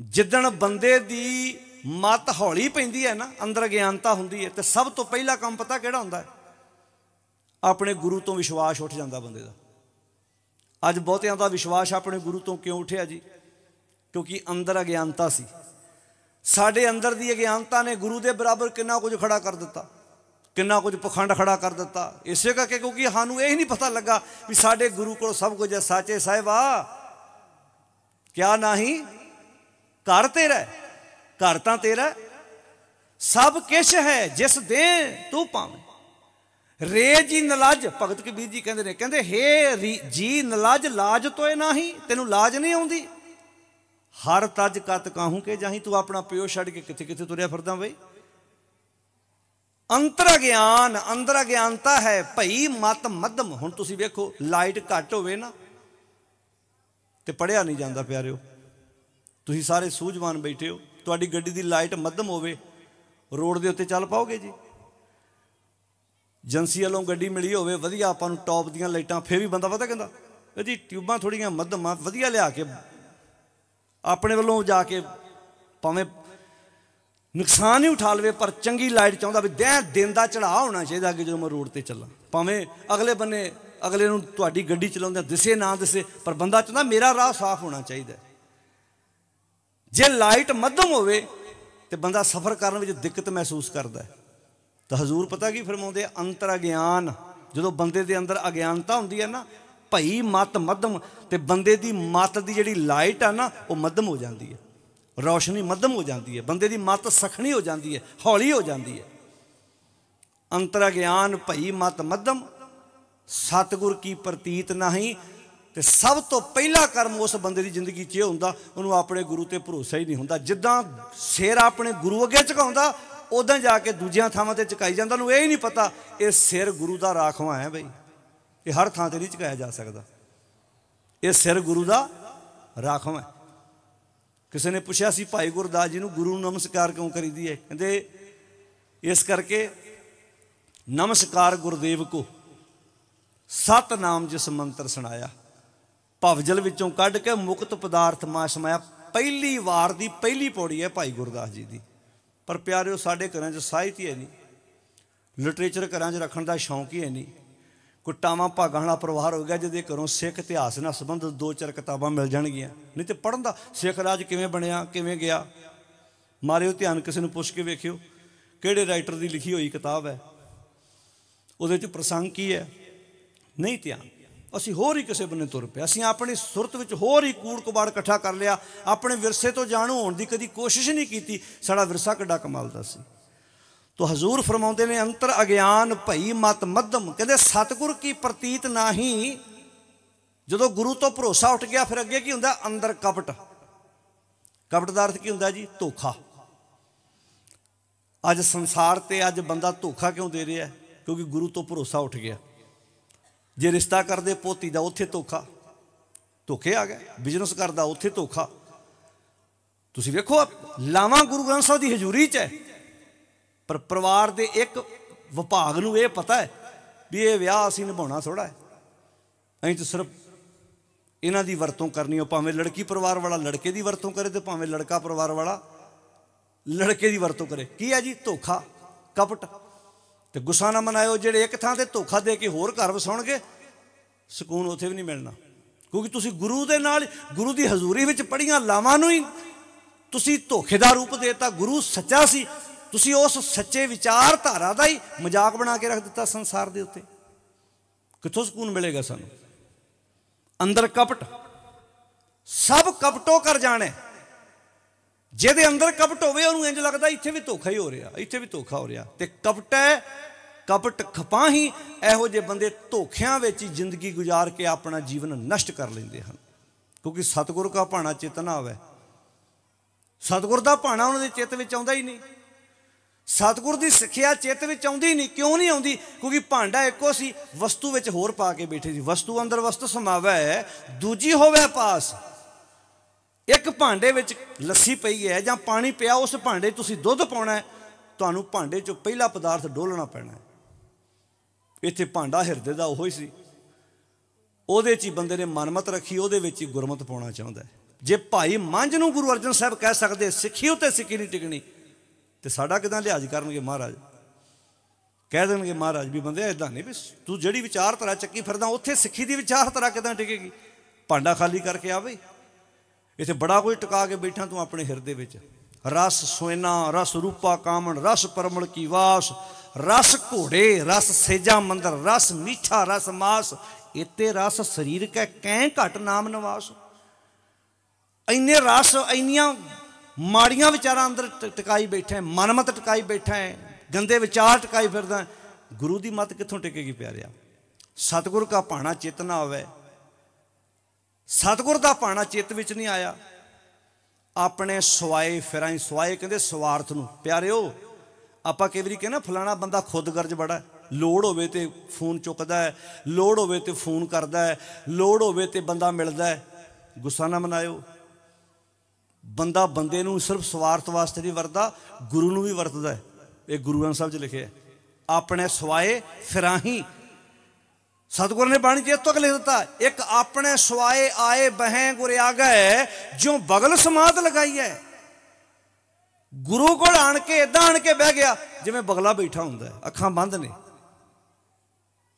ਜਿੱਦਣ ਬੰਦੇ ਦੀ ਮਤ ਹੌਲੀ ਪੈਂਦੀ ਹੈ ਨਾ, ਅੰਦਰ ਗਿਆਨਤਾ ਹੁੰਦੀ ਹੈ ਤੇ ਸਭ ਤੋਂ ਪਹਿਲਾ ਕੰਮ ਪਤਾ ਕਿਹੜਾ ਹੁੰਦਾ ਹੈ? ਆਪਣੇ ਗੁਰੂ ਤੋਂ ਵਿਸ਼ਵਾਸ ਉੱਠ ਜਾਂਦਾ ਬੰਦੇ ਦਾ। ਅੱਜ ਬਹੁਤਿਆਂ ਦਾ ਵਿਸ਼ਵਾਸ ਆਪਣੇ ਗੁਰੂ ਤੋਂ ਕਿਉਂ ਉੱਠਿਆ ਜੀ? ਕਿਉਂਕਿ ਅੰਦਰ ਅਗਿਆਨਤਾ ਸੀ। ਸਾਡੇ ਅੰਦਰ ਦੀ ਅਗਿਆਨਤਾ ਨੇ ਗੁਰੂ ਦੇ ਬਰਾਬਰ ਕਿੰਨਾ ਕੁਝ ਖੜਾ ਕਰ ਦਿੱਤਾ, ਕਿੰਨਾ ਕੁਝ ਪਖੰਡ ਖੜਾ ਕਰ ਦਿੱਤਾ। ਇਸੇ ਕਰਕੇ ਕਿਉਂਕਿ ਸਾਨੂੰ ਇਹ ਨਹੀਂ ਪਤਾ ਲੱਗਾ ਵੀ ਸਾਡੇ ਗੁਰੂ ਕੋਲ ਸਭ ਕੁਝ ਹੈ। ਸਾਚੇ ਸਾਹਿਬਾ, ਕਿਆ ਨਹੀਂ? ਘਰ ਰਹਿ ਘਰ ਤਾਂ ਤੇਰਾ ਸਭ ਕਿਛ ਹੈ, ਜਿਸ ਦੇ ਤੂੰ ਪਾਵੇਂ। ਰੇ ਜੀ ਨਲਾਜ, ਭਗਤ ਕਬੀਰ ਜੀ ਕਹਿੰਦੇ ਨੇ, ਕਹਿੰਦੇ, ਹੇ ਜੀ ਨਲਾਜ, ਲਾਜ ਤੋਏ ਨਹੀਂ, ਤੈਨੂੰ ਲਾਜ ਨਹੀਂ ਆਉਂਦੀ। ਹਰ ਤਜ ਕਤ ਕਾਹੂ ਕੇ ਜਾਹੀਂ, ਤੂੰ ਆਪਣਾ ਪਿਓ ਛੱਡ ਕੇ ਕਿੱਥੇ ਕਿੱਥੇ ਤੁਰਿਆ ਫਿਰਦਾ ਬਈ ਅੰਤਰ ਗਿਆਨ ਅੰਦਰ ਗਿਆਨਤਾ ਹੈ, ਭਈ ਮਤ ਮਧਮ। ਹੁਣ ਤੁਸੀਂ ਵੇਖੋ, ਲਾਈਟ ਘੱਟ ਹੋਵੇ ਨਾ, ਤੇ ਪੜਿਆ ਨਹੀਂ ਜਾਂਦਾ ਪਿਆਰਿਓ। ਤੁਸੀਂ ਸਾਰੇ ਸੂਝਵਾਨ ਬੈਠੇ ਹੋ। ਤੁਹਾਡੀ ਗੱਡੀ ਦੀ ਲਾਈਟ ਮੱਧਮ ਹੋਵੇ, ਰੋਡ ਦੇ ਉੱਤੇ ਚੱਲ ਪਾਓਗੇ ਜੀ? ਏਜੰਸੀ ਵੱਲੋਂ ਗੱਡੀ ਮਿਲੀ ਹੋਵੇ, ਵਧੀਆ ਆਪਾਂ ਨੂੰ ਟੌਪ ਦੀਆਂ ਲਾਈਟਾਂ, ਫੇਰ ਵੀ ਬੰਦਾ ਪਤਾ ਕਹਿੰਦਾ ਜੀ ਟਿਊਬਾਂ ਥੋੜੀਆਂ ਮੱਧਮ ਆ ਵਧੀਆ ਲਿਆ ਕੇ ਆਪਣੇ ਵੱਲੋਂ ਜਾ ਕੇ ਭਾਵੇਂ ਨੁਕਸਾਨ ਹੀ ਉਠਾ ਲਵੇ, ਪਰ ਚੰਗੀ ਲਾਈਟ ਚਾਹੁੰਦਾ ਵੀ ਦੇ ਦਿਨ ਦਾ ਚੜਾ ਹੋਣਾ ਚਾਹੀਦਾ ਕਿ ਜਦੋਂ ਮੈਂ ਰੋਡ ਤੇ ਚੱਲਾਂ। ਭਾਵੇਂ ਅਗਲੇ ਬੰਨੇ, ਅਗਲੇ ਨੂੰ ਤੁਹਾਡੀ ਗੱਡੀ ਚਲਾਉਂਦੇ ਦਿਸੇ, ਨਾ ਦਿਸੇ, ਪਰ ਬੰਦਾ ਚਾਹੁੰਦਾ ਮੇਰਾ ਰਾਹ ਸਾਫ਼ ਹੋਣਾ ਚਾਹੀਦਾ। ਜੇ ਲਾਈਟ ਮੱਧਮ ਹੋਵੇ ਤੇ ਬੰਦਾ ਸਫ਼ਰ ਕਰਨ ਵਿੱਚ ਦਿੱਕਤ ਮਹਿਸੂਸ ਕਰਦਾ ਹੈ। ਤਾਂ ਹਜ਼ੂਰ ਪਤਾ ਕੀ ਫਰਮਾਉਂਦੇ ਅੰਤਰ ਅਗਿਆਨ। ਜਦੋਂ ਬੰਦੇ ਦੇ ਅੰਦਰ ਅਗਿਆਨਤਾ ਹੁੰਦੀ ਹੈ ਨਾ, ਭਈ ਮਤ ਮੱਧਮ, ਤੇ ਬੰਦੇ ਦੀ ਮਤ ਦੀ ਜਿਹੜੀ ਲਾਈਟ ਆ ਨਾ, ਉਹ ਮੱਧਮ ਹੋ ਜਾਂਦੀ ਹੈ। ਰੌਸ਼ਨੀ ਮੱਧਮ ਹੋ ਜਾਂਦੀ ਹੈ। ਬੰਦੇ ਦੀ ਮਤ ਸਖਣੀ ਹੋ ਜਾਂਦੀ ਹੈ, ਹੌਲੀ ਹੋ ਜਾਂਦੀ ਹੈ। ਅੰਤਰ ਗਿਆਨ ਭਈ ਮਤ ਮੱਧਮ, ਸਤਗੁਰ ਕੀ ਪ੍ਰਤੀਤ ਨਹੀਂ ਤੇ ਸਭ ਤੋਂ ਪਹਿਲਾ ਕਰਮ ਉਸ ਬੰਦੇ ਦੀ ਜ਼ਿੰਦਗੀ 'ਚ ਇਹ ਹੁੰਦਾ, ਉਹਨੂੰ ਆਪਣੇ ਗੁਰੂ ਤੇ ਭਰੋਸਾ ਹੀ ਨਹੀਂ ਹੁੰਦਾ। ਜਿੱਦਾਂ ਸਿਰ ਆਪਣੇ ਗੁਰੂ ਅੱਗੇ ਝੁਕਾਉਂਦਾ ਉਦਾਂ ਜਾ ਕੇ ਦੂਜੀਆਂ ਥਾਵਾਂ ਤੇ ਝੁਕਾਈ ਜਾਂਦਾ, ਉਹਨੂੰ ਇਹ ਹੀ ਨਹੀਂ ਪਤਾ ਇਹ ਸਿਰ ਗੁਰੂ ਦਾ ਰਾਖਵਾ ਹੈ ਬਈ। ਇਹ ਹਰ ਥਾਂ ਤੇ ਨਹੀਂ ਝੁਕਾਇਆ ਜਾ ਸਕਦਾ। ਇਹ ਸਿਰ ਗੁਰੂ ਦਾ ਰਾਖਵਾ ਹੈ। ਕਿਸੇ ਨੇ ਪੁੱਛਿਆ ਸੀ, ਭਾਈ ਗੁਰਦਾਸ ਜੀ ਨੂੰ ਗੁਰੂ ਨੂੰ ਨਮਸਕਾਰ ਕਿਉਂ ਕਰੀਦੀ ਹੈ? ਕਹਿੰਦੇ, ਇਸ ਕਰਕੇ ਨਮਸਕਾਰ ਗੁਰਦੇਵ ਕੋ। ਸਤ ਨਾਮ ਜਿਸ ਮੰਤਰ ਸੁਣਾਇਆ। ਭਵਜਲ ਵਿੱਚੋਂ ਕੱਢ ਕੇ ਮੁਕਤ ਪਦਾਰਥ ਮਾ ਸਮਾਇਆ ਪਹਿਲੀ ਵਾਰ ਦੀ ਪਹਿਲੀ ਪੌੜੀ ਹੈ ਭਾਈ ਗੁਰਦਾਸ ਜੀ ਦੀ। ਪਰ ਪਿਆਰਿਓ, ਸਾਡੇ ਘਰਾਂ 'ਚ ਸਾਹਿਤ ਹੀ ਹੈ ਨਹੀਂ। ਲਿਟਰੇਚਰ ਘਰਾਂ 'ਚ ਰੱਖਣ ਦਾ ਸ਼ੌਂਕ ਹੀ ਹੈ ਨਹੀਂ। ਕੁੱਟਾਵਾਂ, ਭਾਗਾਂ ਵਾਲਾ ਪਰਿਵਾਰ ਹੋ ਗਿਆ, ਜਿਹਦੇ ਘਰੋਂ ਸਿੱਖ ਇਤਿਹਾਸ ਨਾਲ ਸੰਬੰਧਿਤ ਦੋ ਚਾਰ ਕਿਤਾਬਾਂ ਮਿਲ ਜਾਣਗੀਆਂ। ਨਹੀਂ ਤੇ ਪੜਨ ਦਾ ਸਿੱਖ ਰਾਜ ਕਿਵੇਂ ਬਣਿਆ, ਕਿਵੇਂ ਗਿਆ? ਮਾਰਿਓ ਧਿਆਨ, ਕਿਸੇ ਨੂੰ ਪੁੱਛ ਕੇ ਵੇਖਿਓ, ਕਿਹੜੇ ਰਾਈਟਰ ਦੀ ਲਿਖੀ ਹੋਈ ਕਿਤਾਬ ਹੈ? ਉਹਦੇ 'ਚ ਪ੍ਰਸੰਗ ਕੀ ਹੈ? ਨਹੀਂ ਧਿਆਨ। ਅਸੀਂ ਹੋਰ ਹੀ ਕਿਸੇ ਬੰਨੇ ਤੁਰ ਪਏ ਅਸੀਂ ਆਪਣੀ ਸੁਰਤ ਵਿੱਚ ਹੋਰ ਹੀ ਕੂੜ ਕਬਾੜ ਇਕੱਠਾ ਕਰ ਲਿਆ। ਆਪਣੇ ਵਿਰਸੇ ਤੋਂ ਜਾਣੂ ਹੋਣ ਦੀ ਕਦੀ ਕੋਸ਼ਿਸ਼ ਨਹੀਂ ਕੀਤੀ। ਸਾਡਾ ਵਿਰਸਾ ਕਿੱਡਾ ਕਮਾਲ ਦਾ ਸੀ। ਤੋ ਹਜ਼ੂਰ ਫਰਮਾਉਂਦੇ ਨੇ, ਅੰਤਰ ਅਗਿਆਨ ਭਈ ਮਤ ਮੱਧਮ। ਕਹਿੰਦੇ, ਸਤਗੁਰ ਕੀ ਪ੍ਰਤੀਤ ਨਹੀਂ? ਜਦੋਂ ਗੁਰੂ ਤੋਂ ਭਰੋਸਾ ਉੱਠ ਗਿਆ, ਫਿਰ ਅੱਗੇ ਕੀ ਹੁੰਦਾ? ਅੰਦਰ ਕਪਟ। ਕਪਟ ਦਾ ਅਰਥ ਕੀ ਹੁੰਦਾ ਜੀ? ਧੋਖਾ। ਅੱਜ ਸੰਸਾਰ ਤੇ ਅੱਜ ਬੰਦਾ ਧੋਖਾ ਕਿਉਂ ਦੇ ਰਿਹਾ? ਕਿਉਂਕਿ ਗੁਰੂ ਤੋਂ ਭਰੋਸਾ ਉੱਠ ਗਿਆ। ਜੇ ਰਿਸ਼ਤਾ ਕਰਦੇ ਪੋਤੀ ਦਾ ਉੱਥੇ ਧੋਖਾ। ਧੋਖੇ ਆ ਗਏ ਬਿਜ਼ਨਸ ਕਰਦਾ ਉੱਥੇ ਧੋਖਾ। ਤੁਸੀਂ ਵੇਖੋ ਲਾਵਾਂ ਗੁਰੂ ਗ੍ਰੰਥ ਸਾਹਿਬ ਦੀ ਹਜ਼ੂਰੀ 'ਚ ਹੈ। ਪਰ ਪਰਿਵਾਰ ਦੇ ਇੱਕ ਵਿਭਾਗ ਨੂੰ ਇਹ ਪਤਾ ਹੈ ਵੀ ਇਹ ਵਿਆਹ ਅਸੀਂ ਨਿਭਾਉਣਾ ਥੋੜਾ ਹੈ। ਅਸੀਂ ਤਾਂ ਸਿਰਫ ਇਹਨਾਂ ਦੀ ਵਰਤੋਂ ਕਰਨੀ ਹੋ ਭਾਵੇਂ ਲੜਕੀ ਪਰਿਵਾਰ ਵਾਲਾ ਲੜਕੇ ਦੀ ਵਰਤੋਂ ਕਰੇ ਤੇ ਭਾਵੇਂ ਲੜਕਾ ਪਰਿਵਾਰ ਵਾਲਾ ਲੜਕੇ ਦੀ ਵਰਤੋਂ ਕਰੇ। ਕੀ ਹੈ ਜੀ? ਧੋਖਾ, ਕਪਟ। ਤੇ ਗੁੱਸਾ ਨਾ ਮਨਾਇਓ, ਜਿਹੜੇ ਇੱਕ ਥਾਂ ਤੇ ਧੋਖਾ ਦੇ ਕੇ ਹੋਰ ਘਰ ਵਸਾਉਣਗੇ, ਸਕੂਨ ਉੱਥੇ ਵੀ ਨਹੀਂ ਮਿਲਣਾ। ਕਿਉਂਕਿ ਤੁਸੀਂ ਗੁਰੂ ਦੇ ਨਾਲ, ਗੁਰੂ ਦੀ ਹਜ਼ੂਰੀ ਵਿੱਚ ਪੜੀਆਂ ਲਾਵਾਂ ਨੂੰ ਹੀ ਤੁਸੀਂ ਧੋਖੇ ਦਾ ਰੂਪ ਦੇਤਾ, ਗੁਰੂ ਸੱਚਾ ਸੀ। ਤੁਸੀਂ ਉਸ ਸੱਚੇ ਵਿਚਾਰਧਾਰਾ ਦਾ ਹੀ ਮਜ਼ਾਕ ਬਣਾ ਕੇ ਰੱਖ ਦਿੱਤਾ ਸੰਸਾਰ ਦੇ ਉੱਤੇ। ਕਿੱਥੋਂ ਸਕੂਨ ਮਿਲੇਗਾ ਸਾਨੂੰ? ਅੰਦਰ ਕਪਟ। ਸਭ ਕਪਟੋ ਕਰ ਜਾਣੇ। ਜਿਹਦੇ ਅੰਦਰ ਕਪਟ ਹੋਵੇ, ਉਹਨੂੰ ਇੰਜ ਲੱਗਦਾ ਇੱਥੇ ਵੀ ਧੋਖਾ ਹੀ ਹੋ ਰਿਹਾ, ਇੱਥੇ ਵੀ ਧੋਖਾ ਹੋ ਰਿਹਾ। ਤੇ ਕਪਟ ਹੈ ਕਪਟ ਖਪਾਹੀ, ਇਹੋ ਜਿਹੇ ਬੰਦੇ ਧੋਖਿਆਂ ਵਿੱਚ ਹੀ ਜ਼ਿੰਦਗੀ ਗੁਜ਼ਾਰ ਕੇ ਆਪਣਾ ਜੀਵਨ ਨਸ਼ਟ ਕਰ ਲੈਂਦੇ ਹਨ। ਕਿਉਂਕਿ ਸਤਿਗੁਰ ਕਾ ਭਾਣਾ ਚੇਤਨਾ ਆਵੇ ਸਤਿਗੁਰ ਦਾ ਭਾਣਾ ਉਹਨਾਂ ਦੇ ਚਿੱਤ ਵਿੱਚ ਆਉਂਦਾ ਹੀ ਨਹੀਂ। ਸਤਿਗੁਰ ਦੀ ਸਿੱਖਿਆ ਚਿੱਤ ਵਿੱਚ ਆਉਂਦੀ ਨਹੀਂ, ਕਿਉਂ ਨਹੀਂ ਆਉਂਦੀ? ਕਿਉਂਕਿ ਭਾਂਡਾ ਇੱਕੋ ਸੀ, ਵਸਤੂ ਵਿੱਚ ਹੋਰ ਪਾ ਕੇ ਬੈਠੇ ਸੀ। ਵਸਤੂ ਅੰਦਰ ਵਸਤ ਸਮਾਵੇ, ਦੂਜੀ ਹੋਵੇ ਪਾਸ। ਇੱਕ ਭਾਂਡੇ ਵਿੱਚ ਲੱਸੀ ਪਈ ਹੈ ਜਾਂ ਪਾਣੀ ਪਿਆ, ਉਸ ਭਾਂਡੇ ਤੁਸੀਂ ਦੁੱਧ ਪਾਉਣਾ ਤੁਹਾਨੂੰ ਭਾਂਡੇ 'ਚੋਂ ਪਹਿਲਾ ਪਦਾਰਥ ਡੋਲਣਾ ਪੈਣਾ ਹੈ। ਇੱਥੇ ਭਾਂਡਾ ਹਿਰਦੇ ਦਾ ਉਹੀ ਸੀ। ਉਹਦੇ 'ਚ ਹੀ ਬੰਦੇ ਨੇ ਮਨਮਤ ਰੱਖੀ, ਉਹਦੇ ਵਿੱਚ ਹੀ ਗੁਰਮਤ ਪਾਉਣਾ ਚਾਹੁੰਦਾ ਜੇ ਭਾਈ ਮੰਝ ਨੂੰ ਗੁਰੂ ਅਰਜਨ ਸਾਹਿਬ ਕਹਿ ਸਕਦੇ, ਸਿੱਖੀ ਉਤੇ ਸਿੱਖੀ ਨਹੀਂ ਟਿਕਣੀ, ਤੇ ਸਾਡਾ ਕਿਦਾਂ ਲਿਹਾਜ਼ ਕਰਨਗੇ ਮਹਾਰਾਜ? ਕਹਿ ਦੇਣਗੇ ਮਹਾਰਾਜ ਵੀ ਬੰਦੇ ਐਦਾਂ ਨਹੀਂ ਵੀ ਤੂੰ ਜਿਹੜੀ ਵਿਚਾਰਧਾਰਾ ਚੱਕੀ ਫਿਰਦਾ, ਉੱਥੇ ਸਿੱਖੀ ਦੀ ਵਿਚਾਰਧਾਰਾ ਕਿਦਾਂ ਟਿਕੇਗੀ? ਭਾਂਡਾ ਖਾਲੀ ਕਰਕੇ ਆ ਬਈ। ਇੱਥੇ ਬੜਾ ਕੋਈ ਟਿਕਾ ਕੇ ਬੈਠਾ ਤੂੰ ਆਪਣੇ ਹਿਰਦੇ ਵਿੱਚ। ਰਸ ਸੋਇਨਾ, ਰਸ ਰੂਪਾ ਕਾਮਣ, ਰਸ ਪਰਮਲ ਕੀ ਵਾਸ ਰਸ ਘੋੜੇ, ਰਸ ਸੇਜਾ ਮੰਦਰ, ਰਸ ਮੀਠਾ, ਰਸ ਮਾਸ। ਇਤੇ ਰਸ ਸਰੀਰ ਕੈ ਕੈ ਘਟ ਨਾਮ ਨਿਵਾਸ। ਇੰਨੇ ਰਸ, ਇੰਨੀਆਂ ਮਾੜੀਆਂ ਵਿਚਾਰਾਂ ਅੰਦਰ ਟਿਕਾਈ ਬੈਠਾ ਮਨਮਤ ਟਿਕਾਈ ਬੈਠਾ ਹੈ, ਗੰਦੇ ਵਿਚਾਰ ਟਿਕਾਈ ਫਿਰਦਾ ਗੁਰੂ ਦੀ ਮਤ ਕਿੱਥੋਂ ਟਿਕੇਗੀ ਪਿਆਰਿਆ? ਸਤਿਗੁਰ ਕਾ ਭਾਣਾ ਚਿਤ ਨਾ ਹੋਵੇ ਸਤਿਗੁਰ ਦਾ ਭਾਣਾ ਚਿੱਤ ਵਿੱਚ ਨਹੀਂ ਆਇਆ। ਆਪਣੇ ਸਵਾਏ ਫਿਰਾਂ ਸਵਾਏ, ਕਹਿੰਦੇ ਸਵਾਰਥ ਨੂੰ। ਪਿਆਰਿਓ ਆਪਾਂ ਕਈ ਵਾਰੀ ਕਹਿੰਦਾ ਫਲਾਣਾ ਬੰਦਾ ਖੁਦਗਰਜ ਬੜਾ ਲੋੜ ਹੋਵੇ ਤੇ ਫੋਨ ਚੁੱਕਦਾ ਹੈ, ਲੋੜ ਹੋਵੇ ਤੇ ਫੋਨ ਕਰਦਾ ਹੈ, ਲੋੜ ਹੋਵੇ ਤੇ ਬੰਦਾ ਮਿਲਦਾ ਹੈ। ਗੁੱਸਾ ਨਾ ਮਨਾਇਓ। ਬੰਦਾ ਬੰਦੇ ਨੂੰ ਸਿਰਫ ਸਵਾਰਥ ਵਾਸਤੇ ਨਹੀਂ ਵਰਤਦਾ, ਗੁਰੂ ਨੂੰ ਵੀ ਵਰਤਦਾ ਹੈ। ਇਹ ਗੁਰੂ ਗ੍ਰੰਥ ਸਾਹਿਬ 'ਚ ਲਿਖਿਆ ਹੈ, ਆਪਣੇ ਸਵਾਏ ਫਿਰਾਹੀ। ਸਤਗੁਰ ਨੇ ਬਾਣੀ ਚ ਇਤੋਂ ਲਿਖ ਦਿੱਤਾ ਇੱਕ ਆਪਣੇ ਸਵਾਏ ਆਏ ਬਹਿ ਗੁਰ ਆਗੈ ਜਿਉ ਬਗਲ ਸਮਾਦ ਲਗਾਈ ਹੈ। ਗੁਰੂ ਕੋਲ ਆਣ ਕੇ ਇਦਾਂ ਆਣ ਕੇ ਬਹਿ ਗਿਆ, ਜਿਵੇਂ ਬਗਲਾ ਬੈਠਾ ਹੁੰਦਾ ਅੱਖਾਂ ਬੰਦ ਨੇ।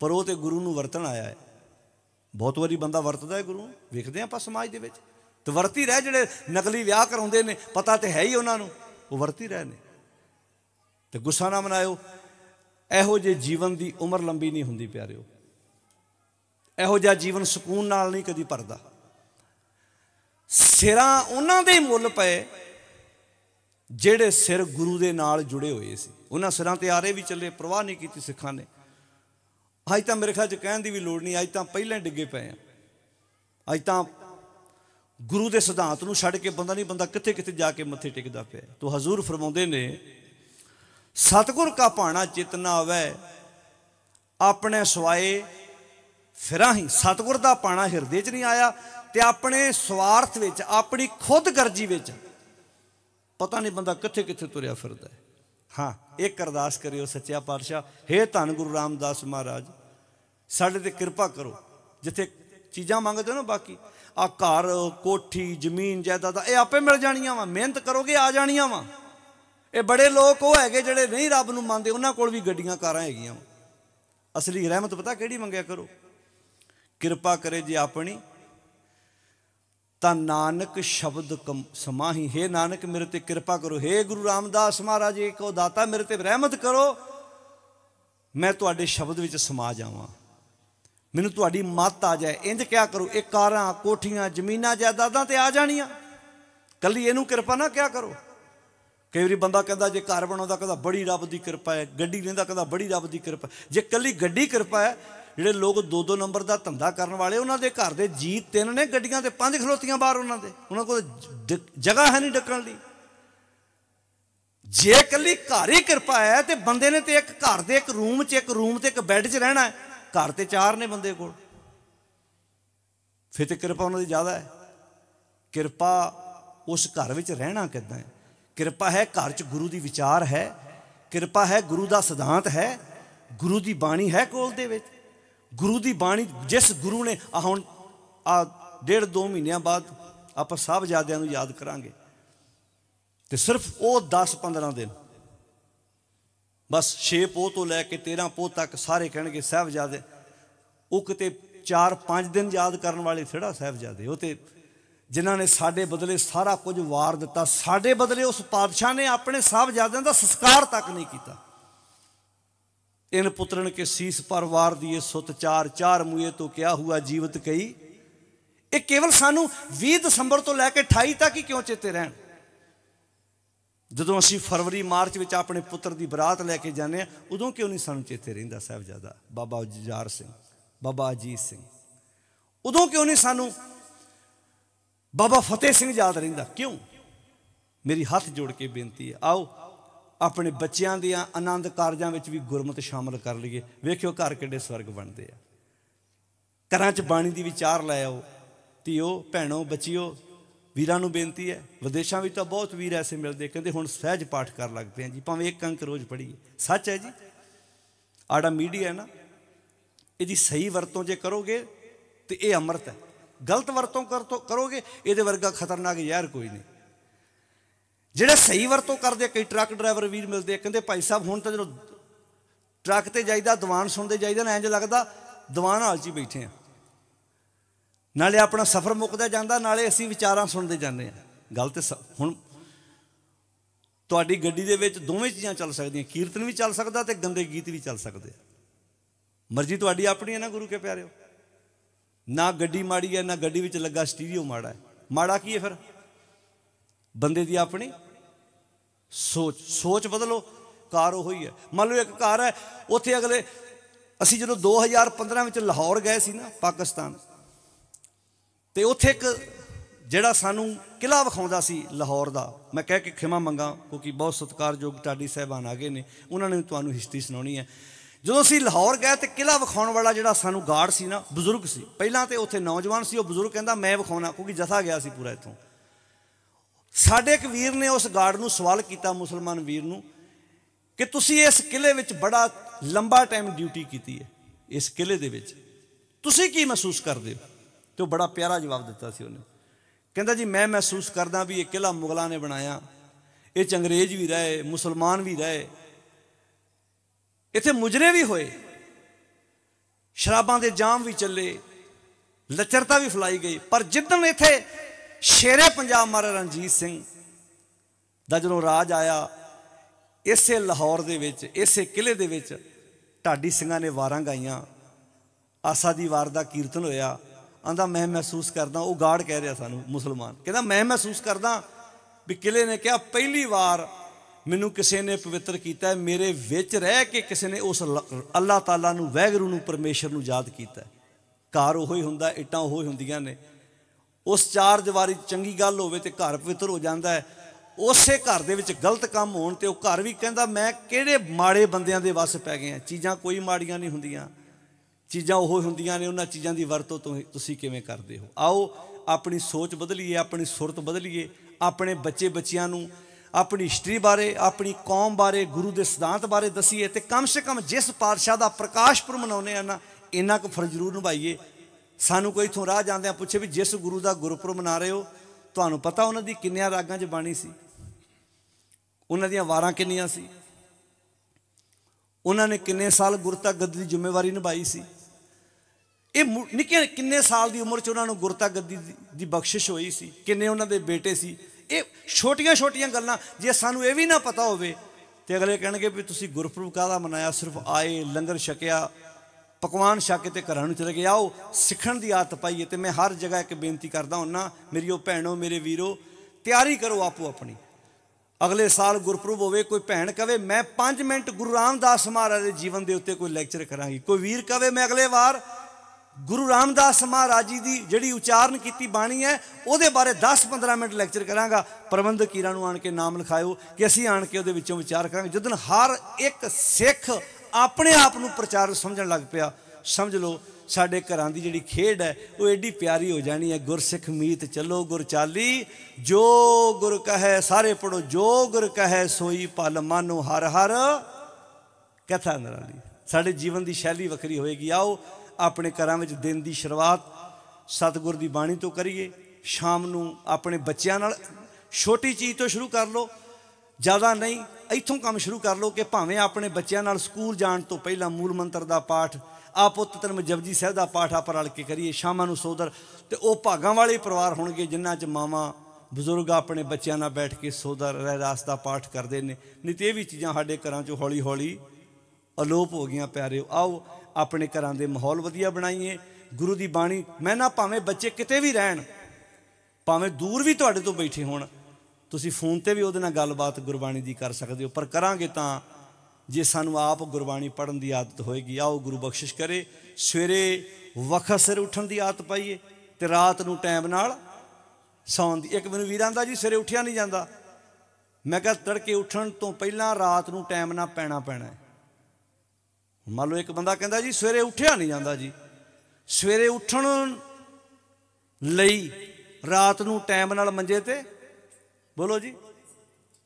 ਪਰ ਉਹ ਤੇ ਗੁਰੂ ਨੂੰ ਵਰਤਣ ਆਇਆ ਹੈ। ਬਹੁਤ ਵਾਰੀ ਬੰਦਾ ਵਰਤਦਾ ਹੈ ਗੁਰੂ ਵੇਖਦੇ ਆਪਾਂ ਸਮਾਜ ਦੇ ਵਿੱਚ। ਤੇ ਵਰਤੀ ਰਹਿ ਜਿਹੜੇ ਨਕਲੀ ਵਿਆਹ ਕਰਾਉਂਦੇ ਨੇ, ਪਤਾ ਤੇ ਹੈ ਹੀ ਉਹਨਾਂ ਨੂੰ, ਉਹ ਵਰਤੀ ਰਹੇ ਨੇ। ਤੇ ਗੁੱਸਾ ਨਾ ਮਨਾਇਓ। ਇਹੋ ਜੇ ਜੀਵਨ ਦੀ ਉਮਰ ਲੰਬੀ ਨਹੀਂ ਹੁੰਦੀ, ਪਿਆਰਿਓ। ਇਹੋ ਜਿਹਾ ਜੀਵਨ ਸਕੂਨ ਨਾਲ ਨਹੀਂ ਕਦੀ ਭਰਦਾ। ਸਿਰਾਂ ਉਹਨਾਂ ਦੇ ਮੁੱਲ ਪਏ ਜਿਹੜੇ ਸਿਰ ਗੁਰੂ ਦੇ ਨਾਲ ਜੁੜੇ ਹੋਏ ਸੀ। ਉਹਨਾਂ ਸਿਰਾਂ ਤੇ ਆਰੇ ਵੀ ਚੱਲੇ, ਪ੍ਰਵਾਹ ਨਹੀਂ ਕੀਤੀ ਸਿੱਖਾਂ ਨੇ। ਅੱਜ ਤਾਂ ਮੇਰੇ ਖਿਆਲ ਚ ਕਹਿਣ ਦੀ ਵੀ ਲੋੜ ਨਹੀਂ, ਅੱਜ ਤਾਂ ਪਹਿਲਾਂ ਡਿੱਗੇ ਪਏ ਆ। ਅੱਜ ਤਾਂ ਗੁਰੂ ਦੇ ਸਿਧਾਂਤ ਨੂੰ ਛੱਡ ਕੇ ਬੰਦਾ ਨਹੀਂ, ਬੰਦਾ ਕਿੱਥੇ ਕਿੱਥੇ ਜਾ ਕੇ ਮੱਥੇ ਟੇਕਦਾ ਪਿਆ। ਤੋ ਹਜ਼ੂਰ ਫਰਮਾਉਂਦੇ ਨੇ, ਸਤਗੁਰ ਕਾ ਭਾਣਾ ਚਿਤ ਨਾ ਆਵੇ, ਆਪਣੇ ਸਵਾਏ ਫਿਰਾਂ ਹੀ। ਸਤਗੁਰ ਦਾ ਪਾਣਾ ਹਿਰਦੇ 'ਚ ਨਹੀਂ ਆਇਆ ਤੇ ਆਪਣੇ ਸਵਾਰਥ ਵਿੱਚ, ਆਪਣੀ ਖੁਦ ਗਰਜੀ ਵਿੱਚ ਪਤਾ ਨਹੀਂ ਬੰਦਾ ਕਿੱਥੇ ਕਿੱਥੇ ਤੁਰਿਆ ਫਿਰਦਾ ਹੈ। ਹਾਂ। ਇੱਕ ਅਰਦਾਸ ਕਰਿਓ ਸੱਚਿਆ ਪਾਤਸ਼ਾਹ ਹੇ ਧੰਨ ਗੁਰੂ ਰਾਮਦਾਸ ਮਹਾਰਾਜ ਸਾਡੇ ਤੇ ਕਿਰਪਾ ਕਰੋ। ਜਿੱਥੇ ਚੀਜ਼ਾਂ ਮੰਗਦੇ ਹੋ ਨਾ ਬਾਕੀ ਆ ਘਰ ਕੋਠੀ ਜ਼ਮੀਨ ਜਾਇਦਾਦ ਇਹ ਆਪੇ ਮਿਲ ਜਾਣੀਆਂ ਵਾ ਮਿਹਨਤ ਕਰੋਗੇ ਆ ਜਾਣੀਆਂ ਵਾ। ਇਹ ਬੜੇ ਲੋਕ ਉਹ ਹੈਗੇ ਜਿਹੜੇ ਨਹੀਂ ਰੱਬ ਨੂੰ ਮੰਨਦੇ ਉਹਨਾਂ ਕੋਲ ਵੀ ਗੱਡੀਆਂ ਕਾਰਾਂ ਹੈਗੀਆਂ ਵਾ। ਅਸਲੀ ਰਹਿਮਤ ਪਤਾ ਕਿਹੜੀ ਮੰਗਿਆ ਕਰੋ? ਕਿਰਪਾ ਕਰੇ ਜੇ ਆਪਣੀ ਤਾਂ ਨਾਨਕ ਸ਼ਬਦ ਕਮ- ਸਮਾਹੀ। ਹੈ ਨਾਨਕ, ਮੇਰੇ ਤੇ ਕਿਰਪਾ ਕਰੋ। ਹੈ ਗੁਰੂ ਰਾਮਦਾਸ ਮਹਾਰਾਜ ਏਕੋ ਦਾਤਾ, ਮੇਰੇ ਤੇ ਰਹਿਮਤ ਕਰੋ। ਮੈਂ ਤੁਹਾਡੇ ਸ਼ਬਦ ਵਿੱਚ ਸਮਾ ਜਾਵਾਂ। ਮੈਨੂੰ ਤੁਹਾਡੀ ਮੱਤ ਆ ਜਾਏ। ਇੰਜ ਕਿਆ ਕਰੋ, ਇਹ ਕਾਰਾਂ, ਕੋਠੀਆਂ, ਜ਼ਮੀਨਾਂ, ਜਾਇਦਾਦਾਂ ਤੇ ਆ ਜਾਣੀਆਂ। ਕੱਲੀ ਇਹਨੂੰ ਕਿਰਪਾ ਨਾ ਕਿਆ ਕਰੋ। ਕਈ ਵਾਰੀ ਬੰਦਾ ਕਹਿੰਦਾ, ਜੇ ਘਰ ਬਣਾਉਂਦਾ, ਕਹਿੰਦਾ ਬੜੀ ਰੱਬ ਦੀ ਕਿਰਪਾ ਹੈ। ਗੱਡੀ ਲੈਂਦਾ, ਕਹਿੰਦਾ ਬੜੀ ਰੱਬ ਦੀ ਕਿਰਪਾ ਜੇ ਕੱਲੀ ਗੱਡੀ ਕਿਰਪਾ ਹੈ ਜਿਹੜੇ ਲੋਕ ਦੋ ਦੋ ਨੰਬਰ ਦਾ ਧੰਦਾ ਕਰਨ ਵਾਲੇ, ਉਹਨਾਂ ਦੇ ਘਰ ਦੇ ਜੀ ਤਿੰਨ ਨੇ ਗੱਡੀਆਂ ਤੇ ਪੰਜ ਖਲੋਤੀਆਂ ਬਾਹਰ ਉਹਨਾਂ ਦੇ। ਉਹਨਾਂ ਕੋਲ ਜ- ਜਗ੍ਹਾ ਹੈ ਨਹੀਂ ਡੱਕਣ ਲਈ ਜੇ ਇਕੱਲੀ ਘਰ ਹੀ ਕਿਰਪਾ ਹੈ, ਤੇ ਬੰਦੇ ਨੇ ਤੇ ਇੱਕ ਘਰ ਦੇ ਇੱਕ ਰੂਮ 'ਚ, ਇੱਕ ਰੂਮ ਤੇ ਇੱਕ ਬੈੱਡ 'ਚ ਰਹਿਣਾ ਹੈ। ਘਰ ਤੇ ਚਾਰ ਨੇ ਬੰਦੇ ਕੋਲ। ਫਿਰ ਤੇ ਕਿਰਪਾ ਉਹਨਾਂ ਦੀ ਜ਼ਿਆਦਾ ਹੈ। ਕਿਰਪਾ ਉਸ ਘਰ ਵਿੱਚ ਰਹਿਣਾ ਕਿੱਦਾਂ ਹੈ? ਕਿਰਪਾ ਹੈ ਘਰ 'ਚ ਗੁਰੂ ਦੀ ਵਿਚਾਰ ਹੈ। ਕਿਰਪਾ ਹੈ ਗੁਰੂ ਦਾ ਸਿਧਾਂਤ ਹੈ। ਗੁਰੂ ਦੀ ਬਾਣੀ ਹੈ ਕੋਲ ਦੇ ਵਿੱਚ। ਗੁਰੂ ਦੀ ਬਾਣੀ ਜਿਸ ਗੁਰੂ ਨੇ ਆ ਹੁਣ ਆ ਡੇਢ ਦੋ ਮਹੀਨਿਆਂ ਬਾਅਦ ਆਪਾਂ ਸਾਹਿਬਜ਼ਾਦਿਆਂ ਨੂੰ ਯਾਦ ਕਰਾਂਗੇ। ਤੇ ਸਿਰਫ ਉਹ 10 15 ਦਿਨ। ਬਸ 6 ਪੋਹ ਤੋਂ ਲੈ ਕੇ 13 ਪੋਹ ਤੱਕ ਸਾਰੇ ਕਹਿਣਗੇ ਸਾਹਿਬਜ਼ਾਦੇ। ਉਹ ਕਿਤੇ 4-5 ਦਿਨ ਯਾਦ ਕਰਨ ਵਾਲੇ ਥੋੜਾ ਸਾਹਿਬਜ਼ਾਦੇ। ਉਹ ਤੇ ਜਿਨ੍ਹਾਂ ਨੇ ਸਾਡੇ ਬਦਲੇ ਸਾਰਾ ਕੁਝ ਵਾਰ ਦਿੱਤਾ, ਸਾਡੇ ਬਦਲੇ ਉਸ ਪਾਤਸ਼ਾਹ ਨੇ ਆਪਣੇ ਸਾਹਿਬਜ਼ਾਦਿਆਂ ਦਾ ਸੰਸਕਾਰ ਤੱਕ ਨਹੀਂ ਕੀਤਾ। ਇਨ ਪੁੱਤਰਨ ਕੇ ਸੀਸ ਪਰ ਵਾਰ ਦੀਏ ਸੁਤ ਚਾਰ ਚਾਰ ਮੂਏ ਤੋਂ ਕਿਆ ਹੁਆ ਜੀਵਤ ਕਈ। ਇਹ ਕੇਵਲ ਸਾਨੂੰ 20 ਦਸੰਬਰ ਤੋਂ ਲੈ ਕੇ 28 ਤੱਕ ਹੀ ਕਿਉਂ ਚੇਤੇ ਰਹਿਣ? ਜਦੋਂ ਅਸੀਂ ਫਰਵਰੀ, ਮਾਰਚ ਵਿੱਚ ਆਪਣੇ ਪੁੱਤਰ ਦੀ ਬਰਾਤ ਲੈ ਕੇ ਜਾਂਦੇ ਆ ਉਦੋਂ ਕਿਉਂ ਨਹੀਂ ਸਾਨੂੰ ਚੇਤੇ ਰਹਿੰਦਾ ਸਾਹਿਬਜ਼ਾਦਾ? ਬਾਬਾ ਜੁਝਾਰ ਸਿੰਘ, ਬਾਬਾ ਅਜੀਤ ਸਿੰਘ। ਉਦੋਂ ਕਿਉਂ ਨਹੀਂ ਸਾਨੂੰ ਬਾਬਾ ਫਤਿਹ ਸਿੰਘ ਯਾਦ ਰਹਿੰਦਾ? ਕਿਉਂ? ਮੇਰੀ ਹੱਥ ਜੋੜ ਕੇ ਬੇਨਤੀ ਹੈ, ਆਓ ਆਪਣੇ ਬੱਚਿਆਂ ਦੀਆਂ ਆਨੰਦ ਕਾਰਜਾਂ ਵਿੱਚ ਵੀ ਗੁਰਮਤਿ ਸ਼ਾਮਲ ਕਰ ਲਈਏ। ਵੇਖਿਓ ਘਰ ਕਿੱਡੇ ਸਵਰਗ ਬਣਦੇ ਆ। ਘਰਾਂ 'ਚ ਬਾਣੀ ਦੀ ਵਿਚਾਰ ਲੈ ਆਓ। ਧੀਓ, ਭੈਣੋ, ਬੱਚਿਓ, ਵੀਰਾਂ ਨੂੰ ਬੇਨਤੀ ਹੈ, ਵਿਦੇਸ਼ਾਂ ਵਿੱਚ ਤਾਂ ਬਹੁਤ ਵੀਰ ਐਸੇ ਮਿਲਦੇ ਕਹਿੰਦੇ ਹੁਣ ਸਹਿਜ ਪਾਠ ਕਰ ਲੱਗਦੇ ਆ ਜੀ, ਭਾਵੇਂ ਇੱਕ ਅੰਕ ਰੋਜ਼ ਪੜ੍ਹੀਏ। ਸੱਚ ਹੈ ਜੀ। ਆੜਾ ਮੀਡੀਆ ਹੈ ਨਾ, ਇਹਦੀ ਸਹੀ ਵਰਤੋਂ ਜੇ ਕਰੋਗੇ, ਤੇ ਇਹ ਅੰਮ੍ਰਿਤ ਹੈ। ਗਲਤ ਵਰਤੋਂ ਕਰ ਤੋ ਕਰੋਗੇ, ਇਹਦੇ ਵਰਗਾ ਖਤਰਨਾਕ ਜ਼ਹਿਰ ਕੋਈ ਨਹੀਂ। ਜਿਹੜੇ ਸਹੀ ਵਰਤੋਂ ਕਰਦੇ ਆ, ਕਈ ਟਰੱਕ ਡਰਾਈਵਰ ਵੀਰ ਮਿਲਦੇ ਆ ਕਹਿੰਦੇ ਭਾਈ ਸਾਹਿਬ ਹੁਣ ਤਾਂ ਜਦੋਂ ਟਰੱਕ ਤੇ ਜਾਈਦਾ ਦੀਵਾਨ ਸੁਣਦੇ ਜਾਈਦਾ ਨਾ ਇੰਜ ਲੱਗਦਾ ਦੀਵਾਨ ਹਾਲ 'ਚ ਹੀ ਬੈਠੇ ਆ। ਨਾਲੇ ਆਪਣਾ ਸਫ਼ਰ ਮੁੱਕਦਾ ਜਾਂਦਾ ਨਾਲੇ ਅਸੀਂ ਵਿਚਾਰਾਂ ਸੁਣਦੇ ਜਾਂਦੇ ਆ। ਗੱਲ ਤੇ ਸ- ਹੁਣ ਤੁਹਾਡੀ ਗੱਡੀ ਦੇ ਵਿੱਚ ਦੋਵੇਂ ਚੀਜ਼ਾਂ ਚੱਲ ਸਕਦੀਆਂ ਕੀਰਤਨ ਵੀ ਚੱਲ ਸਕਦਾ ਤੇ ਗੰਦੇ ਗੀਤ ਵੀ ਚੱਲ ਸਕਦੇ ਆ। ਮਰਜ਼ੀ ਤੁਹਾਡੀ ਆਪਣੀ ਹੈ ਨਾ ਗੁਰੂ ਕੇ ਪਿਆਰਿਓ। ਨਾ ਗੱਡੀ ਮਾੜੀ ਹੈ ਨਾ ਗੱਡੀ ਵਿੱਚ ਲੱਗਾ ਸਟੀਰੀਓ ਮਾੜਾ ਹੈ ਮਾੜਾ ਕੀ ਹੈ ਫਿਰ? ਬੰਦੇ ਦੀ ਆਪਣੀ ਸੋਚ ਸੋਚ ਬਦਲੋ, ਕਾਰ ਉਹ ਹੀ ਹੈ। ਮੰਨ ਲਓ ਇੱਕ ਕਾਰ ਹੈ, ਉੱਥੇ ਅਗਲੇ, ਅਸੀਂ ਜਦੋਂ 2015 ਵਿੱਚ ਲਾਹੌਰ ਗਏ ਸੀ ਨਾ, ਪਾਕਿਸਤਾਨ, ਤੇ ਉੱਥੇ ਇੱਕ ਜਿਹੜਾ ਸਾਨੂੰ ਕਿਲਾ ਵਿਖਾਉਂਦਾ ਸੀ ਲਾਹੌਰ ਦਾ, ਮੈਂ ਕਹਿ ਕੇ ਖਿਮਾ ਮੰਗਾ, ਕਿਉਂਕਿ ਬਹੁਤ ਸਤਿਕਾਰਯੋਗ ਟਾਡੀ ਸਾਹਿਬਾਨ ਆ ਗਏ ਨੇ, ਉਹਨਾਂ ਨੇ ਤੁਹਾਨੂੰ ਹਿਸਟਰੀ ਸੁਣਾਉਣੀ ਹੈ। ਜਦੋਂ ਅਸੀਂ ਲਾਹੌਰ ਗਏ ਤੇ ਕਿਲਾ ਵਿਖਾਉਣ ਵਾਲਾ ਜਿਹੜਾ ਸਾਨੂੰ ਗਾਰਡ ਸੀ ਨਾ, ਬਜ਼ੁਰਗ ਸੀ, ਪਹਿਲਾਂ ਤੇ ਉੱਥੇ ਨੌਜਵਾਨ ਸੀ, ਉਹ ਬਜ਼ੁਰਗ ਕਹਿੰਦਾ, ਮੈਂ ਵਿਖਾਉਣਾ ਕਿਉਂਕਿ ਜਥਾ ਗਿਆ ਸੀ ਪੂਰਾ ਇੱਥੋਂ। ਸਾਡੇ ਇੱਕ ਵੀਰ ਨੇ ਉਸ ਗਾਰਡ ਨੂੰ ਸਵਾਲ ਕੀਤਾ ਮੁਸਲਮਾਨ ਵੀਰ ਨੂੰ ਕਿ ਤੁਸੀਂ ਇਸ ਕਿਲੇ ਵਿੱਚ ਬੜਾ ਲੰਬਾ ਟਾਈਮ ਡਿਊਟੀ ਕੀਤੀ ਹੈ, ਇਸ ਕਿਲੇ ਦੇ ਵਿੱਚ। ਤੁਸੀਂ ਕੀ ਮਹਿਸੂਸ ਕਰਦੇ ਹੋ? ਤੇ ਉਹ ਬੜਾ ਪਿਆਰਾ ਜਵਾਬ ਦਿੱਤਾ ਸੀ ਉਹਨੇ। ਕਹਿੰਦਾ ਜੀ, ਮੈਂ ਮਹਿਸੂਸ ਕਰਦਾ ਵੀ ਇਹ ਕਿਲਾ ਮੁਗਲਾਂ ਨੇ ਬਣਾਇਆ। ਇਹ ਚ ਅੰਗਰੇਜ਼ ਵੀ ਰਹੇ, ਮੁਸਲਮਾਨ ਵੀ ਰਹੇ। ਇੱਥੇ ਮੁਜਰੇ ਵੀ ਹੋਏ। ਸ਼ਰਾਬਾਂ ਦੇ ਜਾਮ ਵੀ ਚੱਲੇ। ਲੱਚਰਤਾ ਵੀ ਫਲਾਈ ਗਈ। ਪਰ ਜਿੱਦਣ ਇੱਥੇ ਸ਼ੇਰੇ ਪੰਜਾਬ ਮਹਾਰਾਜਾ ਰਣਜੀਤ ਸਿੰਘ ਦਾ ਜਦੋਂ ਰਾਜ ਆਇਆ, ਇਸੇ ਲਾਹੌਰ ਦੇ ਵਿੱਚ, ਇਸੇ ਕਿਲੇ ਦੇ ਵਿੱਚ ਢਾਡੀ ਸਿੰਘਾਂ ਨੇ ਵਾਰਾਂ ਗਾਈਆਂ। ਆਸਾ ਦੀ ਵਾਰ ਦਾ ਕੀਰਤਨ ਹੋਇਆ। ਆਂਦਾ ਮੈਂ ਮਹਿਸੂਸ ਕਰਦਾ, ਉਹ ਗਾੜ ਕਹਿ ਰਿਹਾ ਸਾਨੂੰ, ਮੁਸਲਮਾਨ। ਕਹਿੰਦਾ, ਮੈਂ ਮਹਿਸੂਸ ਕਰਦਾ ਵੀ ਕਿਲੇ ਨੇ ਕਿਹਾ, ਪਹਿਲੀ ਵਾਰ ਮੈਨੂੰ ਕਿਸੇ ਨੇ ਪਵਿੱਤਰ ਕੀਤਾ ਮੇਰੇ ਵਿੱਚ ਰਹਿ ਕੇ ਕਿਸੇ ਨੇ ਉਸ ਲ- ਅੱਲਾਹ ਤਾਲਾ ਨੂੰ ਵਹਿਗੁਰੂ ਨੂੰ, ਪਰਮੇਸ਼ਰ ਨੂੰ ਯਾਦ ਕੀਤਾ ਕਾਰ ਘਰ ਉਹੋ ਹੀ ਹੁੰਦਾ, ਇੱਟਾਂ ਉਹੋ ਹੀ ਹੁੰਦੀਆਂ ਨੇ। ਉਸ ਚਾਰ ਦੀਵਾਰੀ ਚੰਗੀ ਗੱਲ ਹੋਵੇ ਤੇ ਘਰ ਪਵਿੱਤਰ ਹੋ ਜਾਂਦਾ ਹੈ। ਉਸੇ ਘਰ ਦੇ ਵਿੱਚ ਗਲਤ ਕੰਮ ਹੋਣ ਤੇ ਉਹ ਘਰ ਵੀ ਕਹਿੰਦਾ, ਮੈਂ ਕਿਹੜੇ ਮਾੜੇ ਬੰਦਿਆਂ ਦੇ ਵੱਸ ਪੈ ਗਏ ਆ ਚੀਜ਼ਾਂ ਕੋਈ ਮਾੜੀਆਂ ਨਹੀਂ ਹੁੰਦੀਆਂ। ਚੀਜ਼ਾਂ ਉਹ ਹੁੰਦੀਆਂ ਨੇ, ਉਹਨਾਂ ਚੀਜ਼ਾਂ ਦੀ ਵਰਤੋਂ ਤੁਸੀਂ ਕਿਵੇਂ ਕਰਦੇ ਹੋ? ਆਓ, ਆਪਣੀ ਸੋਚ ਬਦਲੀਏ, ਆਪਣੀ ਸੁਰਤ ਬਦਲੀਏ, ਆਪਣੇ ਬੱਚੇ ਬੱਚਿਆਂ ਨੂੰ, ਆਪਣੀ ਹਿਸਟਰੀ ਬਾਰੇ, ਆਪਣੀ ਕੌਮ ਬਾਰੇ, ਗੁਰੂ ਦੇ ਸਿਧਾਂਤ ਬਾਰੇ ਦਸੀਏ ਤੇ ਕਮ ਸੇ ਕਮ ਜਿਸ ਪਾਤਸ਼ਾਹ ਦਾ ਪ੍ਰਕਾਸ਼ ਪੁਰਬ ਮਨਾਉਂਦੇ ਆ ਨਾ, ਇੰਨਾ ਕੁ ਫਰਜ਼ ਜ਼ਰੂਰ ਨਿਭਾਈਏ। ਸਾਨੂੰ ਕੋਈ ਇਥੋਂ ਰਾਹ ਜਾਂਦਿਆਂ ਪੁੱਛੇ ਵੀ ਜਿਸ ਗੁਰੂ ਦਾ ਗੁਰਪੁਰਬ ਮਨਾ ਰਹੇ ਹੋ, ਤੁਹਾਨੂੰ ਪਤਾ ਉਹਨਾਂ ਦੀ ਕਿੰਨੀਆਂ ਰਾਗਾਂ 'ਚ ਬਾਣੀ ਸੀ? ਉਹਨਾਂ ਦੀਆਂ ਵਾਰਾਂ ਕਿੰਨੀਆਂ ਸੀ? ਉਹਨਾਂ ਨੇ ਕਿੰਨੇ ਸਾਲ ਗੁਰਤਾ ਗੱਦੀ ਦੀ ਜ਼ਿੰਮੇਵਾਰੀ ਨਿਭਾਈ ਸੀ? ਇਹ ਨਿੱਕੇ ਕਿੰਨੇ ਸਾਲ ਦੀ ਉਮਰ 'ਚ ਉਹਨਾਂ ਨੂੰ ਗੁਰਤਾ ਗੱਦੀ ਦੀ ਬਖਸ਼ਿਸ਼ ਹੋਈ ਸੀ? ਕਿੰਨੇ ਉਹਨਾਂ ਦੇ ਬੇਟੇ ਸੀ? ਇਹ ਛੋਟੀਆਂ-ਛੋਟੀਆਂ ਗੱਲਾਂ, ਜੇ ਸਾਨੂੰ ਇਹ ਵੀ ਨਾ ਪਤਾ ਹੋਵੇ, ਤੇ ਅਗਲੇ ਕਹਿਣਗੇ ਵੀ ਤੁਸੀਂ ਗੁਰਪੁਰਬ ਕਾਹਦਾ ਮਨਾਇਆ? ਸਿਰਫ ਆਏ, ਲੰਗਰ ਛਕਿਆ ਪਕਵਾਨ ਛੱਕ ਕੇ ਤੇ ਘਰਾਂ ਨੂੰ ਚਲੇ ਗਏ, ਆਓ ਸਿੱਖਣ ਦੀ ਆਦਤ ਪਾਈਏ ਤੇ ਮੈਂ ਹਰ ਜਗ੍ਹਾ ਇੱਕ ਬੇਨਤੀ ਕਰਦਾ ਹੁੰਨਾ ਮੇਰੀਓ ਭੈਣੋ, ਮੇਰੇ ਵੀਰੋ, ਤਿਆਰੀ ਕਰੋ ਆਪੋ ਆਪਣੀ। ਅਗਲੇ ਸਾਲ ਗੁਰਪੁਰਬ ਹੋਵੇ, ਕੋਈ ਭੈਣ ਕਵੇ, ਮੈਂ 5 ਮਿੰਟ ਗੁਰੂ ਰਾਮਦਾਸ ਮਹਾਰਾਜ ਦੇ ਜੀਵਨ ਦੇ ਉੱਤੇ ਕੋਈ ਲੈਕਚਰ ਕਰਾਂਗੀ। ਕੋਈ ਵੀਰ ਕਵੇ, ਮੈਂ ਅਗਲੇ ਵਾਰ ਗੁਰੂ ਰਾਮਦਾਸ ਮਹਾਰਾਜ ਜੀ ਦੀ ਜਿਹੜੀ ਉਚਾਰਨ ਕੀਤੀ ਬਾਣੀ ਹੈ, ਉਹਦੇ ਬਾਰੇ 10-15 ਮਿੰਟ ਲੈਕਚਰ ਕਰਾਂਗਾ। ਪ੍ਰਬੰਧਕ ਕੀਰਾਂ ਨੂੰ ਆਣ ਕੇ ਨਾਮ ਲਿਖਾਇਓ ਕਿ ਅਸੀਂ ਆਣ ਕੇ ਉਹਦੇ ਵਿੱਚੋਂ ਵਿਚਾਰ ਕਰਾਂਗੇ। ਜਦੋਂ ਹਰ ਇੱਕ ਸਿੱਖ ਆਪਣੇ ਆਪ ਨੂੰ ਪ੍ਰਚਾਰ ਸਮਝਣ ਲੱਗ ਪਿਆ। ਸਮਝ ਲਓ, ਸਾਡੇ ਘਰਾਂ ਦੀ ਜਿਹੜੀ ਖੇਡ ਹੈ, ਉਹ ਐਡੀ ਪਿਆਰੀ ਹੋ ਜਾਣੀ ਹੈ। ਗੁਰਸਿੱਖ ਮੀਤ ਚੱਲੋ, ਗੁਰ ਚਾਲੀ, ਜੋ ਗੁਰ ਕਹੈ ਸਾਰੇ ਪੜੋ ਜੋ ਗੁਰ ਕਹੈ ਸੋਈ ਪਲ ਮਾਨੋ ਹਰ ਹਰ। ਕਥਾ ਨਰਾਲੀ, ਸਾਡੇ ਜੀਵਨ ਦੀ ਸ਼ੈਲੀ ਵੱਖਰੀ ਹੋਏਗੀ। ਆਓ, ਆਪਣੇ ਘਰਾਂ ਵਿੱਚ ਦਿਨ ਦੀ ਸ਼ੁਰੂਆਤ ਸਤਿਗੁਰ ਦੀ ਬਾਣੀ ਤੋਂ ਕਰੀਏ। ਸ਼ਾਮ ਨੂੰ ਆਪਣੇ ਬੱਚਿਆਂ ਨਾਲ ਛੋਟੀ ਚੀਜ਼ ਤੋਂ ਸ਼ੁਰੂ ਕਰ ਲਓ। ਜ਼ਿਆਦਾ ਨਹੀਂ, ਇੱਥੋਂ ਕੰਮ ਸ਼ੁਰੂ ਕਰ ਲਓ ਕਿ ਭਾਵੇਂ ਆਪਣੇ ਬੱਚਿਆਂ ਨਾਲ ਸਕੂਲ ਜਾਣ ਤੋਂ ਪਹਿਲਾਂ ਮੂਲ ਮੰਤਰ ਦਾ ਪਾਠ ਆਪੁੱਤ ਧਰਮ ਜਪਜੀ ਸਾਹਿਬ ਦਾ ਪਾਠ ਆਪਾਂ ਰਲ ਕੇ ਕਰੀਏ, ਸ਼ਾਮਾਂ ਨੂੰ ਸੋਦਰ, ਤੇ ਉਹ ਭਾਗਾਂ ਵਾਲੇ ਪਰਿਵਾਰ ਹੋਣਗੇ ਜਿਨ੍ਹਾਂ 'ਚ ਮਾਵਾਂ, ਬਜ਼ੁਰਗ ਆਪਣੇ ਬੱਚਿਆਂ ਨਾਲ ਬੈਠ ਕੇ ਸੋਦਰ, ਰਹਿ ਰਾਸ ਦਾ ਪਾਠ ਕਰਦੇ ਨੇ। ਨਹੀਂ ਤੇ ਇਹ ਵੀ ਚੀਜ਼ਾਂ ਸਾਡੇ ਘਰਾਂ 'ਚੋਂ ਹੌਲੀ ਹੌਲੀ ਅਲੋਪ ਹੋ ਗਈਆਂ ਪਿਆਰਿਓ ਆਓ ਆਪਣੇ ਘਰਾਂ ਦੇ ਮਾਹੌਲ ਵਧੀਆ ਬਣਾਈਏ। ਗੁਰੂ ਦੀ ਬਾਣੀ, ਮੈਂ ਨਾ ਭਾਵੇਂ ਬੱਚੇ ਕਿਤੇ ਵੀ ਰਹਿਣ, ਭਾਵੇਂ ਦੂਰ ਵੀ ਤੁਹਾਡੇ ਤੋਂ ਬੈਠੇ ਹੋਣ ਤੁਸੀਂ ਫੋਨ ਤੇ ਵੀ ਉਹਦੇ ਨਾਲ ਗੱਲਬਾਤ ਗੁਰਬਾਣੀ ਦੀ ਕਰ ਸਕਦੇ ਹੋ, ਪਰ ਕਰਾਂਗੇ ਤਾਂ ਜੇ ਸਾਨੂੰ ਆਪ ਗੁਰਬਾਣੀ ਪੜਨ ਦੀ ਆਦਤ ਹੋਏਗੀ, ਆਓ ਗੁਰੂ ਬਖਸ਼ਿਸ਼ ਕਰੇ, ਸਵੇਰੇ ਵਖਤ ਸਿਰ ਉੱਠਣ ਦੀ ਆਦਤ ਪਾਈਏ ਤੇ ਰਾਤ ਨੂੰ ਟਾਈਮ ਨਾਲ ਸੌਣ ਦੀ। ਇੱਕ ਮੈਨੂੰ ਵੀਰਾਂ ਦਾ ਜੀ, ਸਵੇਰੇ ਉੱਠਿਆ ਨਹੀਂ ਜਾਂਦਾ। ਮੈਂ ਕਿਹਾ ਤੜਕੇ ਉੱਠਣ ਤੋਂ ਪਹਿਲਾਂ ਰਾਤ ਨੂੰ ਟਾਈਮ ਨਾਲ ਪੈਣਾ ਪੈਣਾ ਮੰਨ ਲਓ ਇੱਕ ਬੰਦਾ ਕਹਿੰਦਾ ਜੀ, ਸਵੇਰੇ ਉੱਠਿਆ ਨਹੀਂ ਜਾਂਦਾ ਜੀ। ਸਵੇਰੇ ਉੱਠਣ ਲਈ ਰਾਤ ਨੂੰ ਟਾਈਮ ਨਾਲ ਮੰਜੇ ਤੇ ਬੋਲੋ ਜੀ।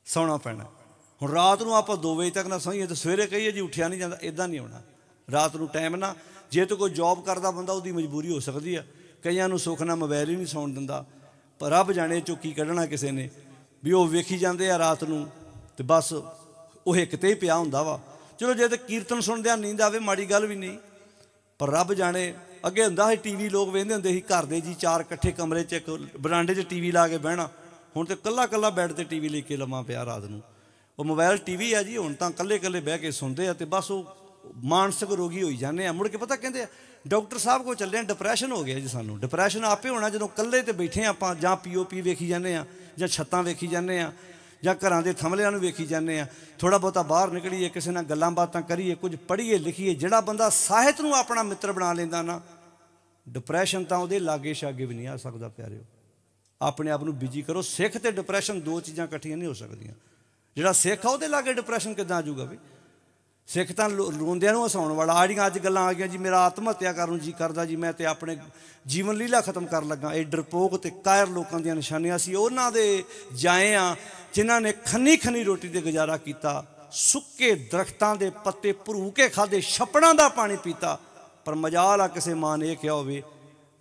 ਸੌਣਾ ਪੈਣਾ। ਹੁਣ ਰਾਤ ਨੂੰ ਆਪਾਂ 2 ਵਜੇ ਤੱਕ ਨਾ ਸੌਈਏ ਤਾਂ ਸਵੇਰੇ ਕਹੀਏ ਜੀ ਉੱਠਿਆ ਨਹੀਂ ਜਾਂਦਾ ਇਦਾਂ ਨਹੀਂ ਹੋਣਾ। ਰਾਤ ਨੂੰ ਟਾਈਮ ਨਾ, ਜੇ ਤੋ ਕੋਈ ਜੌਬ ਕਰਦਾ ਬੰਦਾ, ਉਹਦੀ ਮਜਬੂਰੀ ਹੋ ਸਕਦੀ ਆ। ਕਈਆਂ ਨੂੰ ਸੁੱਖ ਨਾਲ ਮੋਬਾਈਲ ਹੀ ਨਹੀਂ ਸੌਣ ਦਿੰਦਾ। ਪਰ ਰੱਬ ਜਾਣੇ ਚੁੱਕੀ ਕੱਢਣਾ ਕਿਸੇ ਨੇ, ਵੀ ਉਹ ਵੇਖੀ ਜਾਂਦੇ ਆ ਰਾਤ ਨੂੰ, ਤੇ ਬਸ ਉਹ ਇੱਕ ਤੇ ਹੀ ਪਿਆ ਹੁੰਦਾ ਵਾ। ਚਲੋ ਜੇ ਤੇ ਕੀਰਤਨ ਸੁਣਦਿਆਂ ਨੀਂਦ ਆਵੇ, ਮਾੜੀ ਗੱਲ ਵੀ ਨਹੀਂ। ਪਰ ਰੱਬ ਜਾਣੇ, ਅੱਗੇ ਹੁੰਦਾ ਸੀ, ਟੀਵੀ ਲੋਕ ਵੇਖਦੇ ਹੁੰਦੇ ਸੀ, ਘਰ ਦੇ ਜੀ ਚਾਰ ਇਕੱਠੇ ਕਮਰੇ 'ਚ ਇੱਕ ਬਰਾਂਡੇ 'ਚ ਟੀਵੀ ਲਾ ਕੇ ਬਹਿਣਾ। ਹੁਣ ਤੇ ਕੱਲਾ ਕੱਲਾ ਬੈੱਡ ਤੇ ਟੀਵੀ ਲੈ ਕੇ ਲੰਮਾ ਪਿਆ ਰਾਤ ਨੂੰ। ਉਹ ਮੋਬਾਈਲ ਟੀਵੀ ਆ ਜੀ, ਹੁਣ ਤਾਂ ਕੱਲੇ ਕੱਲੇ ਬਹਿ ਕੇ ਸੁਣਦੇ ਆ ਤੇ ਬਸ ਉਹ ਮਾਨਸਿਕ ਰੋਗੀ ਹੋਈ ਜਾਂਦੇ ਆ। ਮੁੜ ਕੇ ਪਤਾ ਕਹਿੰਦੇ ਆ, ਡਾਕਟਰ ਸਾਹਿਬ ਕੋ ਚੱਲੇ ਆ ਡਿਪਰੈਸ਼ਨ ਹੋ ਗਿਆ ਜੀ ਸਾਨੂੰ। ਡਿਪਰੈਸ਼ਨ ਆਪੇ ਹੋਣਾ ਜਦੋਂ ਕੱਲੇ ਤੇ ਬੈਠੇ ਆਪਾਂ, ਜਾਂ ਪੀਓਪੀ ਵੇਖੀ ਜਾਂਦੇ ਆ, ਜਾਂ ਛੱਤਾਂ ਵੇਖੀ ਜਾਂਦੇ ਆ, ਜਾਂ ਘਰਾਂ ਦੇ ਥਮਲਿਆਂ ਨੂੰ ਵੇਖੀ ਜਾਂਦੇ ਆ। ਥੋੜਾ ਬਹੁਤਾ ਬਾਹਰ ਨਿਕਲੀਏ, ਕਿਸੇ ਨਾਲ ਗੱਲਾਂ ਬਾਤਾਂ ਕਰੀਏ, ਕੁਝ ਪੜ੍ਹੀਏ ਲਿਖੀਏ, ਜਿਹੜਾ ਬੰਦਾ ਸਾਹਿਤ ਨੂੰ ਆਪਣਾ ਮਿੱਤਰ ਬਣਾ ਲੈਂਦਾ ਨਾ ਡਿਪਰੈਸ਼ਨ ਤਾਂ ਉਹਦੇ ਲਾਗੇ ਛਾਗੇ ਵੀ ਨਹੀਂ ਆ ਸਕਦਾ, ਪਿਆਰਿਓ। ਆਪਣੇ ਆਪ ਨੂੰ ਬਿਜ਼ੀ ਕਰੋ। ਸਿੱਖ ਤੇ ਡਿਪਰੈਸ਼ਨ ਦੋ ਚੀਜ਼ਾਂ ਇਕੱਠੀਆਂ ਨਹੀਂ ਹੋ ਸਕਦੀਆਂ। ਜਿਹੜਾ ਸਿੱਖ ਆ, ਉਹਦੇ ਲਾਗੇ ਡਿਪਰੈਸ਼ਨ ਕਿੱਦਾਂ ਆ ਜਾਊਗਾ ਵੀ ਸਿੱਖ ਤਾਂ ਰੋਂਦਿਆਂ ਨੂੰ ਹਸਾਉਣ ਵਾਲਾ। ਆ ਜਿਹੜੀਆਂ ਅੱਜ ਗੱਲਾਂ ਆ ਗਈਆਂ, ਜੀ ਮੇਰਾ ਆਤਮ ਹੱਤਿਆ ਕਰਨ ਨੂੰ ਜੀ ਕਰਦਾ ਜੀ, ਮੈਂ ਤੇ ਆਪਣੇ ਜੀਵਨ ਲੀਲਾ ਖਤਮ ਕਰਨ ਲੱਗਾ। ਇਹ ਡਰਪੋਕ ਤੇ ਕਾਇਰ ਲੋਕਾਂ ਦੀਆਂ ਨਿਸ਼ਾਨੀਆਂ ਸੀ। ਉਹਨਾਂ ਦੇ ਜਾਏ ਆ, ਜਿਨ੍ਹਾਂ ਨੇ ਖੰਨੀ ਖੰਨੀ ਰੋਟੀ ਤੇ ਗੁਜ਼ਾਰਾ ਕੀਤਾ। ਸੁੱਕੇ ਦਰਖਤਾਂ ਦੇ ਪੱਤੇ ਭਰੂ ਕੇ ਖਾਦੇ, ਛਪੜਾਂ ਦਾ ਪਾਣੀ ਪੀਤਾ। ਪਰ ਮਜਾਲ ਆ ਕਿਸੇ ਮਾਂ ਨੇ ਇਹ ਕਿਹਾ ਹੋਵੇ,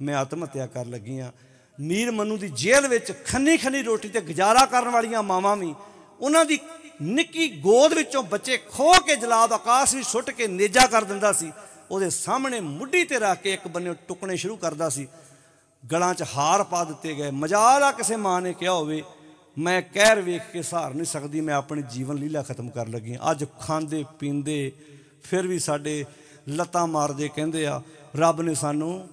ਮੈਂ ਆਤਮ ਹੱਤਿਆ ਕਰਨ ਲੱਗੀ ਆ। ਮੀਰ ਮਨੂ ਦੀ ਜੇਲ੍ਹ ਵਿੱਚ ਖੰਨੀ ਖੰਨੀ ਰੋਟੀ ਤੇ ਗੁਜ਼ਾਰਾ ਕਰਨ ਵਾਲੀਆਂ ਮਾਵਾਂ ਵੀ ਉਹਨਾਂ ਦੀ ਨਿੱਕੀ ਗੋਦ ਵਿੱਚੋਂ ਬੱਚੇ ਖੋਹ ਕੇ ਜਲਾਬ ਆਕਾਸ਼ ਵਿੱਚ ਸੁੱਟ ਕੇ ਨੇਜਾ ਕਰ ਦਿੰਦਾ ਸੀ। ਉਹਦੇ ਸਾਹਮਣੇ ਮੁੱਢੀ ਤੇ ਰੱਖ ਕੇ ਇੱਕ ਬੰਨੇ ਟੁਕਣੇ ਸ਼ੁਰੂ ਕਰਦਾ ਸੀ। ਗਲਾਂ 'ਚ ਹਾਰ ਪਾ ਦਿੱਤੇ ਗਏ। ਮਜਾਲ ਆ ਕਿਸੇ ਮਾਂ ਨੇ ਕਿਹਾ ਹੋਵੇ, ਮੈਂ ਕਹਿਰ ਵੇਖ ਕੇ ਸਹਾਰ ਨਹੀਂ ਸਕਦੀ, ਮੈਂ ਆਪਣੀ ਜੀਵਨ ਲੀਲਾ ਖਤਮ ਕਰ ਲੱਗੀ ਅੱਜ ਖਾਂਦੇ, ਪੀਂਦੇ, ਫਿਰ ਵੀ ਸਾਡੇ ਲੱਤਾਂ ਮਾਰਦੇ ਕਹਿੰਦੇ ਆ, ਰੱਬ ਨੇ ਸਾਨੂੰ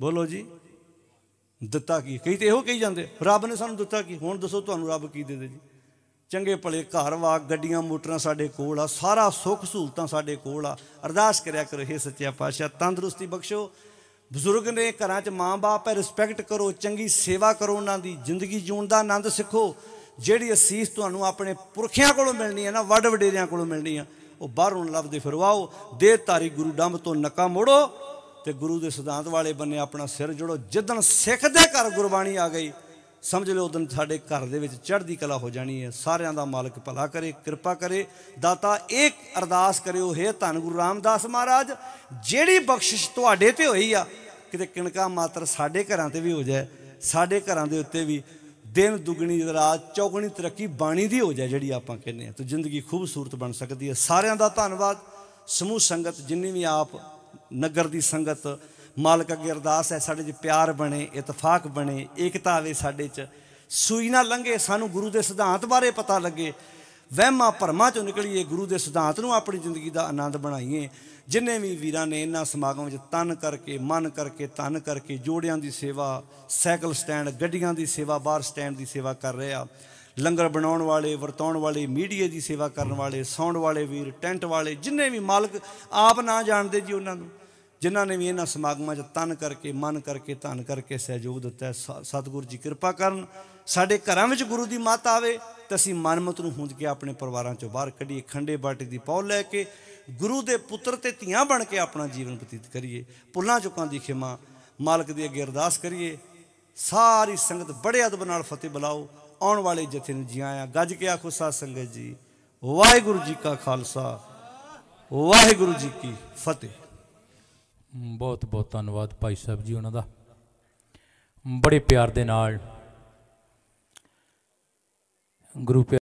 ਬੋਲੋ ਜੀ। ਦਿੱਤਾ ਕੀ? ਕਈ ਤੇ ਇਹੋ ਕਹੀ ਜਾਂਦੇ ਰੱਬ ਨੇ ਸਾਨੂੰ ਦਿੱਤਾ ਕੀ? ਹੁਣ ਦੱਸੋ ਤੁਹਾਨੂੰ ਰੱਬ ਕੀ ਦੇ ਦੇ ਜੀ? ਚੰਗੇ ਭਲੇ ਘਰ ਵਾ ਗੱਡੀਆਂ, ਮੋਟਰਾਂ ਸਾਡੇ ਕੋਲ ਆ, ਸਾਰਾ ਸੁੱਖ ਸਹੂਲਤਾਂ ਸਾਡੇ ਕੋਲ ਆ। ਅਰਦਾਸ ਕਰਿਆ ਕਰੋ हे ਸੱਚਿਆ ਪਾਤਸ਼ਾਹ, ਤੰਦਰੁਸਤੀ ਬਖਸ਼ੋ। ਬਜ਼ੁਰਗ ਨੇ ਘਰਾਂ 'ਚ ਮਾਂ-ਬਾਪ ਹੈ ਰਿਸਪੈਕਟ ਕਰੋ, ਚੰਗੀ ਸੇਵਾ ਕਰੋ ਉਹਨਾਂ ਦੀ, ਜ਼ਿੰਦਗੀ ਜੀਉਣ ਦਾ ਆਨੰਦ ਸਿੱਖੋ। ਜਿਹੜੀ ਅਸੀਸ ਤੁਹਾਨੂੰ ਆਪਣੇ ਪੁਰਖਿਆਂ ਕੋਲੋਂ ਮਿਲਣੀ ਹੈ ਨਾ, ਵੱਡ ਵਡੇਰਿਆਂ ਕੋਲੋਂ ਮਿਲਣੀ ਆ, ਉਹ ਬਾਹਰੋਂ ਲੱਭਦੇ ਫਿਰਵਾਓ। ਦੇਹ ਧਾਰੀ ਗੁਰੂ ਡੰਬ ਤੋਂ ਨੱਕਾ ਮੋੜੋ। ਤੇ ਗੁਰੂ ਦੇ ਸਿਧਾਂਤ ਵਾਲੇ ਬੰਨੇ ਆਪਣਾ ਸਿਰ ਜੋੜੋ। ਜਿੱਦਣ ਸਿੱਖ ਦੇ ਘਰ ਗੁਰਬਾਣੀ ਆ ਗਈ, ਸਮਝ ਲਓ, ਉਦੋਂ ਸਾਡੇ ਘਰ ਦੇ ਵਿੱਚ ਚੜ੍ਹਦੀ ਕਲਾ ਹੋ ਜਾਣੀ ਹੈ। ਸਾਰਿਆਂ ਦਾ ਮਾਲਕ ਭਲਾ ਕਰੇ, ਕਿਰਪਾ ਕਰੇ। ਦਾਤਾ ਇੱਕ ਅਰਦਾਸ ਕਰਿਓ, ਹੈ ਧੰਨ ਗੁਰੂ ਰਾਮਦਾਸ ਮਹਾਰਾਜ, ਜਿਹੜੀ ਬਖਸ਼ਿਸ਼ ਤੁਹਾਡੇ ਤੇ ਹੋਈ ਆ, ਕਿਤੇ ਕਿਣਕਾ ਮਾਤਰ ਸਾਡੇ ਘਰਾਂ ਤੇ ਵੀ ਹੋ ਜਾਏ, ਸਾਡੇ ਘਰਾਂ ਦੇ ਉੱਤੇ ਵੀ ਦਿਨ ਦੁਗਣੀ, ਰਾਤ ਚੌਗਣੀ, ਤਰੱਕੀ ਬਾਣੀ ਦੀ ਹੋ ਜਾਏ, ਜਿਹੜੀ ਆਪਾਂ ਕਹਿੰਦੇ ਆ ਤਾਂ ਜ਼ਿੰਦਗੀ ਖੂਬਸੂਰਤ ਬਣ ਸਕਦੀ ਹੈ। ਸਾਰਿਆਂ ਦਾ ਧੰਨਵਾਦ। ਸਮੂਹ ਸੰਗਤ, ਜਿੰਨੀ ਵੀ ਆਪ ਨਗਰ ਦੀ ਸੰਗਤ, ਮਾਲਕ ਅੱਗੇ ਅਰਦਾਸ ਹੈ, ਸਾਡੇ 'ਚ ਪਿਆਰ ਬਣੇ, ਇਤਫਾਕ ਬਣੇ, ਏਕਤਾ ਆਵੇ ਸਾਡੇ 'ਚ। ਸੂਈ ਨਾ ਲੰਘੇ, ਸਾਨੂੰ ਗੁਰੂ ਦੇ ਸਿਧਾਂਤ ਬਾਰੇ ਪਤਾ ਲੱਗੇ। ਵਹਿਮਾਂ ਭਰਮਾਂ ਚੋਂ ਨਿਕਲੀਏ, ਗੁਰੂ ਦੇ ਸਿਧਾਂਤ ਨੂੰ ਆਪਣੀ ਜ਼ਿੰਦਗੀ ਦਾ ਆਨੰਦ ਬਣਾਈਏ। ਜਿੰਨੇ ਵੀ ਵੀਰਾਂ ਨੇ ਇਹਨਾਂ ਸਮਾਗਮ ਵਿੱਚ ਤਨ ਕਰਕੇ, ਮਨ ਕਰਕੇ ਤਨ ਕਰਕੇ ਜੋੜਿਆਂ ਦੀ ਸੇਵਾ, ਸਾਈਕਲ ਸਟੈਂਡ, ਗੱਡੀਆਂ ਦੀ ਸੇਵਾ, ਬਾਹਰ ਸਟੈਂਡ ਦੀ ਸੇਵਾ ਕਰ ਰਹੇ ਆ। ਲੰਗਰ ਬਣਾਉਣ ਵਾਲੇ, ਵਰਤਾਉਣ ਵਾਲੇ, ਮੀਡੀਆ ਦੀ ਸੇਵਾ ਕਰਨ ਵਾਲੇ, ਸਾਊਂਡ ਵਾਲੇ ਵੀਰ, ਟੈਂਟ ਵਾਲੇ, ਜਿੰਨੇ ਵੀ ਮਾਲਕ ਆਪ ਨਾ ਜਾਣਦੇ ਜੀ ਉਹਨਾਂ ਨੂੰ, ਜਿਨ੍ਹਾਂ ਨੇ ਵੀ ਇਹਨਾਂ ਸਮਾਗਮਾਂ 'ਚ ਤਨ ਕਰਕੇ, ਮਨ ਕਰਕੇ, ਧਨ ਕਰਕੇ ਸਹਿਯੋਗ ਦਿੱਤਾ ਹੈ, ਸ- ਸਤਿਗੁਰੂ ਜੀ ਕਿਰਪਾ ਕਰਨ, ਸਾਡੇ ਘਰਾਂ ਵਿੱਚ ਗੁਰੂ ਦੀ ਮੱਤ ਆਵੇ ਤੇ ਅਸੀਂ ਮਨਮਤ ਨੂੰ ਹੁੰਜ ਕੇ ਆਪਣੇ ਪਰਿਵਾਰਾਂ 'ਚੋਂ ਬਾਹਰ ਕੱਢੀਏ, ਖੰਡੇ ਬਾਟੇ ਦੀ ਪੌ ਲੈ ਕੇ, ਗੁਰੂ ਦੇ ਪੁੱਤਰ ਤੇ ਧੀਆਂ ਬਣ ਕੇ ਆਪਣਾ ਜੀਵਨ ਬਤੀਤ ਕਰੀਏ, ਪੁੱਲਾਂ ਚੁੱਕਾਂ ਦੀ ਖਿਮਾ, ਮਾਲਕ ਦੀ ਅੱਗੇ ਅਰਦਾਸ ਕਰੀਏ, ਸਾਰੀ ਸੰਗਤ ਬੜੇ ਅਦਬ ਨਾਲ ਫਤਿਹ ਬੁਲਾਓ ਆਉਣ ਵਾਲੇ ਜਥੇ ਨੂੰ ਜੀ ਆਇਆਂ। ਗੱਜ ਕੇ ਆਖੋ ਸਾਧ ਸੰਗਤ ਜੀ, ਵਾਹਿਗੁਰੂ ਜੀ ਕਾ ਖਾਲਸਾ, ਵਾਹਿਗੁਰੂ ਜੀ ਕੀ ਫਤਿਹ। ਬਹੁਤ ਬਹੁਤ ਧੰਨਵਾਦ ਭਾਈ ਸਾਹਿਬ ਜੀ ਉਹਨਾਂ ਦਾ। ਬੜੇ ਪਿਆਰ ਦੇ ਨਾਲ ਗੁਰੂ ਪਿਆਰੇ